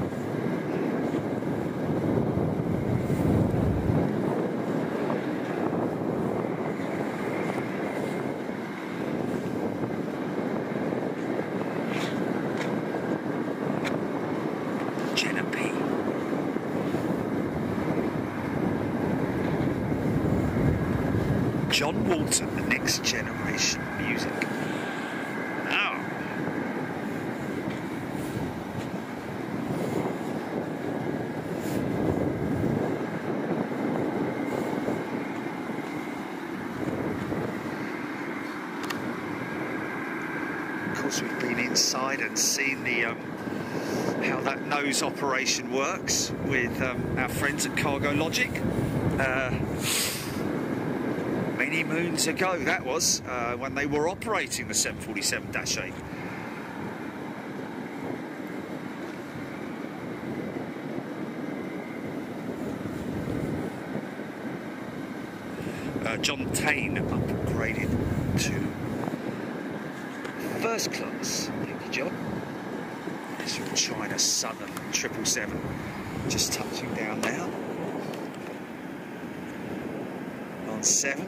Jenna P. John Walton, the next generation music. Of course, we've been inside and seen the um, how that nose operation works with um, our friends at Cargo Logic. Uh, moons ago, that was uh, when they were operating the 747 8. Uh, John Tane upgraded to first class. Thank you, John. From China Southern 777. Just touching down now. On 7.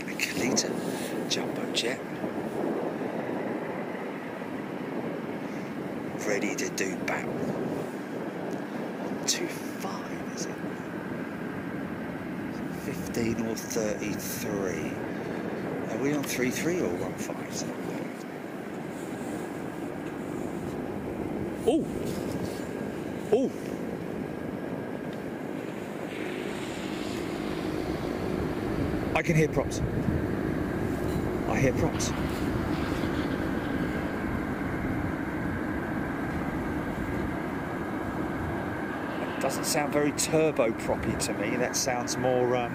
A Kalitta Jumbo Jet. Ready to do battle. On 25, is it? 15 or 33. Are we on 3-3 or 1-5? Oh! Oh! I can hear props. I hear props. Doesn't sound very turbo proppy to me. That sounds more. Um,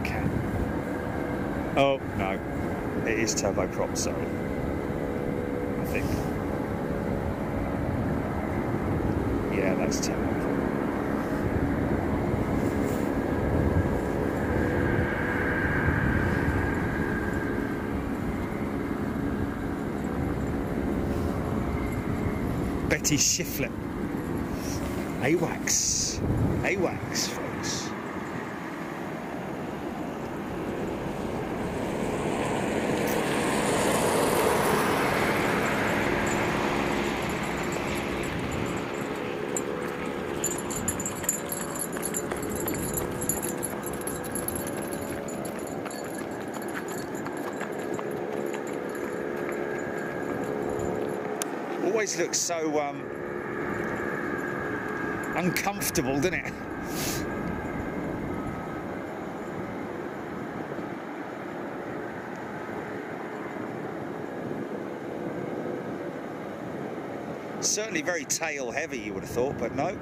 okay. Oh no, it is turbo prop. Sorry. I think. Yeah, that's. Betty Shiflett. AWACS. AWACS, Always looks so um, uncomfortable, doesn't it? Certainly very tail heavy, you would have thought, but no.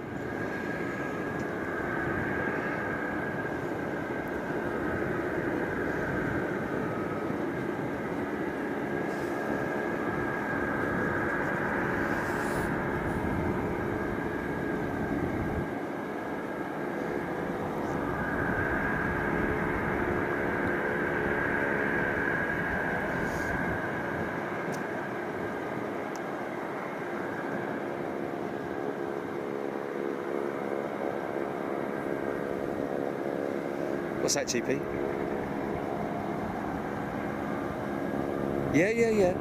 What's that, GP? Yeah, yeah, yeah.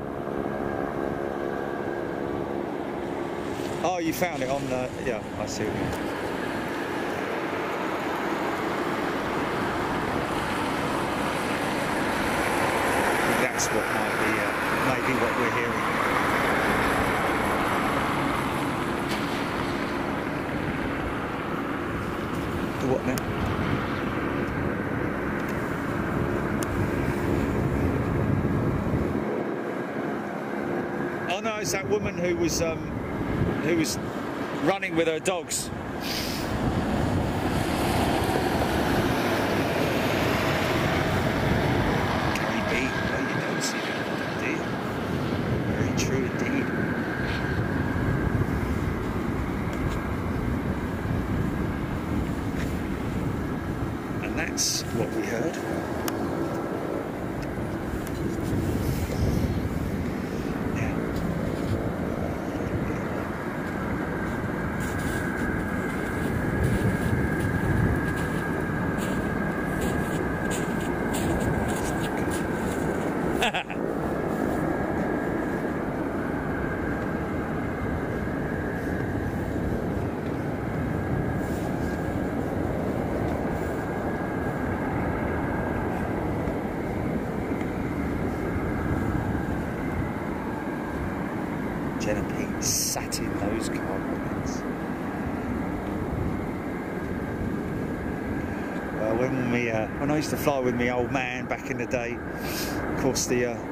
Oh, you found it on the. Yeah, I see. That's what might be, uh, maybe what we're hearing. The what now? That woman who was um, who was running with her dogs. Carrie B. Well, you don't see that, do you? Very true indeed. And that's what we heard. Yeah. Jenna Pete sat in those carpets. Well, when we, uh, when I used to fly with me old man back in the day, of course the uh,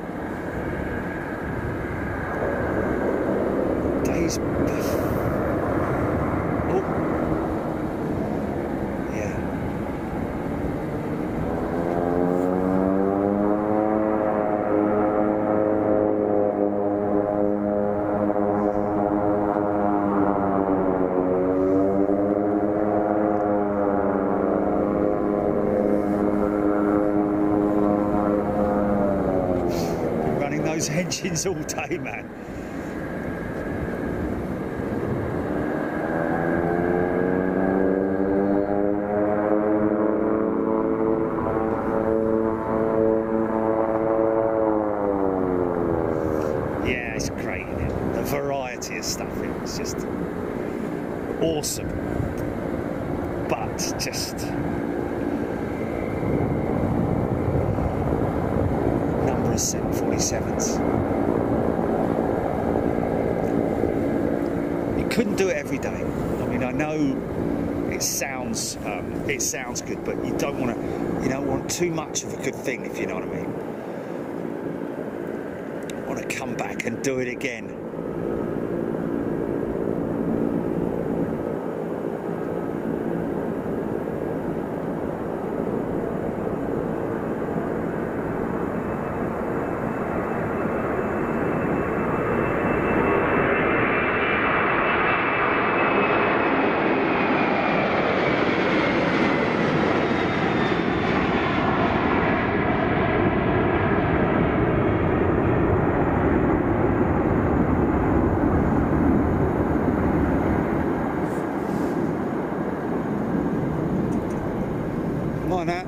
engines all day, man. Yeah, it's great. The variety of stuff. It's just awesome. But just number of 747s. You couldn't do it every day. I mean, I know it sounds um, it sounds good, but you don't want to you don't want too much of a good thing, if you know what I mean. Want to come back and do it again. Come on, Nat.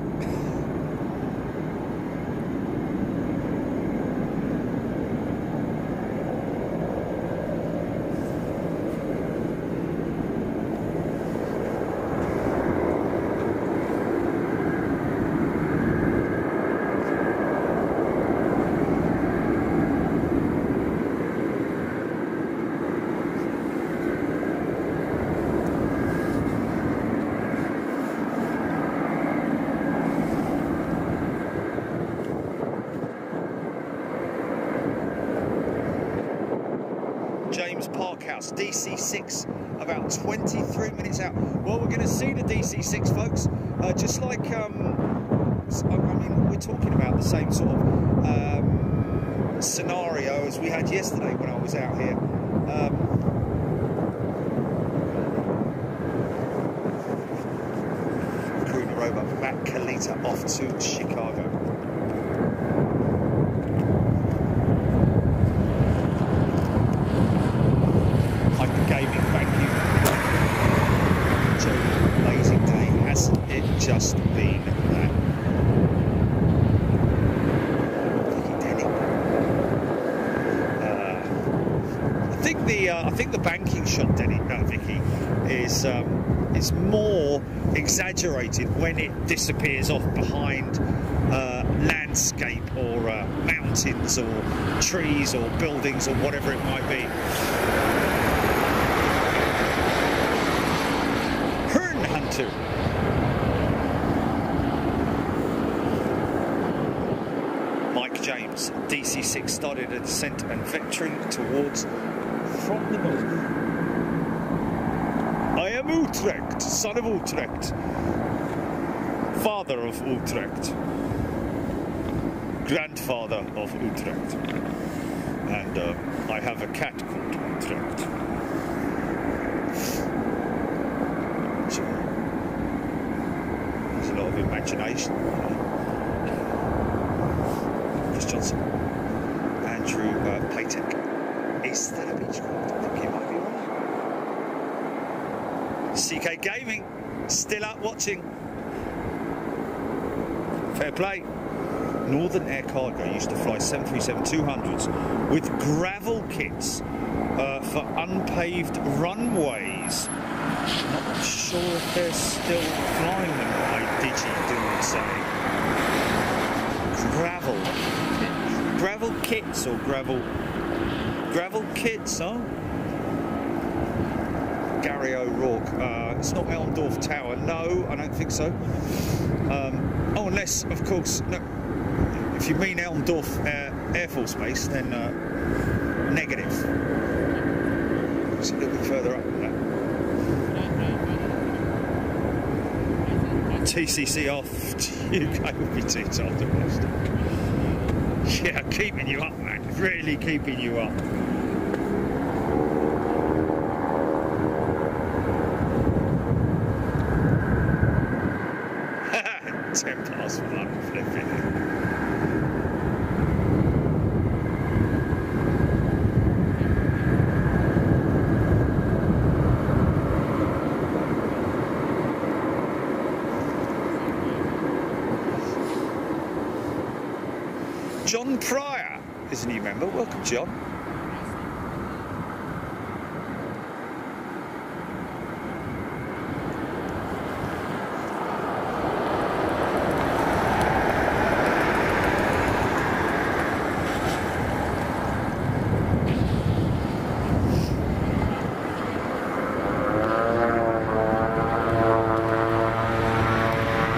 James Parkhouse, DC6, about 23 minutes out. Well, we're going to see the DC6, folks. Uh, just like, um, I mean, we're talking about the same sort of um, scenario as we had yesterday when I was out here. Um, Karuna Robot, Matt Kalitta off to Chicago. Hyper Gaming, thank you. So, amazing day, hasn't it just been that? Vicky Denny. Uh, I think the uh, I think the banking shot, Denny, no, Vicky, is um, is more exaggerated when it disappears off behind uh, landscape or uh, mountains or trees or buildings or whatever it might be. Hern Hunter. Mike James, DC6 started a descent and vectoring towards. I am Utrecht, son of Utrecht, father of Utrecht, grandfather of Utrecht, and uh, I have a cat called Utrecht. So, there's a lot of imagination. Chris Johnson, Andrew uh, Patek. Is that a Beechcraft? I think you might be CK Gaming, still up watching. Fair play. Northern Air Cargo used to fly 737-200s with gravel kits uh, for unpaved runways. Not sure if they're still flying them, I digi do say. Gravel. Gravel kits or gravel gravel kits, huh? Gary O'Rourke. Uh, it's not Elmendorf Tower. No, I don't think so. Um, oh, unless, of course, no, if you mean Elmendorf uh, Air Force Base, then uh, negative. It's a little bit further up than that. TCC off UK will be too tough to. Yeah, keeping you up, man. Really keeping you up. Ten past one, flipping. John Pryor is a new member. Welcome, John.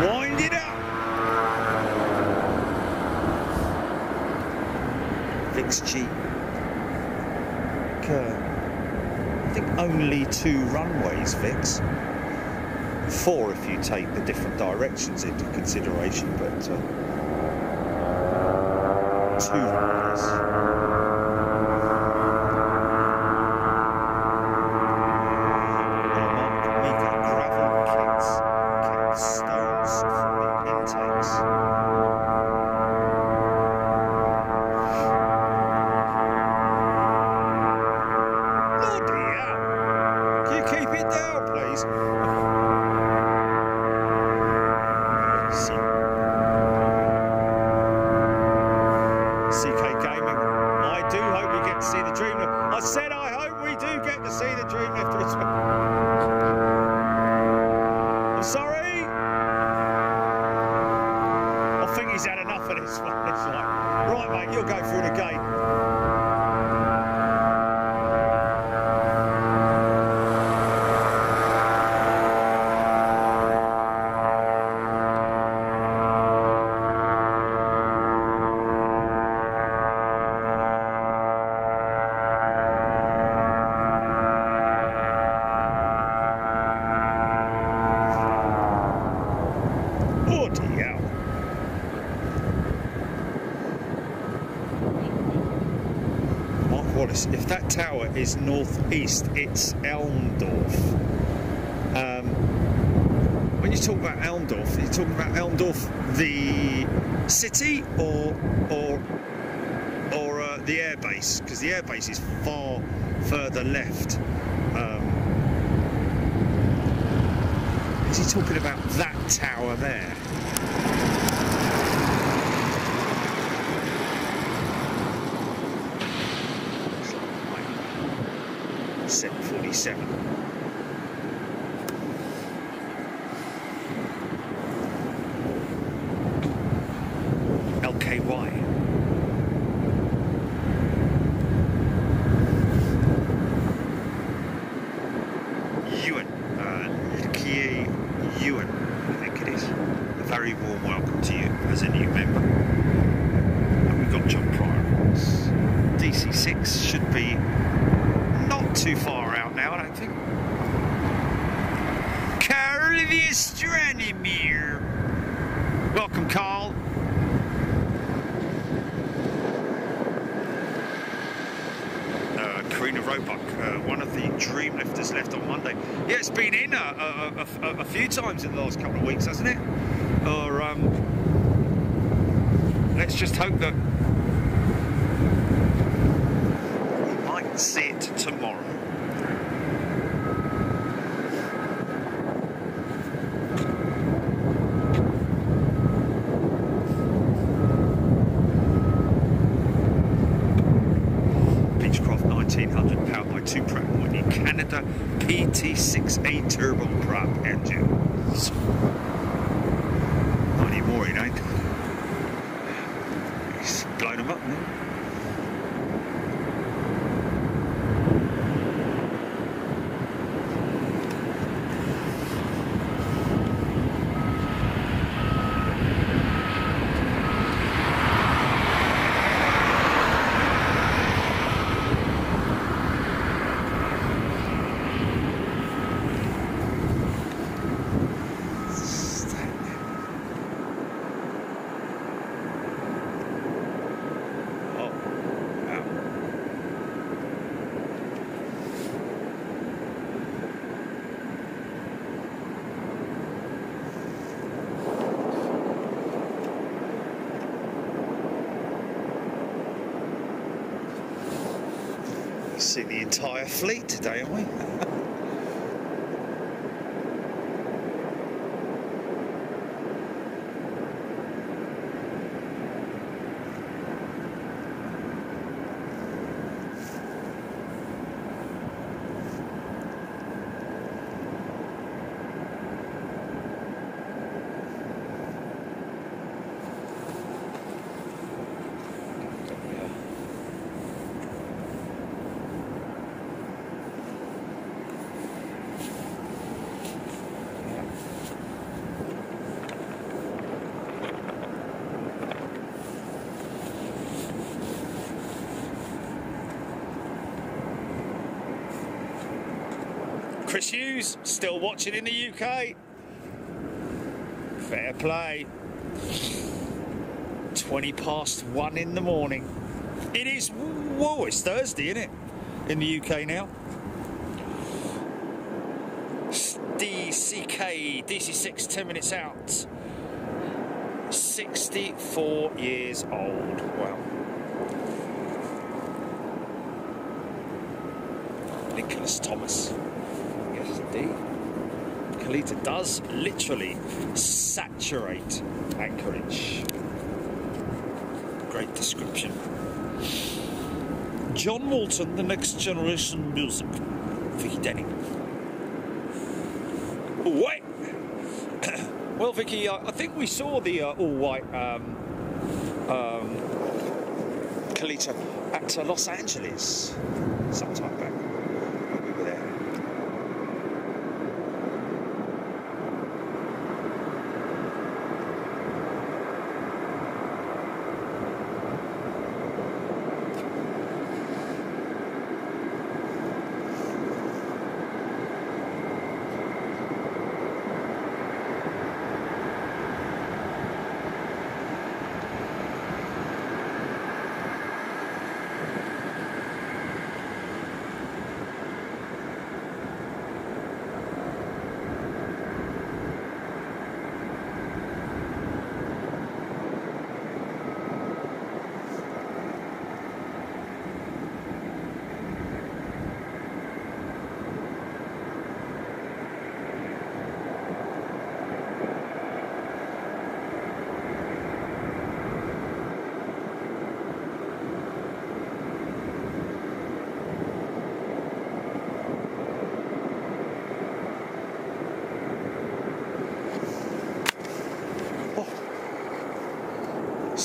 Wind it up. Vix G. Uh, I think only two runways, Vix. Four if you take the different directions into consideration, but uh, two runways. That tower is northeast, it's Elmendorf. Um, when you talk about Elmendorf, you're talking about Elmendorf, the city, or or or uh, the airbase, because the airbase is far further left. Um, is he talking about that tower there? See the entire fleet today, aren't we? Still watching in the UK. Fair play. 20 past one in the morning. It is, whoa, it's Thursday, isn't it? In the UK now. DCK, DC6, 10 minutes out. 64 years old. Wow. Nicholas Thomas. Yes, indeed. Kalitta does literally saturate Anchorage. Great description. John Walton, the next generation music. Vicky Denning. Wait! Well, Vicky, uh, I think we saw the uh, all-white um, um, Kalitta at uh, Los Angeles sometime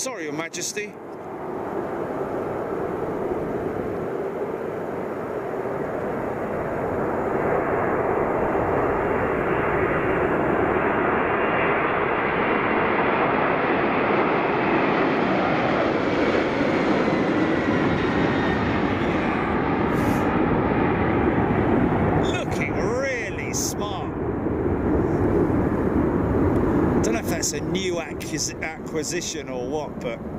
Sorry, Your Majesty. Looking really smart. Don't know if that's a new acquisition or what, but.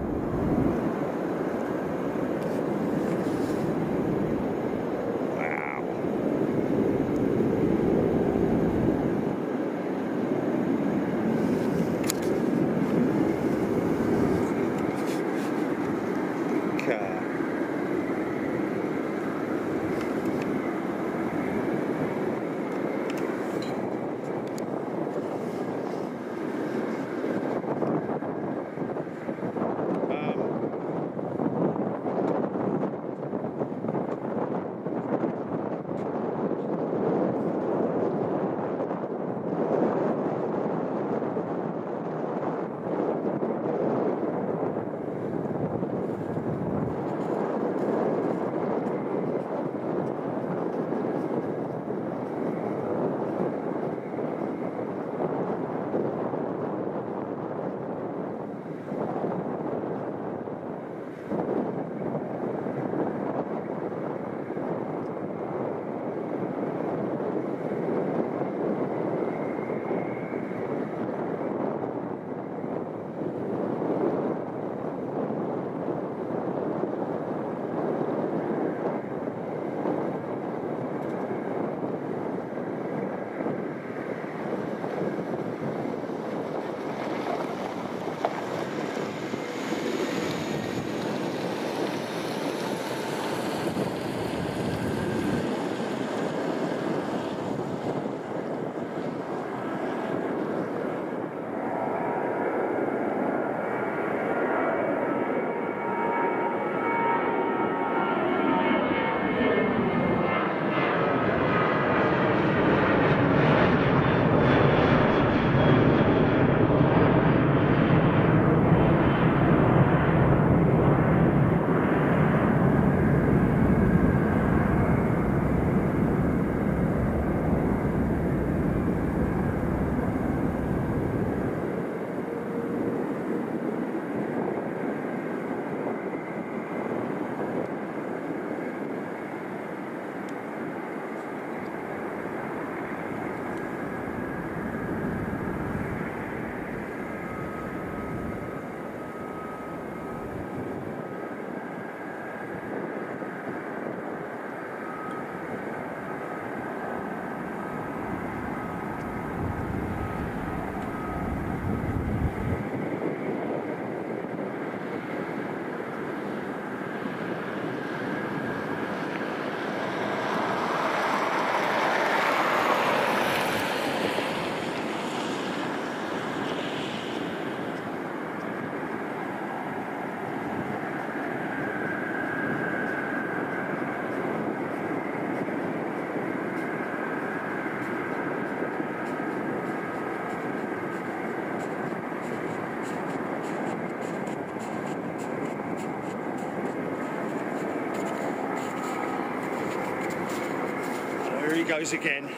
Goes again.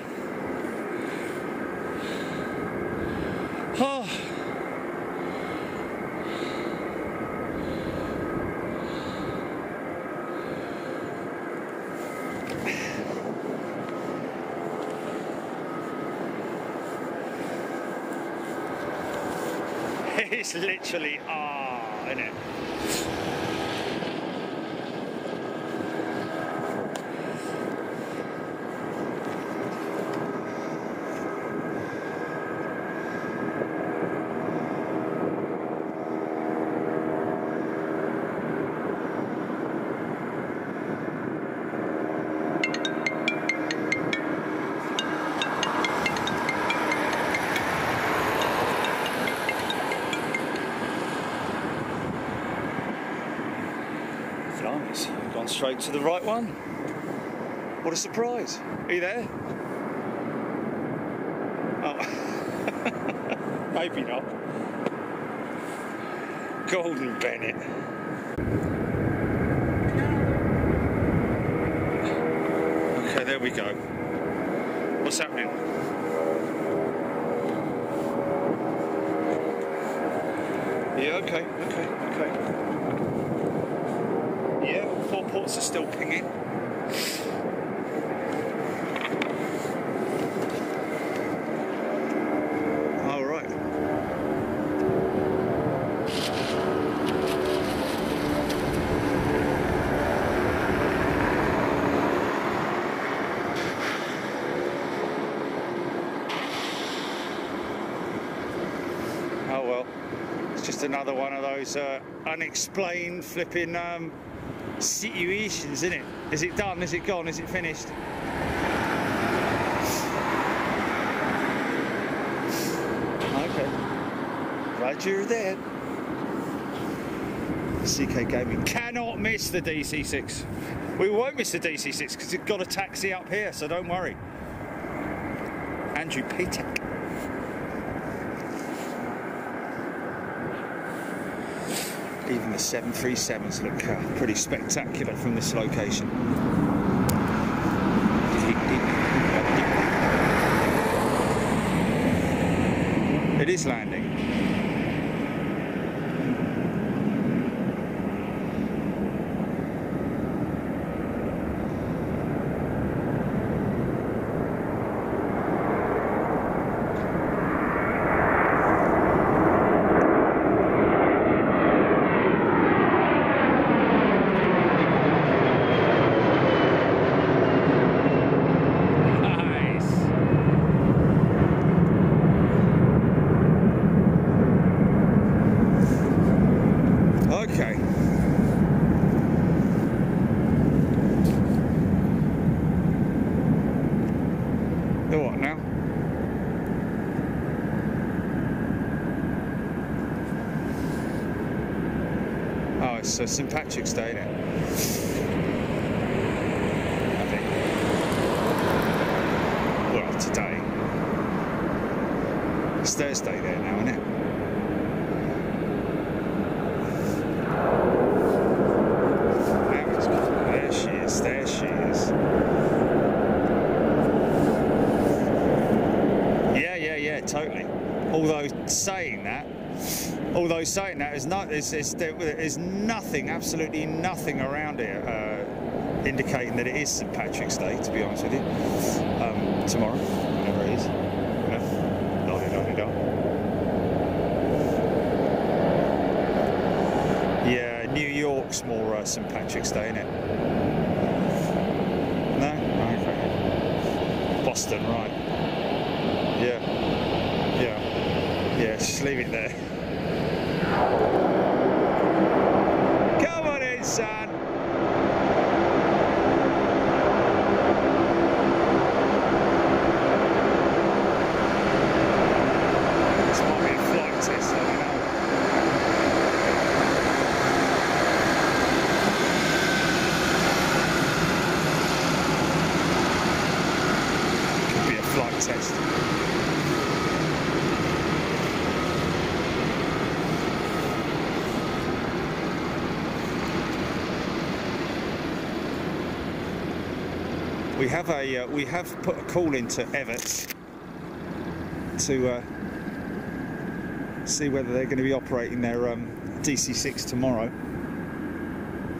Oh. It's literally ah, isn't it? Blimey's gone straight to the right one. What a surprise. Are you there? Oh. Maybe not. Golden Bennett. Okay, there we go. What's happening? Yeah, okay, okay, okay. Yeah, are still pinging. All right. Oh well, it's just another one of those uh, unexplained flipping um, situations, isn't it? Is it done? Is it gone? Is it finished? Okay. Glad you're there. CK Gaming cannot miss the DC6. We won't miss the DC6 because it's got a taxi up here, so don't worry. Andrew Patek. Even the 737s look uh, pretty spectacular from this location. It is landing. Nice. Okay. The what now? Oh, it's St Patrick's Day, isn't it? I think. Well, today. It's Thursday there now, isn't it? There she is, there she is. Yeah, yeah, yeah, totally. Although saying that, although saying that, there's, not, there's, nothing, absolutely nothing around here uh, indicating that it is St Patrick's Day, to be honest with you. Um, tomorrow, whenever it is. Yeah, New York's more uh, St Patrick's Day, isn't it? No? Okay. Boston, right. Yeah. Yeah. Yeah, just leave it there. Come on in, son. This might be a flight test, I don't know. Could be a flight test. We have a uh, we have put a call into Everts to uh, see whether they're going to be operating their um, DC6 tomorrow.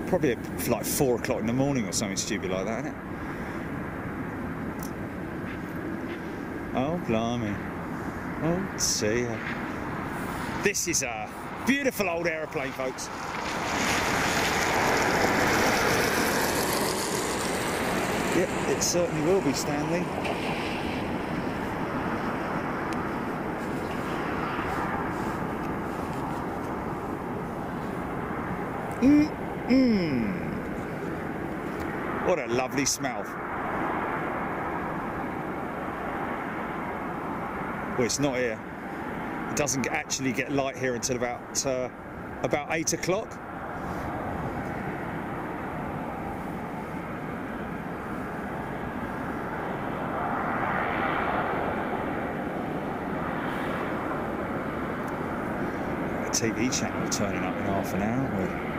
Probably at like four o'clock in the morning or something stupid like that? Oh, blimey. Oh, see. This is a beautiful old aeroplane, folks. Yep, it certainly will be, Stanley. Mm -mm. What a lovely smell. Well, it's not here. It doesn't actually get light here until about uh, about eight o'clock. TV channel turning up in half an hour. Or...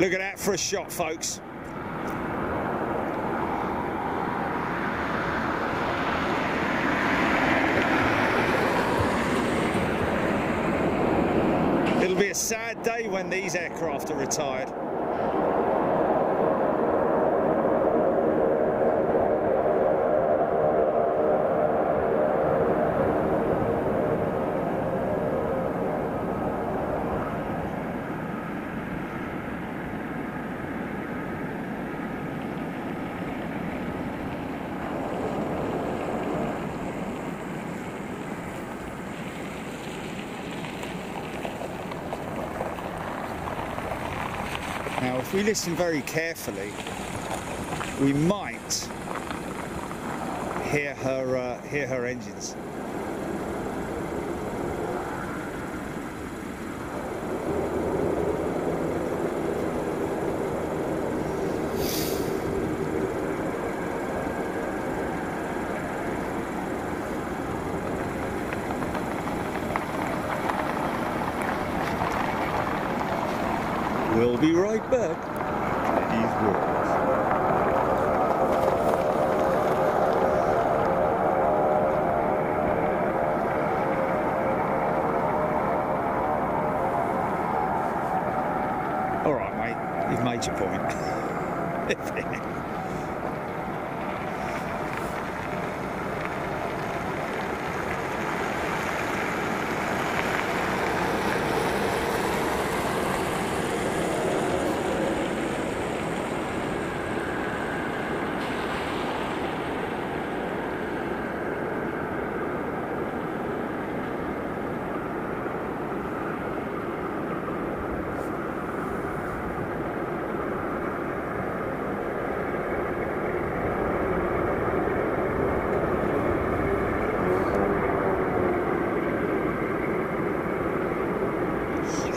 Look at that for a shot, folks. It'll be a sad day when these aircraft are retired. We listen very carefully, we might hear her uh, hear her engines. We'll be right back. These words. All right, mate. You've made your point.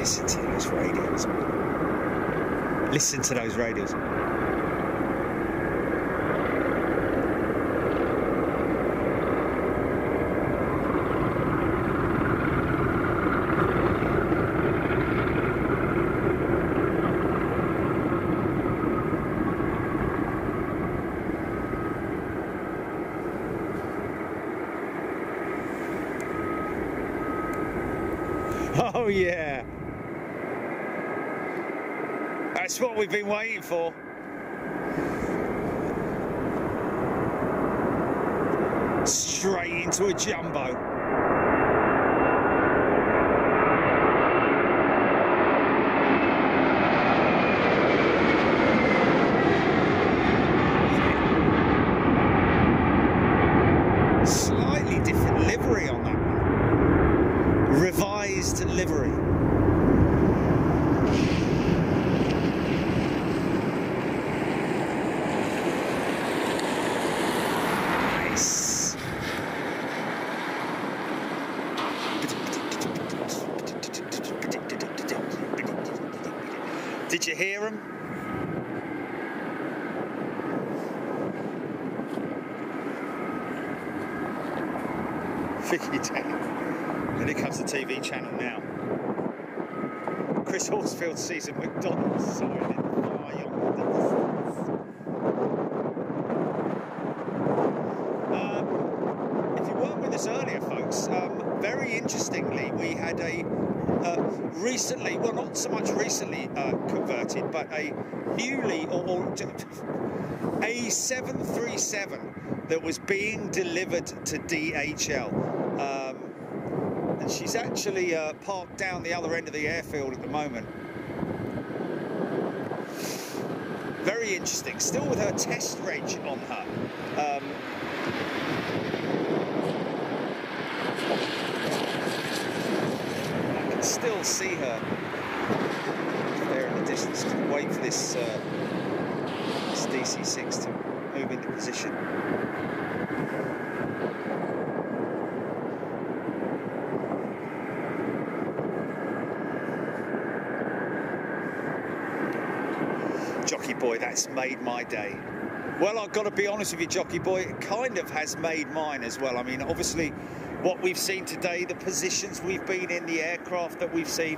Listen to those radios. Listen to those radios. Oh yeah. That's what we've been waiting for. Straight into a jumbo. Slightly different livery on that one. Revised livery. Nice. Did you hear him? And here comes the TV channel now. Chris Horsfield sees a McDonald's sign in far yonder distance. Um, if you weren't with us earlier, folks, um, very interestingly, we had a uh, recently, well, not so much recently uh, converted, but a newly or a 737 that was being delivered to DHL. Actually uh, parked down the other end of the airfield at the moment. Very interesting. Still with her test reg on her. Um, I can still see her there in the distance. Wait for this, uh, this DC-6 to move into position. Jockey boy, that's made my day. Well, I've got to be honest with you, Jockey Boy, it kind of has made mine as well. I mean, obviously, what we've seen today, the positions we've been in, the aircraft that we've seen,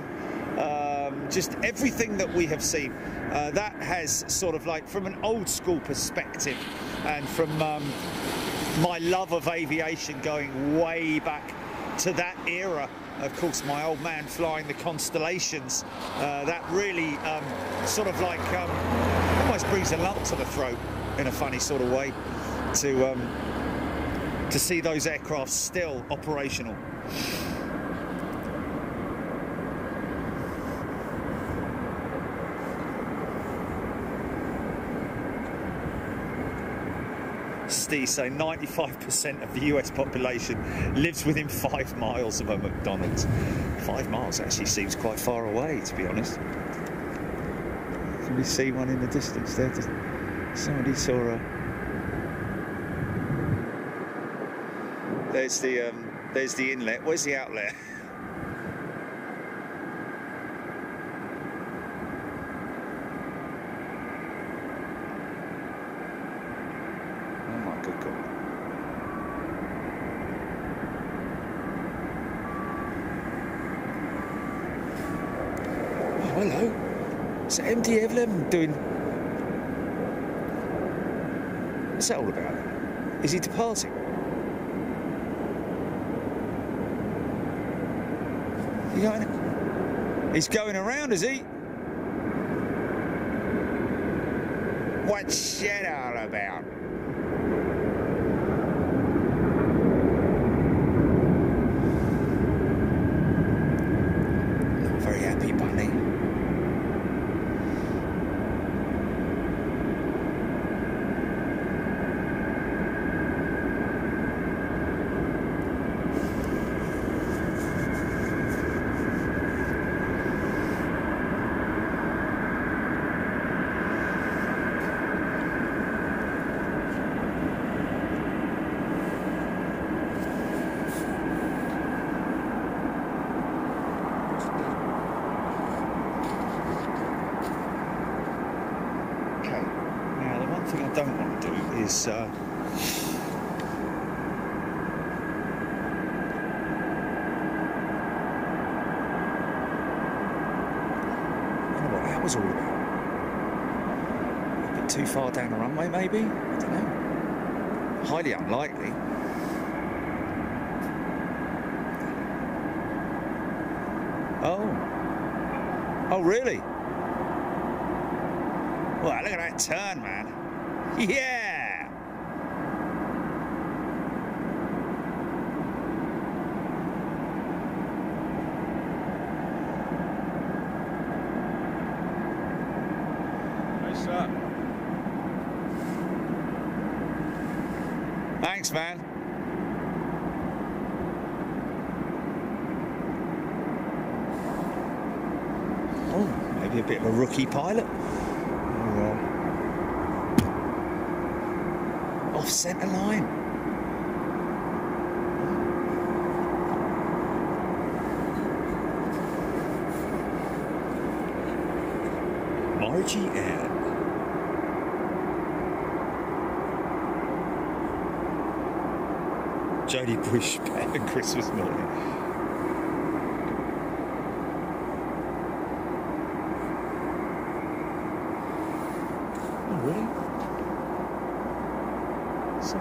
um, just everything that we have seen, uh, that has sort of like, from an old school perspective and from um, my love of aviation going way back to that era. Of course, my old man flying the Constellations, uh, that really um, sort of like um, almost brings a lump to the throat in a funny sort of way to um, to see those aircraft still operational. Steve saying 95% of the US population lives within five miles of a McDonald's. Five miles actually seems quite far away, to be honest. Can we see one in the distance there? Somebody saw a. There's the um, there's the inlet. Where's the outlet? Oh my good God. Oh, hello. Is Evelyn doing. What's that all about? Is he departing? You going? He's going around, is he? What's that all about? Not very happy, Bunny. Okay. Now, the one thing I don't want to do is. Uh, I wonder what that was all about. A bit too far down the runway, maybe? I don't know. Highly unlikely. Oh. Oh, really? Turn, man. Yeah! Nice. Thanks, man. Oh, maybe a bit of a rookie pilot. Or, uh, off centre line. Margie Ann. Jodie Bush Christmas morning. really? So,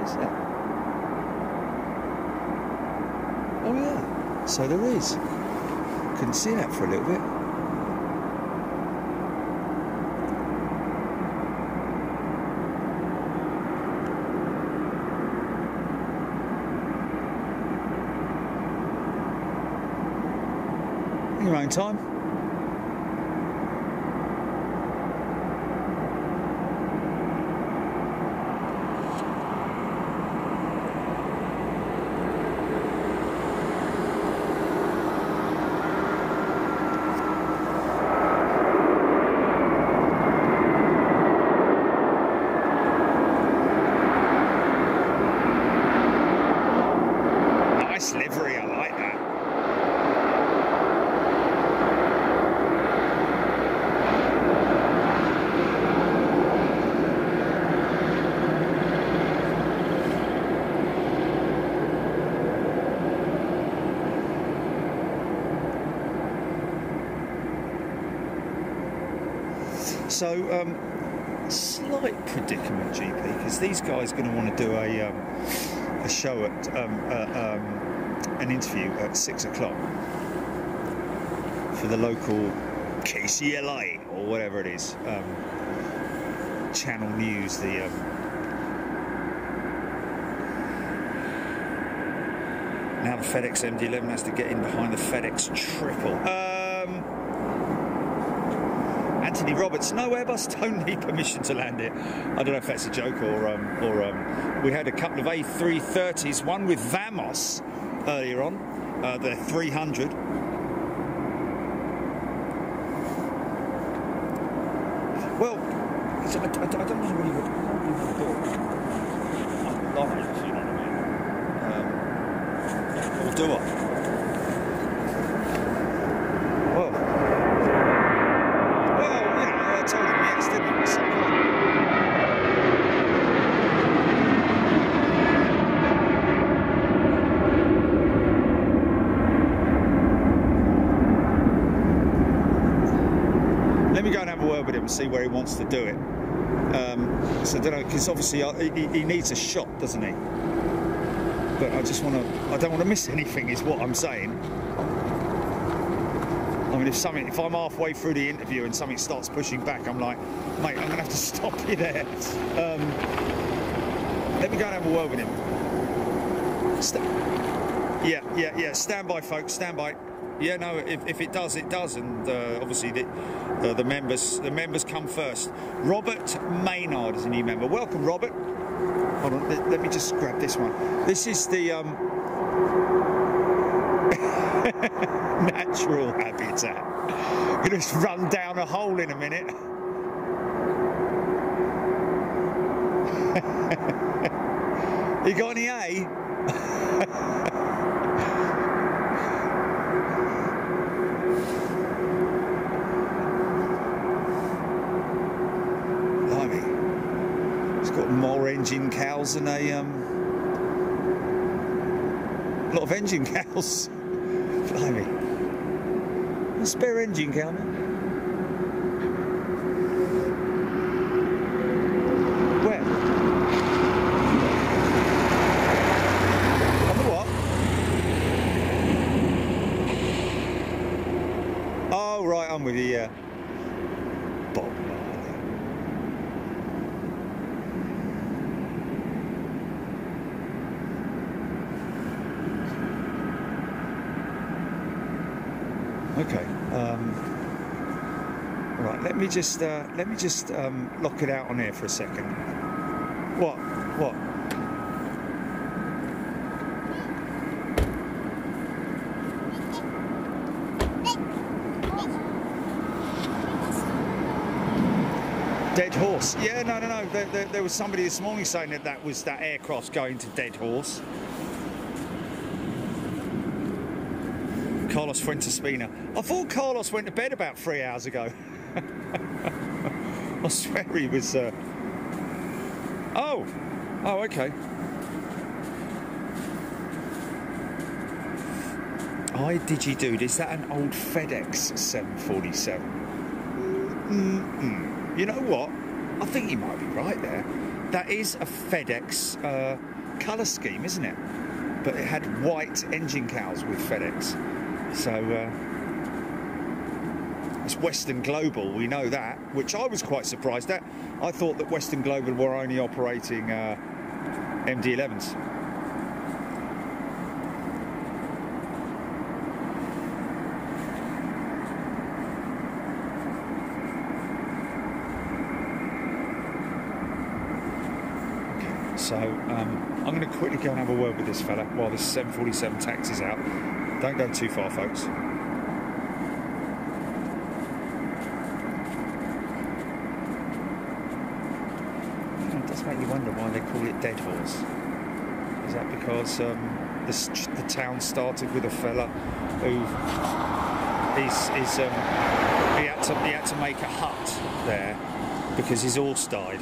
what's that? Oh yeah. So there is. Couldn't see that for a little bit. In your own time. Nice livery, I like that. So, um, slight predicament, GP, because these guys are going to want to do a, um, a show at uh, an interview at six o'clock for the local KCLI or whatever it is, um, Channel News. The now the FedEx MD11 has to get in behind the FedEx Triple. Um, Anthony Roberts, no Airbus don't need permission to land it. I don't know if that's a joke or um, or um, we had a couple of A330s, one with Vamos earlier on, uh, the 300. Well, I, I, I don't know really what, I don't really want to do it. I love it, if you know what I mean. Um, or do I? Well, well, you know, I told him yes, didn't I? So, Let me go and have a word with him and see where he wants to do it. Um, so I don't know, because obviously he, he needs a shot, doesn't he? But I just want to, I don't want to miss anything, is what I'm saying. I mean, if something, if I'm halfway through the interview and something starts pushing back, I'm like, mate, I'm gonna have to stop you there. Um, let me go and have a word with him. Sta- yeah, yeah, yeah. Stand by, folks. Stand by. Yeah, no. If, if it does, it does, and uh, obviously the, the the members the members come first. Robert Maynard is a new member. Welcome, Robert. Hold on. Let, let me just grab this one. This is the um, natural habitat. Gonna just run down a hole in a minute. you got any A? Blimey. It's got more engine cowls than a um, lot of engine cowls. Blimey. A spare engine cowl now. Where? On the what? Oh, right, I'm with you, yeah. Bob Marley. Okay. Um, right. Let me just uh, let me just um, lock it out on here for a second. What? What? Dead horse. Yeah, no, no, no. There, there, there was somebody this morning saying that that was that aircraft going to Dead Horse. Carlos Fuentespina. I thought Carlos went to bed about three hours ago. I swear he was. Uh... Oh, oh, okay. I did you do? Is that an old FedEx 747? Mm-mm. You know what? I think you might be right there. That is a FedEx uh, colour scheme, isn't it? But it had white engine cowls with FedEx. So uh, it's Western Global, we know that, which I was quite surprised at. I thought that Western Global were only operating uh, MD11s. So um, I'm going to quickly go and have a word with this fella while this 747 taxi's out. Don't go too far, folks. It does make you wonder why they call it Dead Horse. Is that because um, this, the town started with a fella who is, is um, he had to he had to make a hut there because his horse died.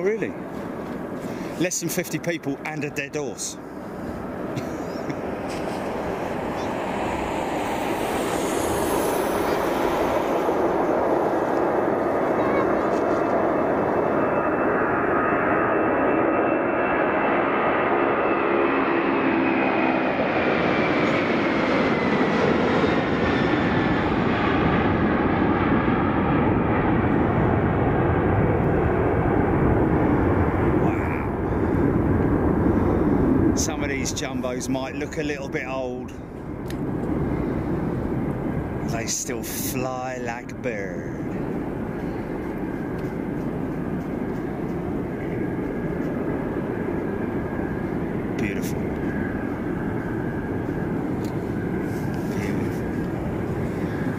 Oh, really? Less than 50 people and a dead horse. Wow. Some of jumbos might look a little bit old. They still fly like a bird. Beautiful. Beautiful.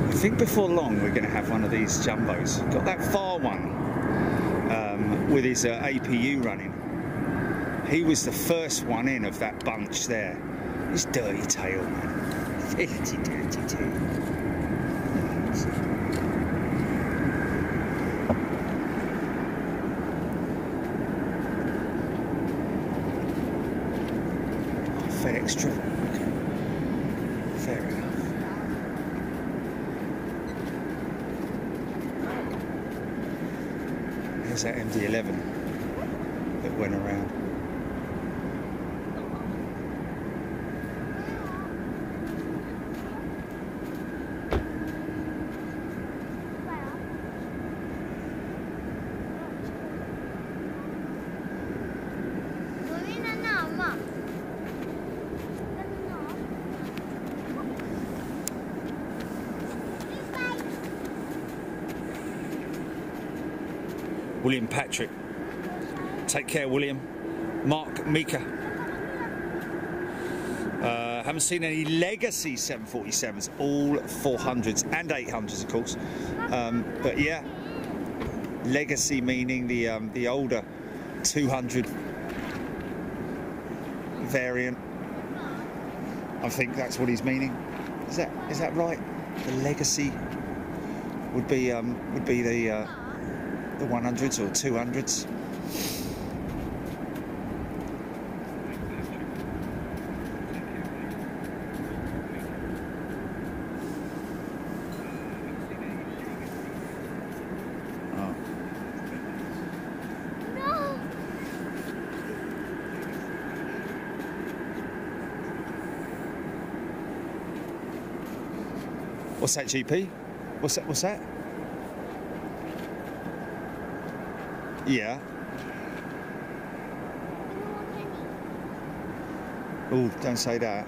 I think before long we're going to have one of these jumbos. Got that far one um, with his uh, APU running. He was the first one in of that bunch there. His dirty tail, man. Dirty, dirty tail. William Patrick. Take care, William. Mark Mika. Uh, haven't seen any legacy 747s, all 400s and 800s, of course. Um, but yeah, legacy meaning the um, the older 200 variant. I think that's what he's meaning. Is that is that right? The legacy would be um, would be the uh, the 100s or 200s. Oh. What's that, GP? What's that? What's that? Yeah. Oh, don't say that.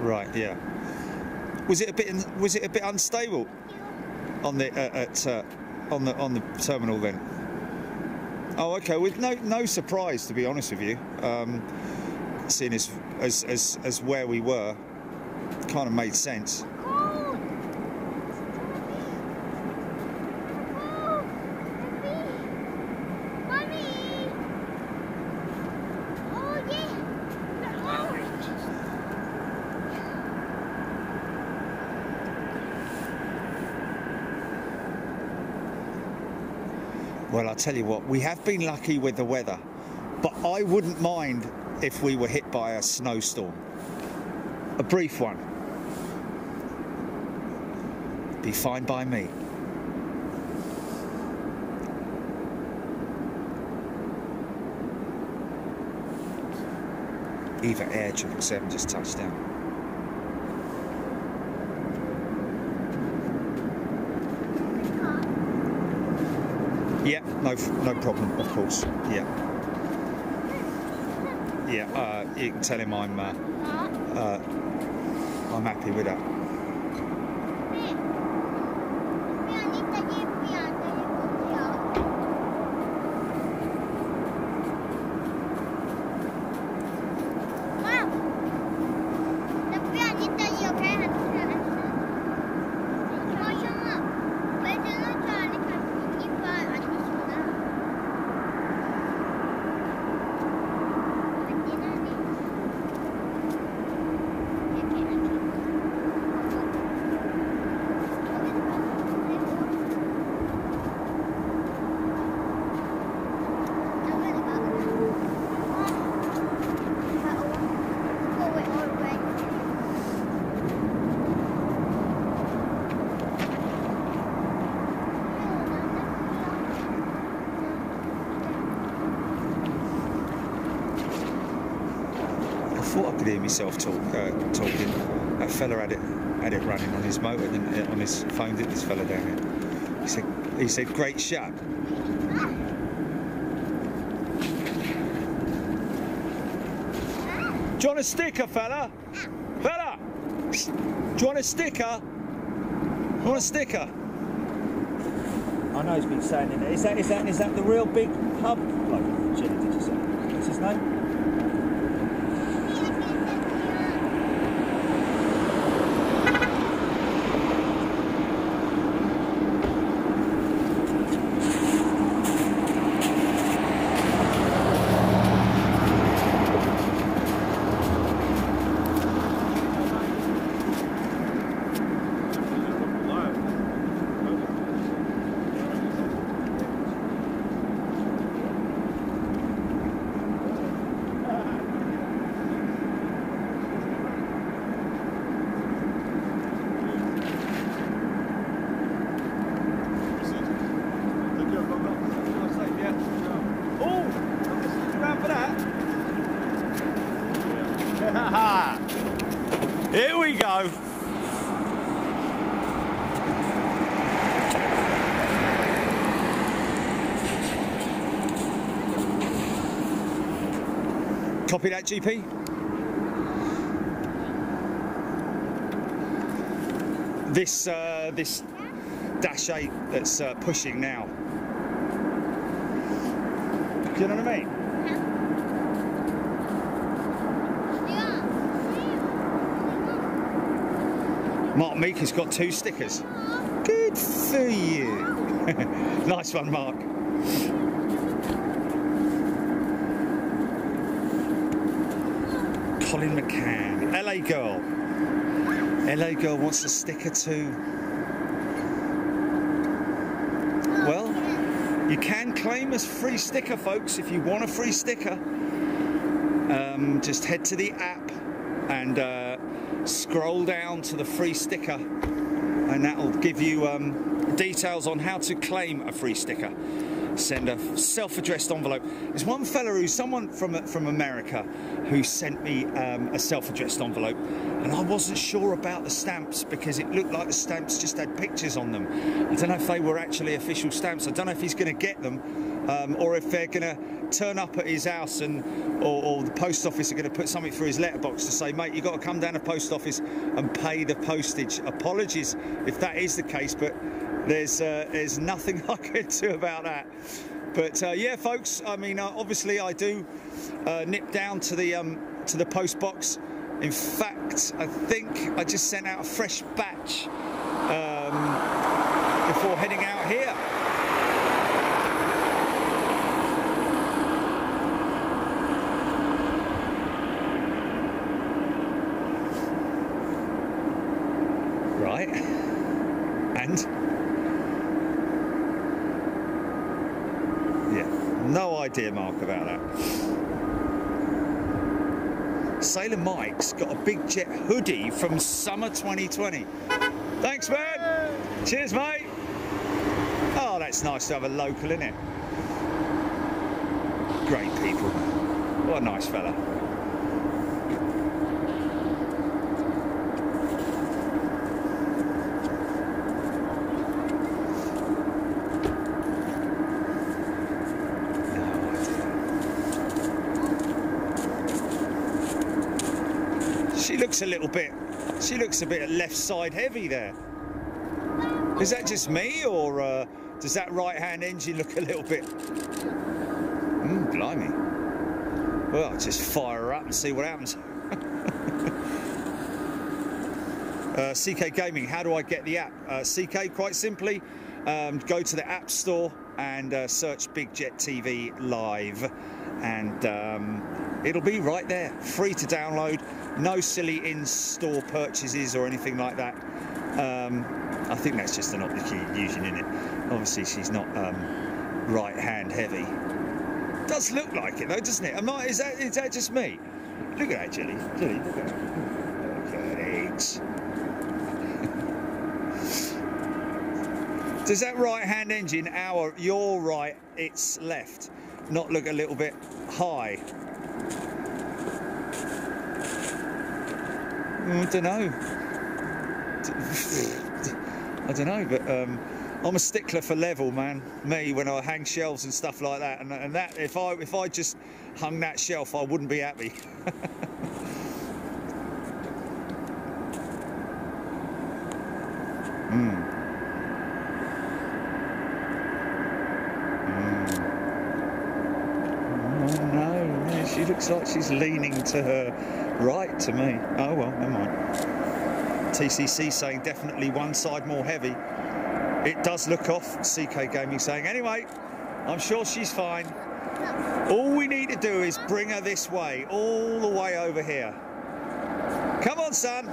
Right. Yeah. Was it a bit? Was it a bit unstable on the uh, at uh, on the on the terminal then? Oh, okay. With no no surprise, to be honest with you. Um, seeing as as as, as where we were, kind of made sense. Cold. Cold. Mommy. Oh yeah. Well, I'll tell you what, we have been lucky with the weather, but I wouldn't mind if we were hit by a snowstorm. A brief one. Be fine by me. Eva Air 777 just touched down. Yeah, no, no problem, of course. Yeah. Yeah, uh, you can tell him I'm, uh, uh, I'm happy with that. Hear myself talk, uh, talking. That fella had it, had it running on his motor, it, on his phone, didn't this fella down here? He said, he said, great shot. Do you want a sticker, fella? Fella! Do you want a sticker? You want a sticker? I know he's been saying it. Is that is that is that the real big pub Copy that, GP. This uh, this dash eight that's uh, pushing now. Do you know what I mean? Mark Meek has got two stickers. Good for you. nice one, Mark. Colin McCann, LA girl. LA girl wants a sticker too. Well, you can claim a free sticker, folks, if you want a free sticker. Um, just head to the app and uh, scroll down to the free sticker, and that'll give you um, details on how to claim a free sticker. Send a self-addressed envelope. There's one fella who's someone from from America who sent me um, a self-addressed envelope, and I wasn't sure about the stamps because it looked like the stamps just had pictures on them. I don't know if they were actually official stamps. I don't know if he's going to get them um, or if they're going to turn up at his house and or, or the post office are going to put something through his letterbox to say, mate, you've got to come down to the post office and pay the postage. Apologies if that is the case, but there's uh, there's nothing I can do about that. But uh, yeah, folks. I mean, uh, obviously, I do uh, nip down to the um, to the post box. In fact, I think I just sent out a fresh batch um, before heading out here. Right. And yeah, no idea, Mark, about that. Sailor Mike's got a big jet hoodie from summer 2020. Thanks, man. Cheers, mate. Oh, that's nice to have a local in it. Great people. What a nice fella. Looks a little bit. She looks a bit left side heavy there. Is that just me, or uh, does that right-hand engine look a little bit? Mm, blimey. Well, I'll just fire her up and see what happens. uh, CK Gaming, how do I get the app? Uh, CK, quite simply, um, go to the App Store and uh, search Big Jet TV Live, and um, it'll be right there, free to download. No silly in-store purchases or anything like that. Um, I think that's just an optic using in it. Obviously, she's not um, right-hand heavy. Does look like it though, doesn't it? Am I, is that is that just me? Look at that, Jilly. Jilly, look at that. Look at it. Does that right-hand engine, our, your right, its left, not look a little bit high? Mm, I don't know. I don't know, but um, I'm a stickler for level, man. Me, when I hang shelves and stuff like that, and, and that if I if I just hung that shelf, I wouldn't be happy. mm. No, yeah, she looks like she's leaning to her right to me. Oh well, never mind. TCC saying definitely one side more heavy. It does look off, CK Gaming saying. Anyway, I'm sure she's fine. All we need to do is bring her this way, all the way over here. Come on, son.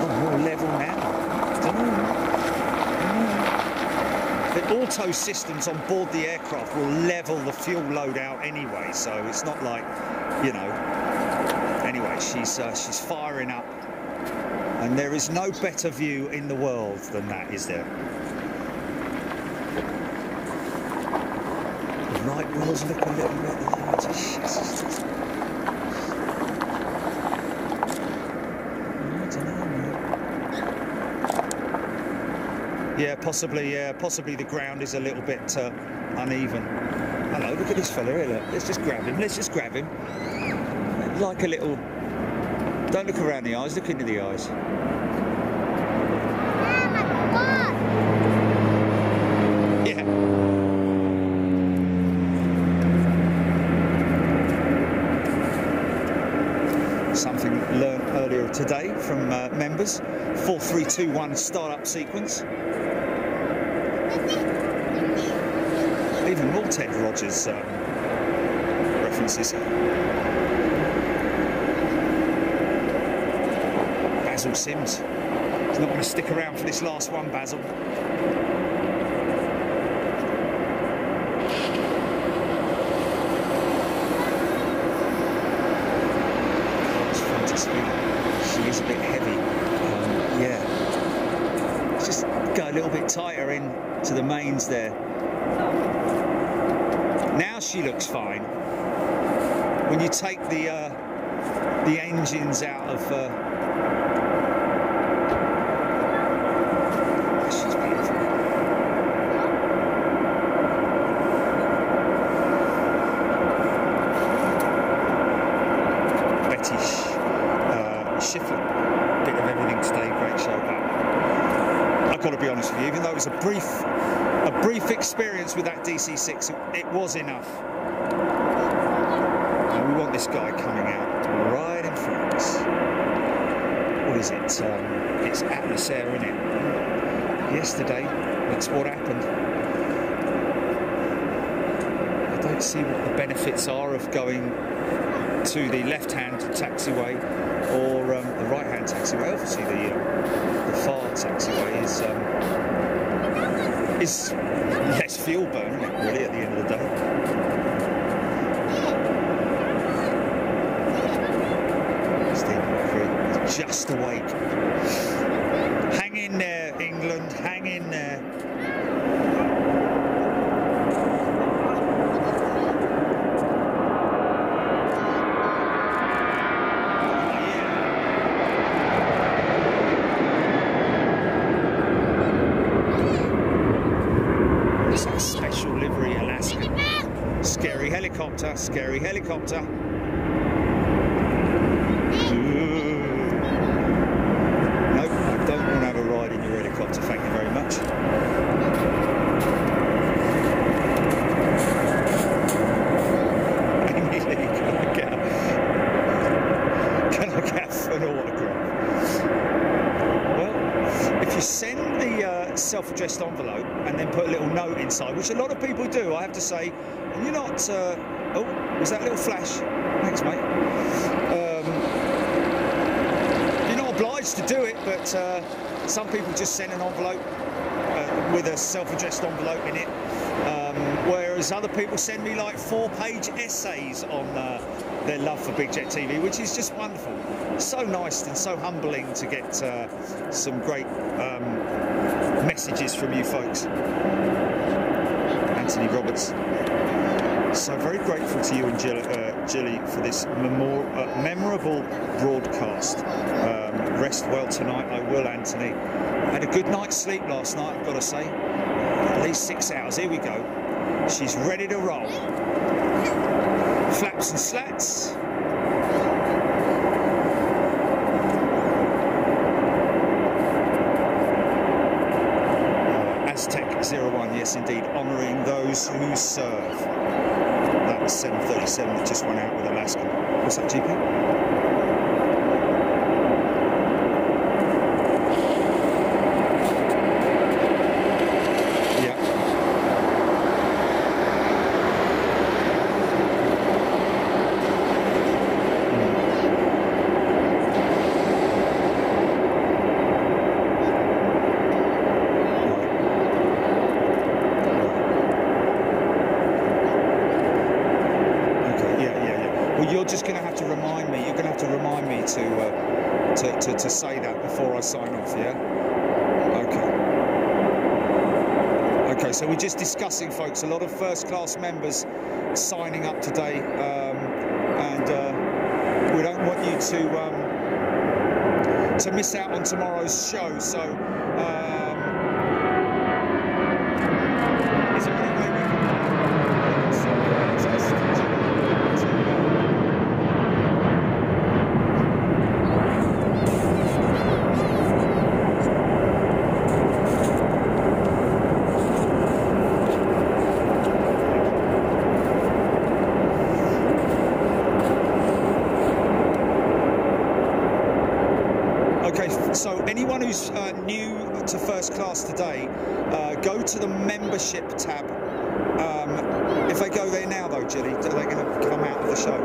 Oh, more level now. Dunno. The auto systems on board the aircraft will level the fuel load out anyway, so it's not like, you know. Anyway, she's uh, she's firing up, and there is no better view in the world than that, is there? Right wheels look a little bit larger. Shit. I dunno, man. Yeah, possibly. Yeah, possibly the ground is a little bit uh, uneven. Hello, look at this fella here. Look. Let's just grab him. Let's just grab him. Like a little. Don't look around the eyes. Look into the eyes. Ah, Yeah. Something learned earlier today from uh, members. 4321 startup sequence. Even more Ted Rogers um, references. Basil Sims. He's not going to stick around for this last one, Basil. It's fun to speak. She is a bit heavy. Um, yeah. Let's just go a little bit tighter in to the mains there. Now she fine. When you take the uh, the engines out of. Uh, she's beautiful. Betty Sh- Bit of everything today, great show. I've got to be honest with you, even though it was a brief, a brief experience with that DC6, it, it was enough. And we want this guy coming out right in front of us. What is it? Um, it's Air, isn't it? Yesterday, that's what happened. I don't see what the benefits are of going to the left-hand taxiway or um, the right-hand taxiway. Obviously, the uh, the far taxiway is um, is less fuel burn, really, at the end of the day. Stephen Just awake. Hang in there, England. Hang in there. Scary helicopter, scary helicopter. Ooh. Nope, I don't want to have a ride in your helicopter, thank you very much. Amy Lee, can I get a, can I get an autograph? Well, if you send the uh, envelope and then put a little note inside, which a lot of people do, I have to say, and you're not. Uh, oh, was that little flash? Thanks, mate. Um, you're not obliged to do it, but uh, some people just send an envelope uh, with a self-addressed envelope in it. Um, whereas other people send me like four-page essays on uh, their love for Big Jet TV, which is just wonderful. So nice and so humbling to get uh, some great um, messages from you folks. Anthony Roberts. So very grateful to you and Jill, uh, Jilly for this memor- uh, memorable broadcast. Um, rest well tonight, I will, Anthony. Had a good night's sleep last night, I've got to say. At least six hours. Here we go. She's ready to roll. Flaps and slats. Yes indeed, honouring those who serve. That was 737 that just went out with Alaskan. What's that, GP? Yeah. Okay, yeah, yeah, yeah. Well, you're just going to have to remind me. You're going to have to remind me to, uh, to, to to say that before I sign off. Yeah. Okay. Okay. So we're just discussing, folks. A lot of first-class members signing up today, um, and uh, we don't want you to um, to miss out on tomorrow's show. So. Um, is there any way we can so, test to, to, uh, Okay, so anyone who's uh, new to first class today, uh, go to the membership tab. Um, if they go there now, though, Jilly, are they going to come out of the show?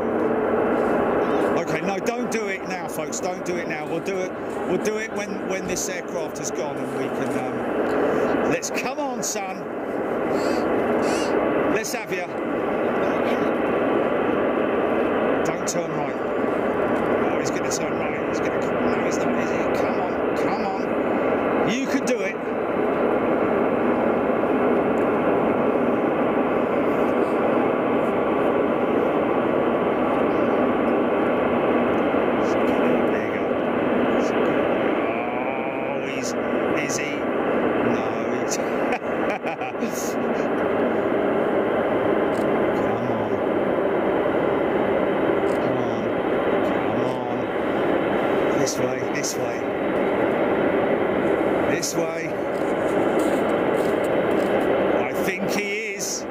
Okay, no, don't do it now, folks. Don't do it now. We'll do it. We'll do it when when this aircraft has gone and we can. Um, let's come on, son. Let's have you. Don't turn right. Oh, he's going to turn right. He's going to come. No, he's not. Is he? Come on, come on. You could do it. He's getting bigger. He's getting- Oh, he's. Is he? No, he's. Come on. Come on. Come on. This way, this way. This way. I think he is.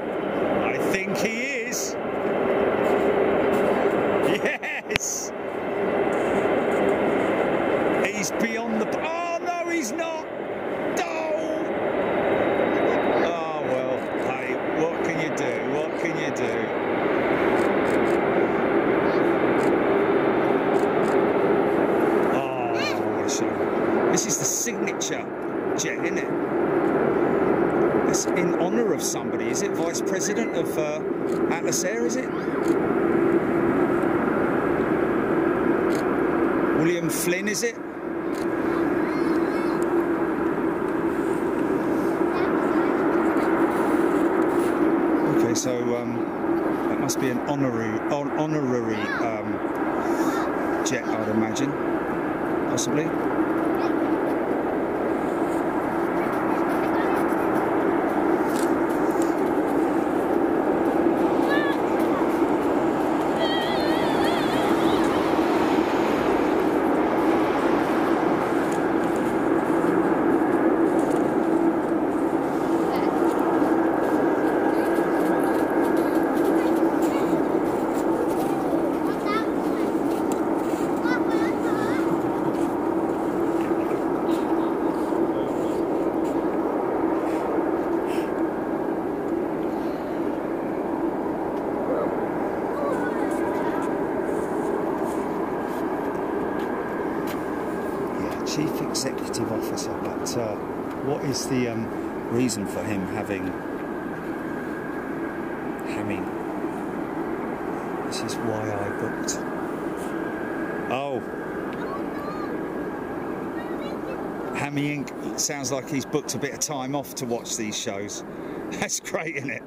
I think he is. Yes! He's beyond the. Oh no, he's not! Oh! Oh well, hey, what can you do? What can you do? Oh, what a shame. This is the signature jet, isn't it? It's in honour of somebody, is it? Vice President of uh, Atlas Air, is it? William Flynn, is it? Okay, so um, that must be an honorary, hon- honorary um, jet, I'd imagine, possibly. Yeah, Chief Executive Officer, but uh, what is the um, reason for him having Hammy? This is why I booked. Oh, Hammy Inc. Sounds like he's booked a bit of time off to watch these shows. That's great, isn't it?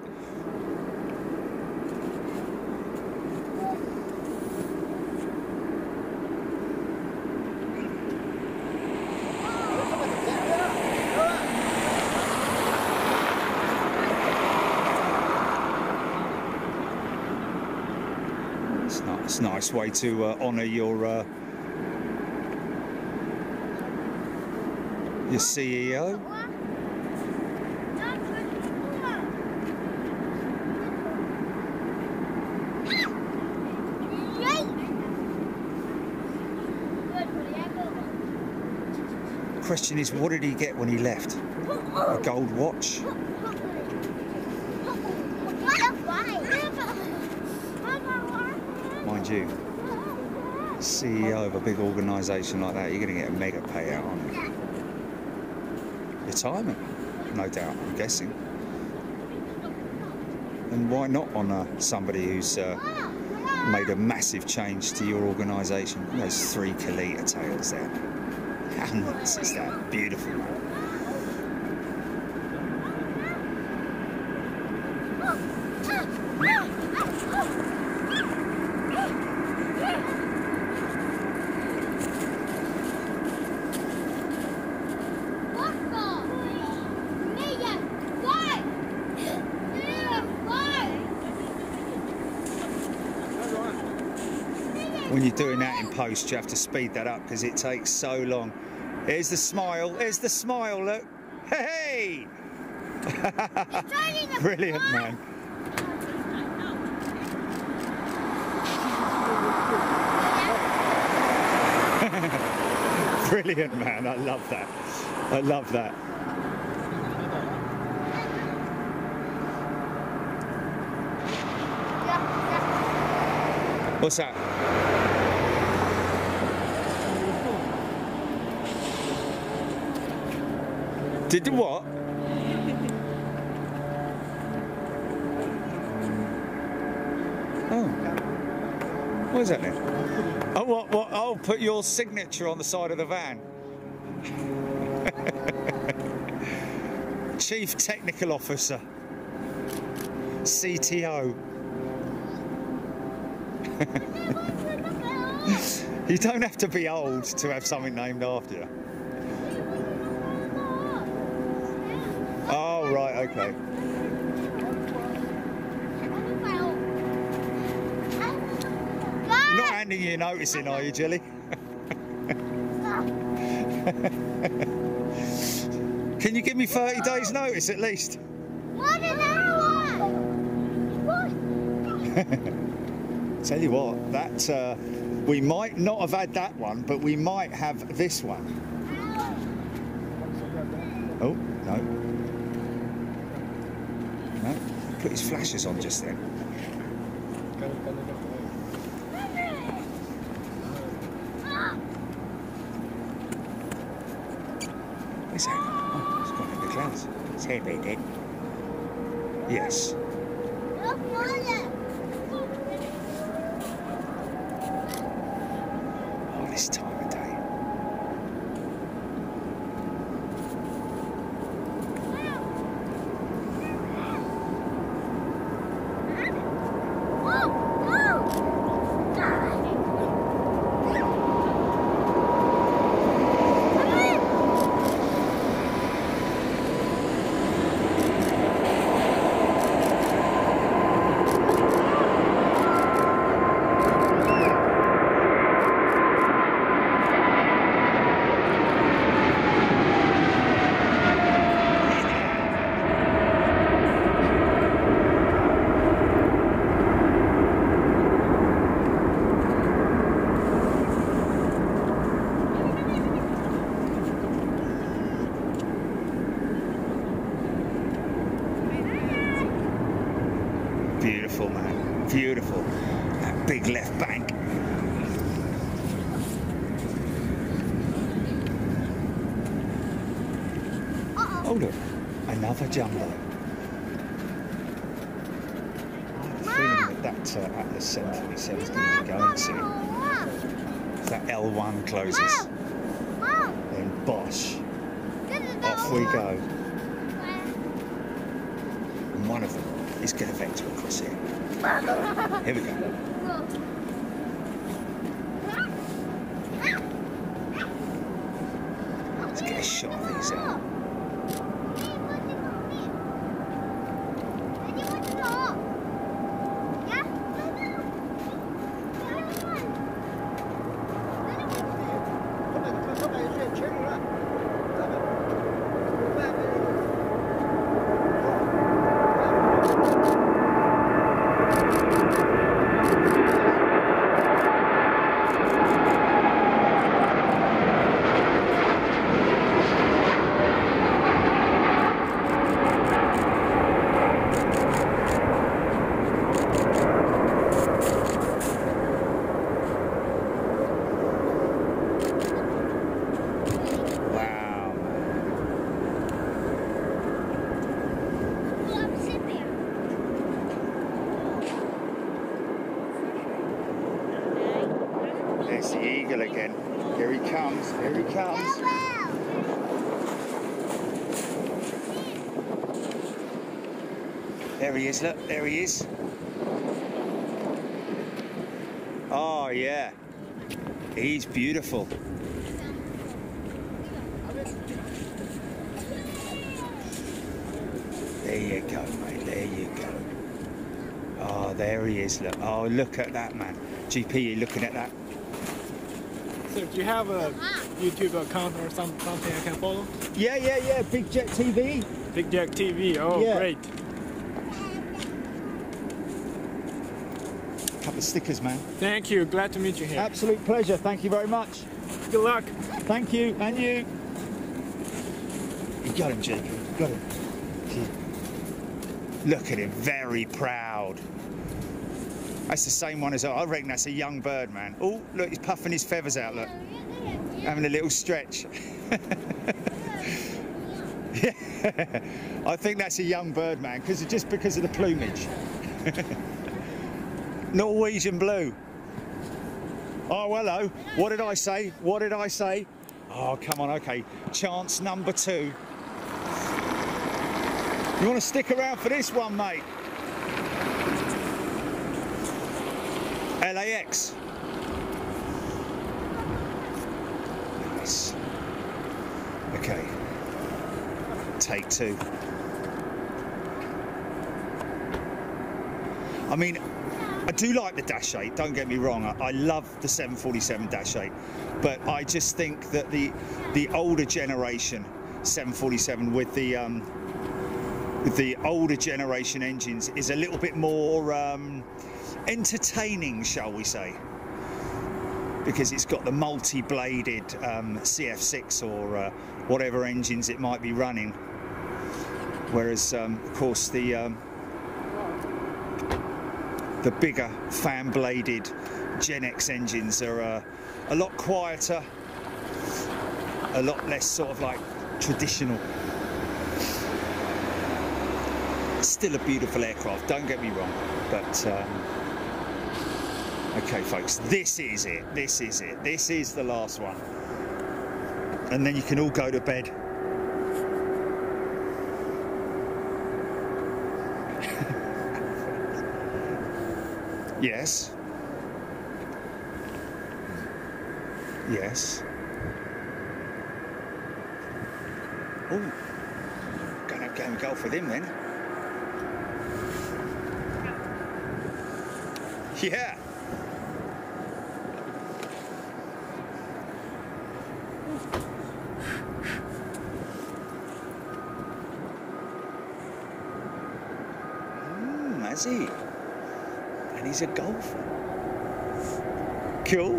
It's not. Way to uh, honour your uh, your CEO. The question is, what did he get when he left? A gold watch? Mind you, CEO of a big organisation like that, you're going to get a mega payout, aren't you? Retirement, no doubt, I'm guessing. And why not honour somebody who's uh, made a massive change to your organisation? Those three Kalitta tails there. How nuts is that? Beautiful. You're doing that in post, you have to speed that up because it takes so long. Here's the smile. Here's the smile. Look. Hey! Brilliant, man. Brilliant, man. I love that. I love that. What's that? Did the what? Oh. What is that then? Oh, what, what? Oh, put your signature on the side of the van. Chief Technical Officer. CTO. You don't have to be old to have something named after you. Okay. You're not handing your notice in, are you, Jilly? Can you give me 30 days notice at least? What an hour! What? Tell you what, that uh, we might not have had that one, but we might have this one. Oh, no. No, put his flashes on just then. Where's that? Oh, it's gone in the clouds. It's here, baby. Yes. Look, Mother. Oh, this time of day. Beautiful, man. Beautiful. That big left bank. Oh, look. Another jumbo. I had a feeling that that uh, Atlas 737 is going to be going soon. If that L1 closes, then bosh, off we go. And one of them is going to vector across here. Here we go. Let's get a shot of these out. Wow, man. There's the eagle again. Here he comes. Here he comes. There he is. Look, there he is. Oh yeah, he's beautiful. There you go, mate. There you go. Oh, there he is. Look. Oh, look at that, man. GP, you looking at that So do you have a YouTube account or some, something I can follow? Yeah, yeah, yeah. Big Jet TV. Big Jack TV. Oh, Yeah. great. Couple of stickers, man. Thank you. Glad to meet you here. Absolute pleasure. Thank you very much. Good luck. Thank you, and you. You got him, Jacob. You got him. Look at him, very proud. That's the same one as I reckon that's a young bird, man. Oh, look, he's puffing his feathers out, look. Having a little stretch. yeah, I think that's a young bird, man, because just because of the plumage. Norwegian blue. Oh, hello. What did I say? What did I say? Oh, come on, okay. Chance number two. You want to stick around for this one, mate? LAX. Nice. Okay. Take two. I mean, I do like the Dash 8, don't get me wrong. I, love the 747 Dash 8. But I just think that the the older generation 747 with the um, the older generation engines is a little bit more um, entertaining, shall we say? Because it's got the multi-bladed um, CF6 or uh, whatever engines it might be running. Whereas, um, of course, the um, the bigger fan-bladed GEnx engines are uh, a lot quieter, a lot less sort of like traditional. Still a beautiful aircraft, don't get me wrong, but um, okay, folks, this is it. This is it. This is the last one, and then you can all go to bed. Yes. Yes. Oh, gonna have a game of golf with then. Yeah. Hmm, has he? And he's a golfer. Cool.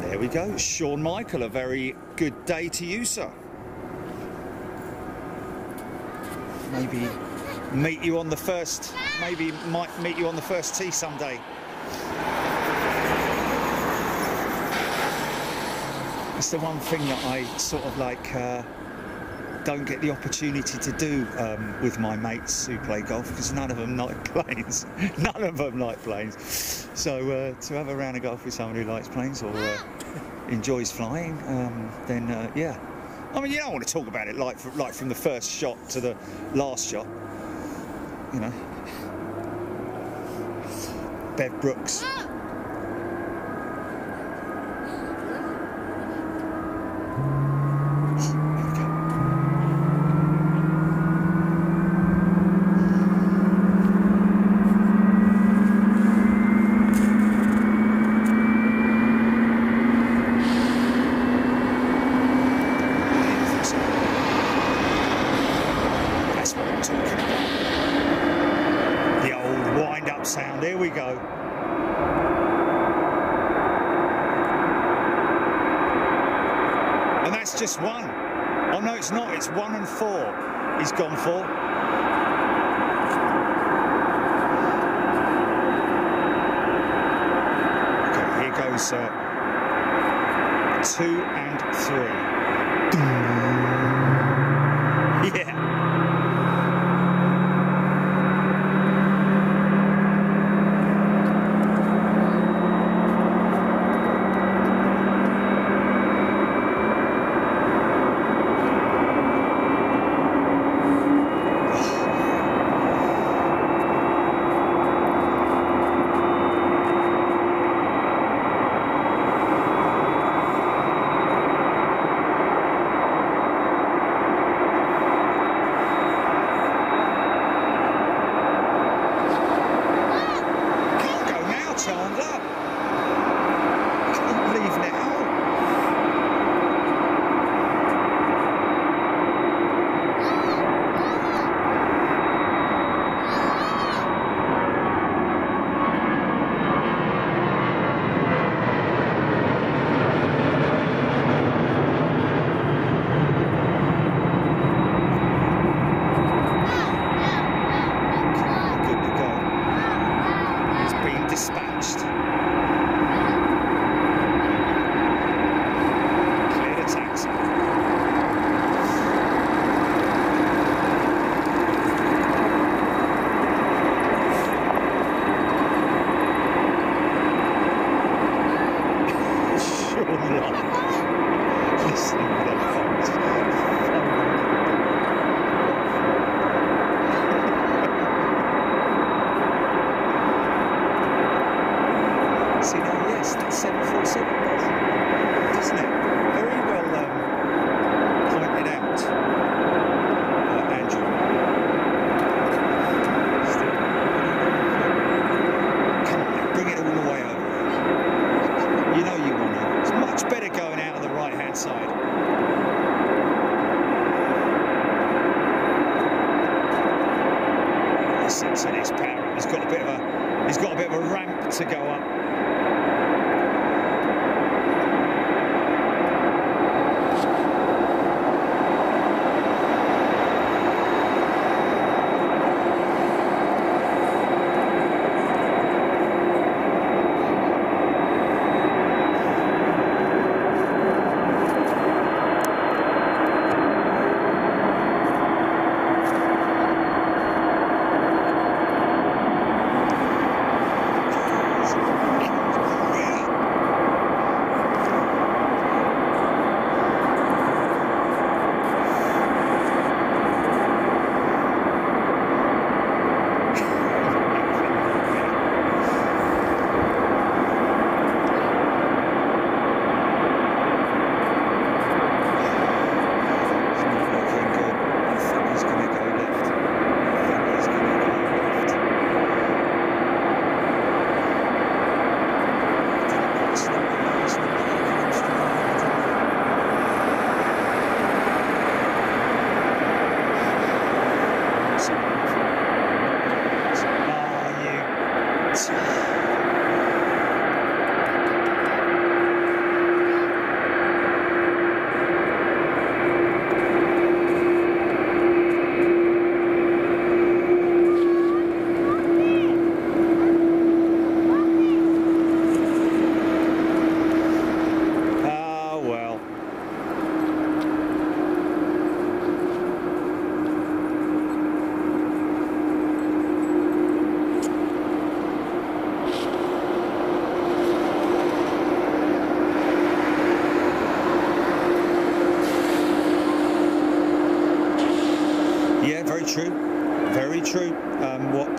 There we go. Sean Michael, a very good day to you, sir. Maybe meet you on the first, maybe might meet you on the first tee someday. It's the one thing that I sort of like uh, don't get the opportunity to do um, with my mates who play golf because none of them like planes. none of them like planes. So uh, to have a round of golf with someone who likes planes or uh, enjoys flying, um, then uh, yeah. I mean, you don't want to talk about it like fr- like from the first shot to the last shot. You know. Bev Brooks.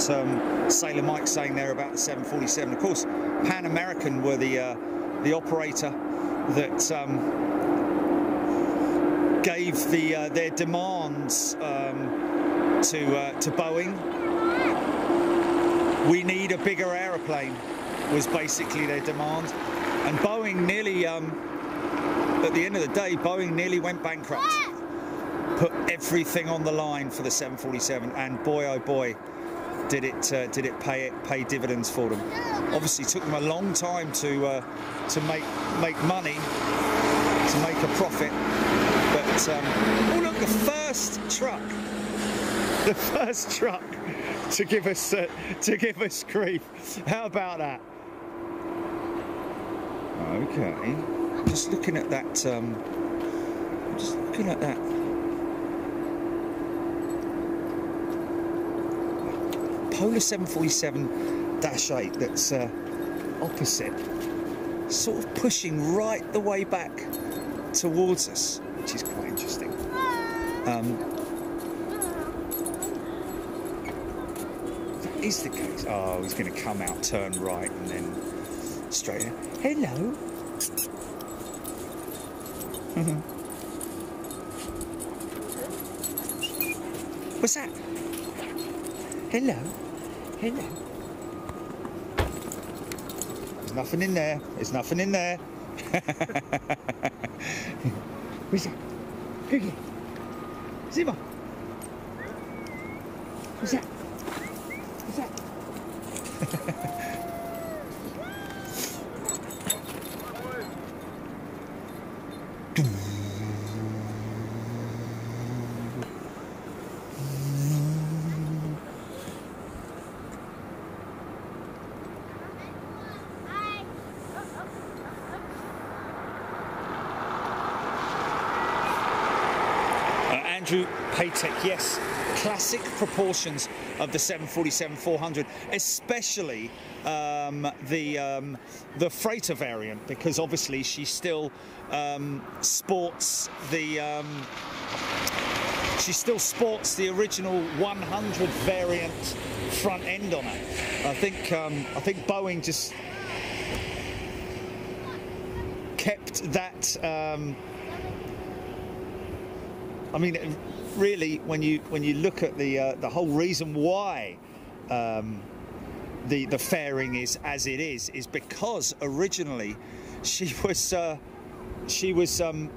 Um, Sailor Mike's saying there about the 747. Of course, Pan American were the uh, the operator that um, gave the uh, their demands um, to uh, to Boeing. We need a bigger aeroplane was basically their demand, and Boeing nearly. Um, at the end of the day, Boeing nearly went bankrupt put everything on the line for the 747, and boy oh boy, did it uh, did it pay it pay dividends for them. Obviously, took them a long time to uh, to make make money, to make a profit. But um, oh look, the first truck, the first truck to give us uh, to give us grief. How about that? Okay, just looking at that. Um, just looking at that. Polar 747-8 that's uh, opposite, sort of pushing right the way back towards us, which is quite interesting. Um, is the case. Oh, he's going to come out, turn right, and then straight. in. Hello. What's that? Hello. Hello. There's nothing in there. There's nothing in there. Who's that? Cookie. Zima. Who's that? Who's that? Andrew Yes, classic proportions of the 747-400, especially um, the um, the freighter variant, because obviously she still um, sports the um, she still sports the original 100 variant front end on it. I think um, I think Boeing just kept that. Um, I mean, really, when you when you look at the uh, the whole reason why um, the the fairing is as it is, is because originally she was uh, she was um,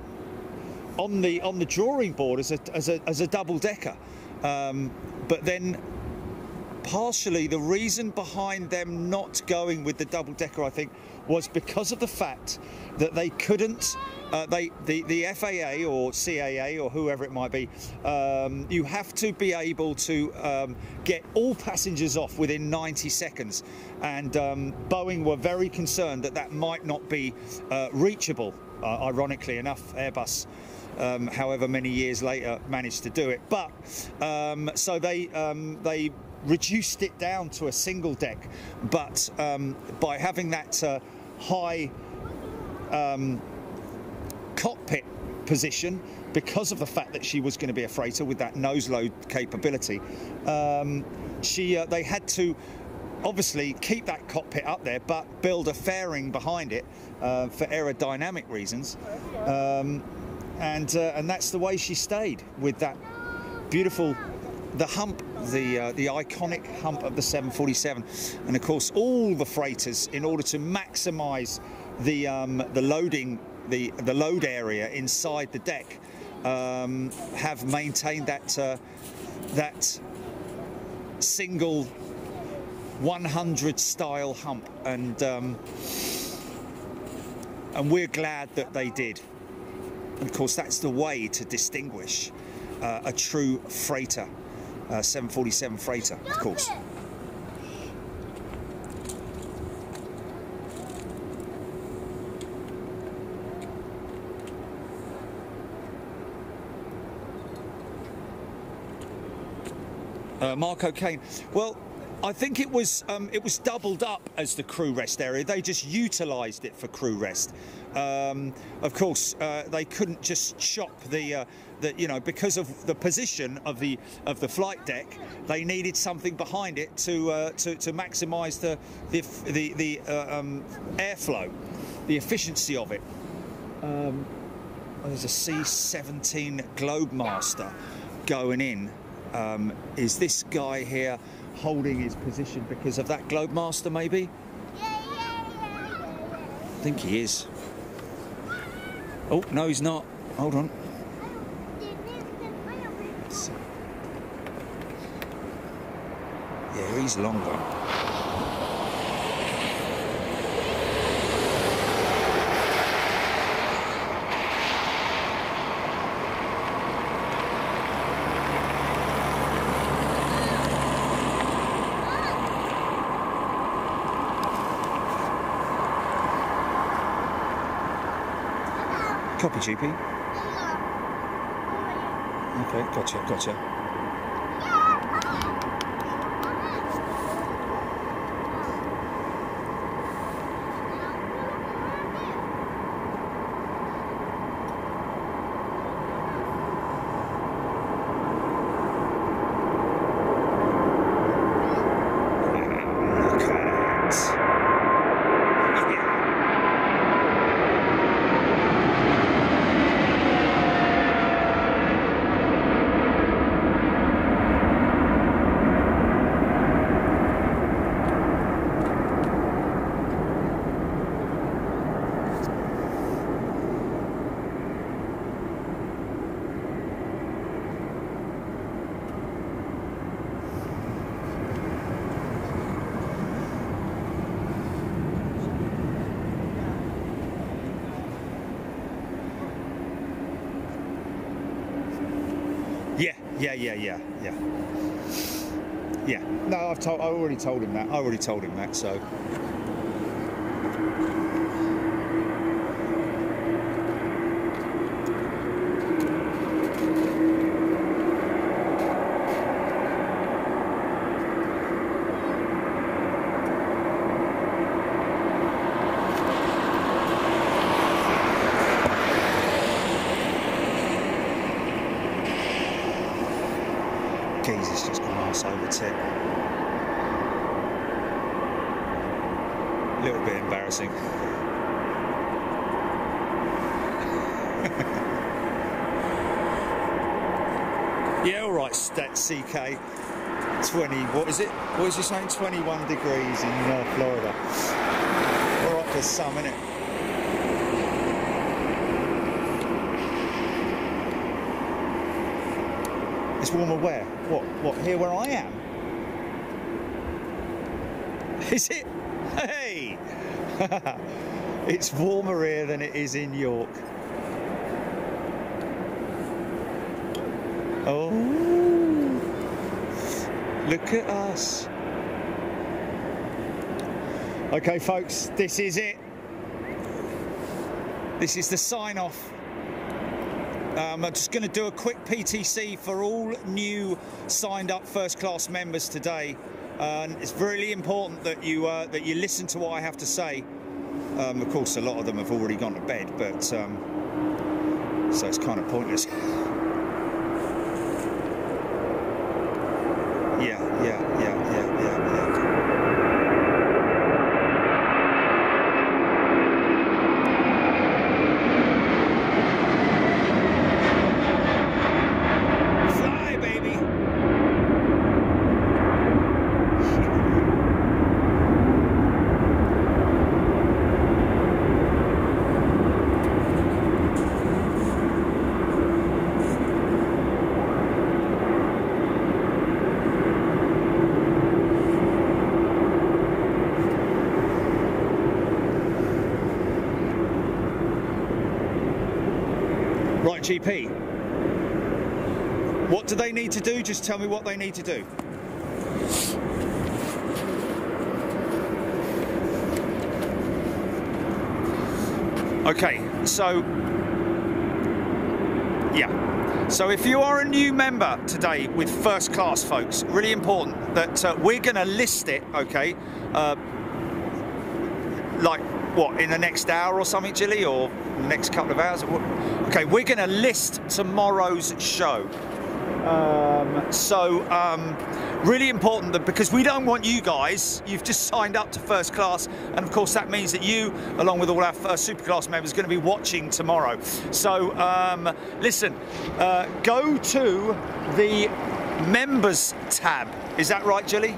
on the on the drawing board as a as a, as a double decker, um, but then partially the reason behind them not going with the double decker, I think, was because of the fact that they couldn't. Uh, they the, the FAA or CAA or whoever it might be, um, you have to be able to um, get all passengers off within 90 seconds, and um, Boeing were very concerned that that might not be uh, reachable. Uh, ironically enough, Airbus um, however many years later managed to do it. But um, so they um, they reduced it down to a single deck, but um, by having that uh, high um, cockpit position because of the fact that she was going to be a freighter with that nose load capability um, she uh, they had to obviously keep that cockpit up there but build a fairing behind it uh, for aerodynamic reasons. Um, and uh, and that's the way she stayed with that beautiful the hump the uh, the iconic hump of the 747 and of course all the freighters in order to maximize the um, the loading the the load area inside the deck um, have maintained that uh, that single 100 style hump. And um, and we're glad that they did. And of course that's the way to distinguish uh, a true freighter uh, 747 freighter of course uh, Marco Kane. Well, I think it was um, it was doubled up as the crew rest area. They just utilised it for crew rest. Um, of course, uh, they couldn't just chop the, uh, the, you know, because of the position of the of the flight deck, they needed something behind it to uh, to, to maximise the the the, the uh, um, airflow, the efficiency of it. Um, there's a C-17 Globemaster going in um, is this guy here holding his position because of that Globemaster, maybe? I think he is. Oh, no, he's not. Hold on. Uh, yeah, he's longer. Copy, GP. Okay, gotcha, gotcha. Look at it. Yeah. Yeah, yeah, yeah, yeah, yeah. Yeah. No, I've told. Him that. I already told him that. So. tit. A little bit embarrassing. yeah, Stat CK. 20, what is it? What is he saying? 21 degrees in uh, Florida. All right for some, innit? It's warmer where? What? What? Here where I am? Is it? Hey! it's warmer here than it is in York. Look at us. Okay, folks, this is it. This is the sign off. Um, I'm just going to do a quick PTC for all new signed up first class members today. And it's really important that you uh, that you listen to what I have to say. Um, of course, a lot of them have already gone to bed, but um, so it's kind of pointless. Yeah, yeah, yeah, yeah, yeah, yeah. Fly, baby. GP. What do they need to do? Just tell me what they need to do. Okay, so yeah. So if you are a new member today with first class, folks, really important that uh, we're going to list it. Okay, uh, like what in the next hour or something, Jilly, or next couple of hours? Okay, we're going to list tomorrow's show. Um, so um, really important that because we don't want you guys, you've just signed up to first class, and of course that means that you, along with all our first super class members, are going to be watching tomorrow. So um, listen, uh, go to the members tab. Is that right, Jilly?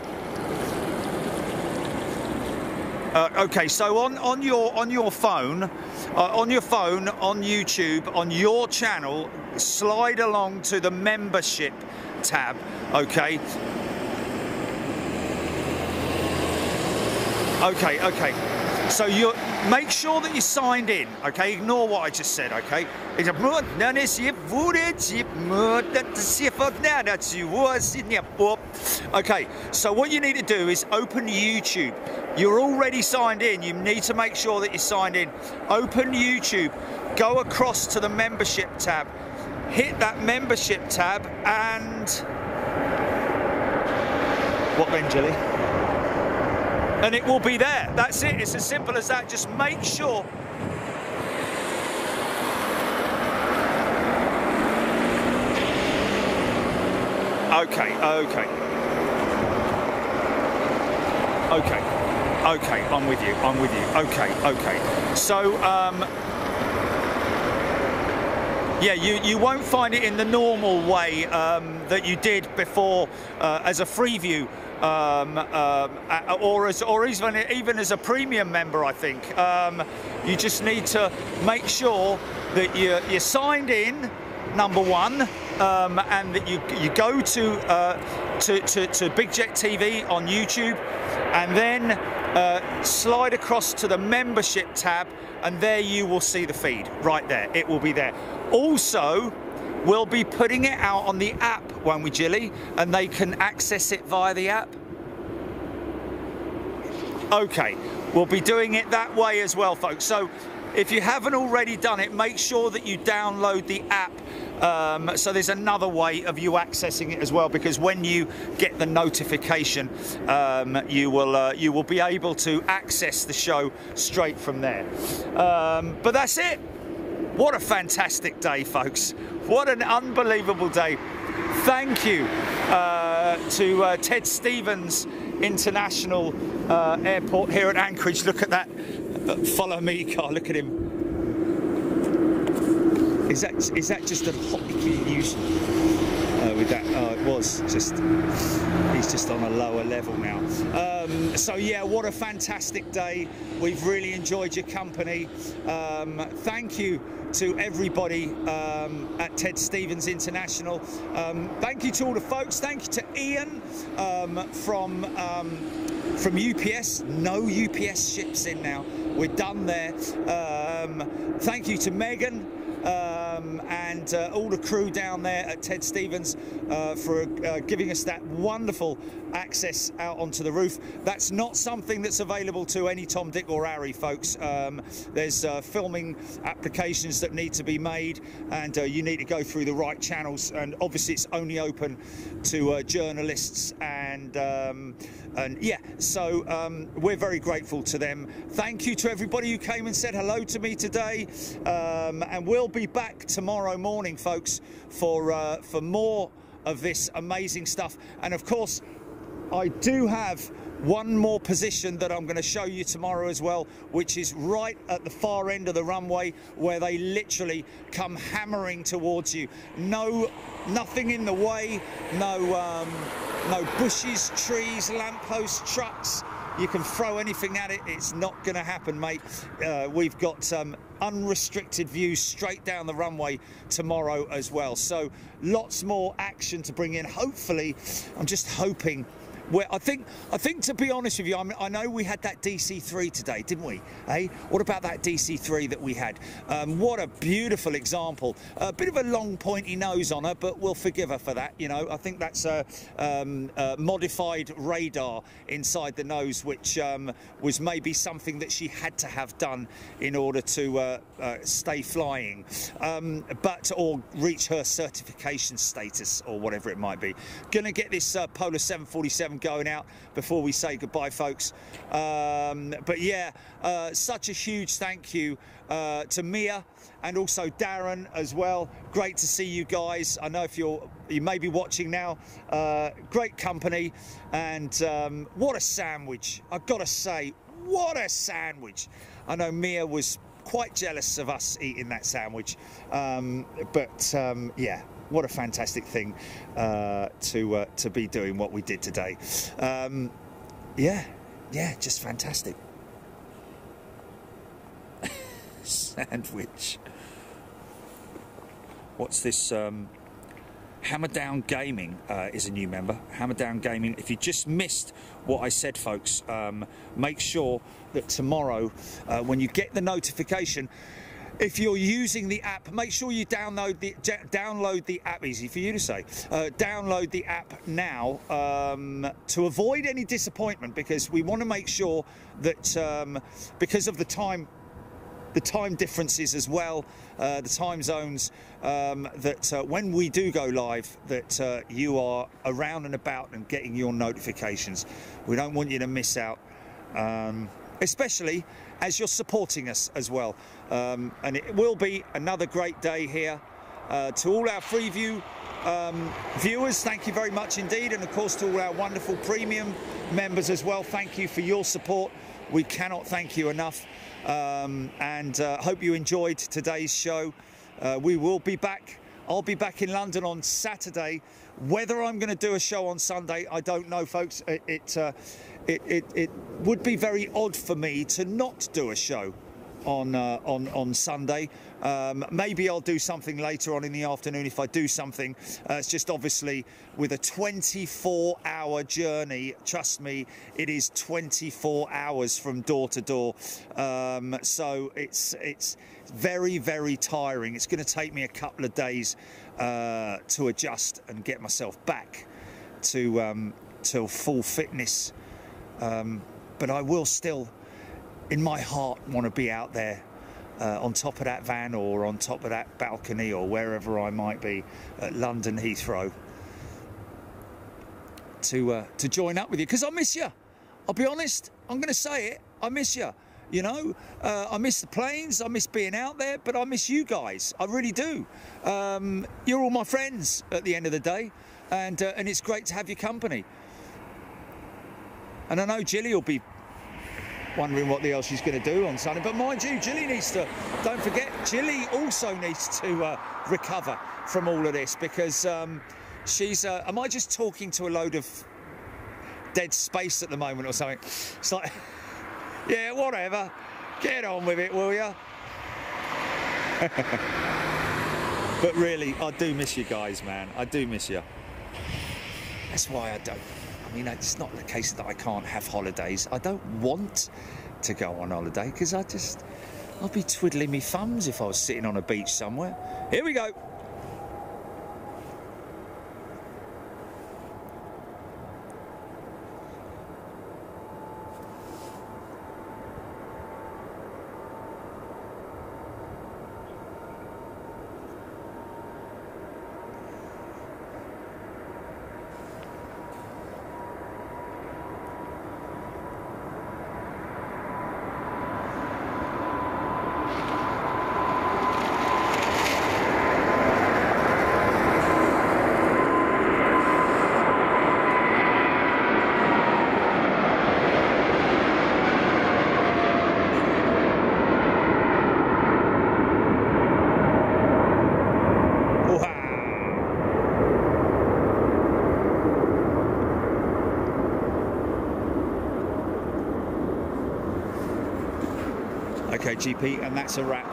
Uh, okay, so on, on your on your phone, uh, on your phone, on YouTube, on your channel, slide along to the membership tab. Okay. Okay, okay. So you make sure that you're signed in. Okay, ignore what I just said. Okay. Okay. So what you need to do is open YouTube. You're already signed in. You need to make sure that you're signed in. Open YouTube. Go across to the membership tab. Hit that membership tab and what then, Jilly? And it will be there. That's it. It's as simple as that. Just make sure. Okay, okay. Okay, okay, I'm with you, I'm with you. Okay, okay. So, um, yeah, you, you won't find it in the normal way um, that you did before uh, as a free view um, um, or as or even even as a premium member. I think um, you just need to make sure that you're, you're signed in. Number one, um, and that you you go to, uh, to to to Big Jet TV on YouTube, and then uh, slide across to the membership tab, and there you will see the feed right there. It will be there. Also, we'll be putting it out on the app, won't we, Jilly? And they can access it via the app. Okay, we'll be doing it that way as well, folks. So if you haven't already done it, make sure that you download the app. Um, so there's another way of you accessing it as well, because when you get the notification, um, you will uh, you will be able to access the show straight from there. Um, but that's it. What a fantastic day, folks. What an unbelievable day. Thank you uh, to uh, Ted Stevens International uh, Airport here at Anchorage. Look at that. Uh, follow me car. Look at him. Is that is that just a hot news? Uh, with that, oh, it was just he's just on a lower level now. Um, so yeah, what a fantastic day. We've really enjoyed your company. Um, thank you to everybody um, at Ted Stevens International. Um, thank you to all the folks. Thank you to Ian um, from um, from UPS. No UPS ships in now. We're done there. Um, thank you to Megan. Um, and uh, all the crew down there at Ted Stevens uh, for uh, giving us that wonderful access out onto the roof. That's not something that's available to any Tom, Dick or Harry, folks. Um, there's uh, filming applications that need to be made and uh, you need to go through the right channels and obviously it's only open to journalists and um, and yeah so um, we're very grateful to them. Thank you to everybody who came and said hello to me today. Um, and we'll be back tomorrow morning folks for uh, for more of this amazing stuff. And of course I do have one more position that I'm going to show you tomorrow as well, which is right at the far end of the runway where they literally come hammering towards you. No, nothing in the way, no, um, no bushes, trees, lampposts, trucks. You can throw anything at it. It's not going to happen, mate. Uh, we've got um, unrestricted views straight down the runway tomorrow as well. So lots more action to bring in. Hopefully, I'm just hoping where I think, I think to be honest with you, I, mean, I know we had that DC3 today, didn't we? Hey, what about that DC3 that we had? Um, what a beautiful example. A bit of a long pointy nose on her, but we'll forgive her for that. You know, I think that's a, um, a modified radar inside the nose, which um, was maybe something that she had to have done in order to uh, uh, stay flying, um, but or reach her certification status or whatever it might be. To get this uh, Polar 747 going out before we say goodbye, folks. Um, but yeah, uh, such a huge thank you uh, to Mia and also Darren as well. Great to see you guys. I know if you're you may be watching now. Uh, great company and um, what a sandwich! I've got to say, what a sandwich! I know Mia was quite jealous of us eating that sandwich, um, but um, yeah, what a fantastic thing uh, to uh, to be doing what we did today. Um, yeah, yeah, just fantastic. Sandwich. What's this? Um, Hammer Down Gaming uh, is a new member. Hammer Down Gaming. If you just missed what I said, folks, um, make sure that tomorrow, uh, when you get the notification, if you're using the app, make sure you download the download the app. Easy for you to say. Uh, download the app now um, to avoid any disappointment because we want to make sure that um, because of the time the time differences as well, uh, the time zones, um, that uh, when we do go live, that uh, you are around and about and getting your notifications. We don't want you to miss out, um, especially as you're supporting us as well. Um, and it will be another great day here. Uh, to all our Freeview um, viewers, thank you very much indeed. And of course to all our wonderful premium members as well, thank you for your support. We cannot thank you enough. Um, and uh, hope you enjoyed today's show. Uh, we will be back. I'll be back in London on Saturday. Whether I'm going to do a show on Sunday, I don't know, folks. It, it uh, it, it, it would be very odd for me to not do a show on uh, on on Sunday. Um, maybe I'll do something later on in the afternoon if I do something. Uh, it's just obviously with a 24-hour journey. Trust me, it is 24 hours from door to door. Um, so it's it's very very tiring. It's going to take me a couple of days uh, to adjust and get myself back to um, to full fitness um, but I will still, in my heart, want to be out there uh, on top of that van or on top of that balcony or wherever I might be at London Heathrow to uh, to join up with you because I miss you. I'll be honest. I'm going to say it. I miss you. You know, uh, I miss the planes. I miss being out there, but I miss you guys. I really do. Um, you're all my friends at the end of the day. and uh, and it's great to have your company. And I know Jilly will be wondering what the hell she's going to do on Sunday. But mind you, Jilly needs to. Don't forget, Jilly also needs to uh, recover from all of this because um, she's. Uh, am I just talking to a load of dead space at the moment or something? It's like, yeah, whatever. Get on with it, will you? but really, I do miss you guys, man. I do miss you. That's why I don't. I mean, it's not the case that I can't have holidays. I don't want to go on holiday because I just, I'd be twiddling my thumbs if I was sitting on a beach somewhere. Here we go. Okay, GP, and that's a wrap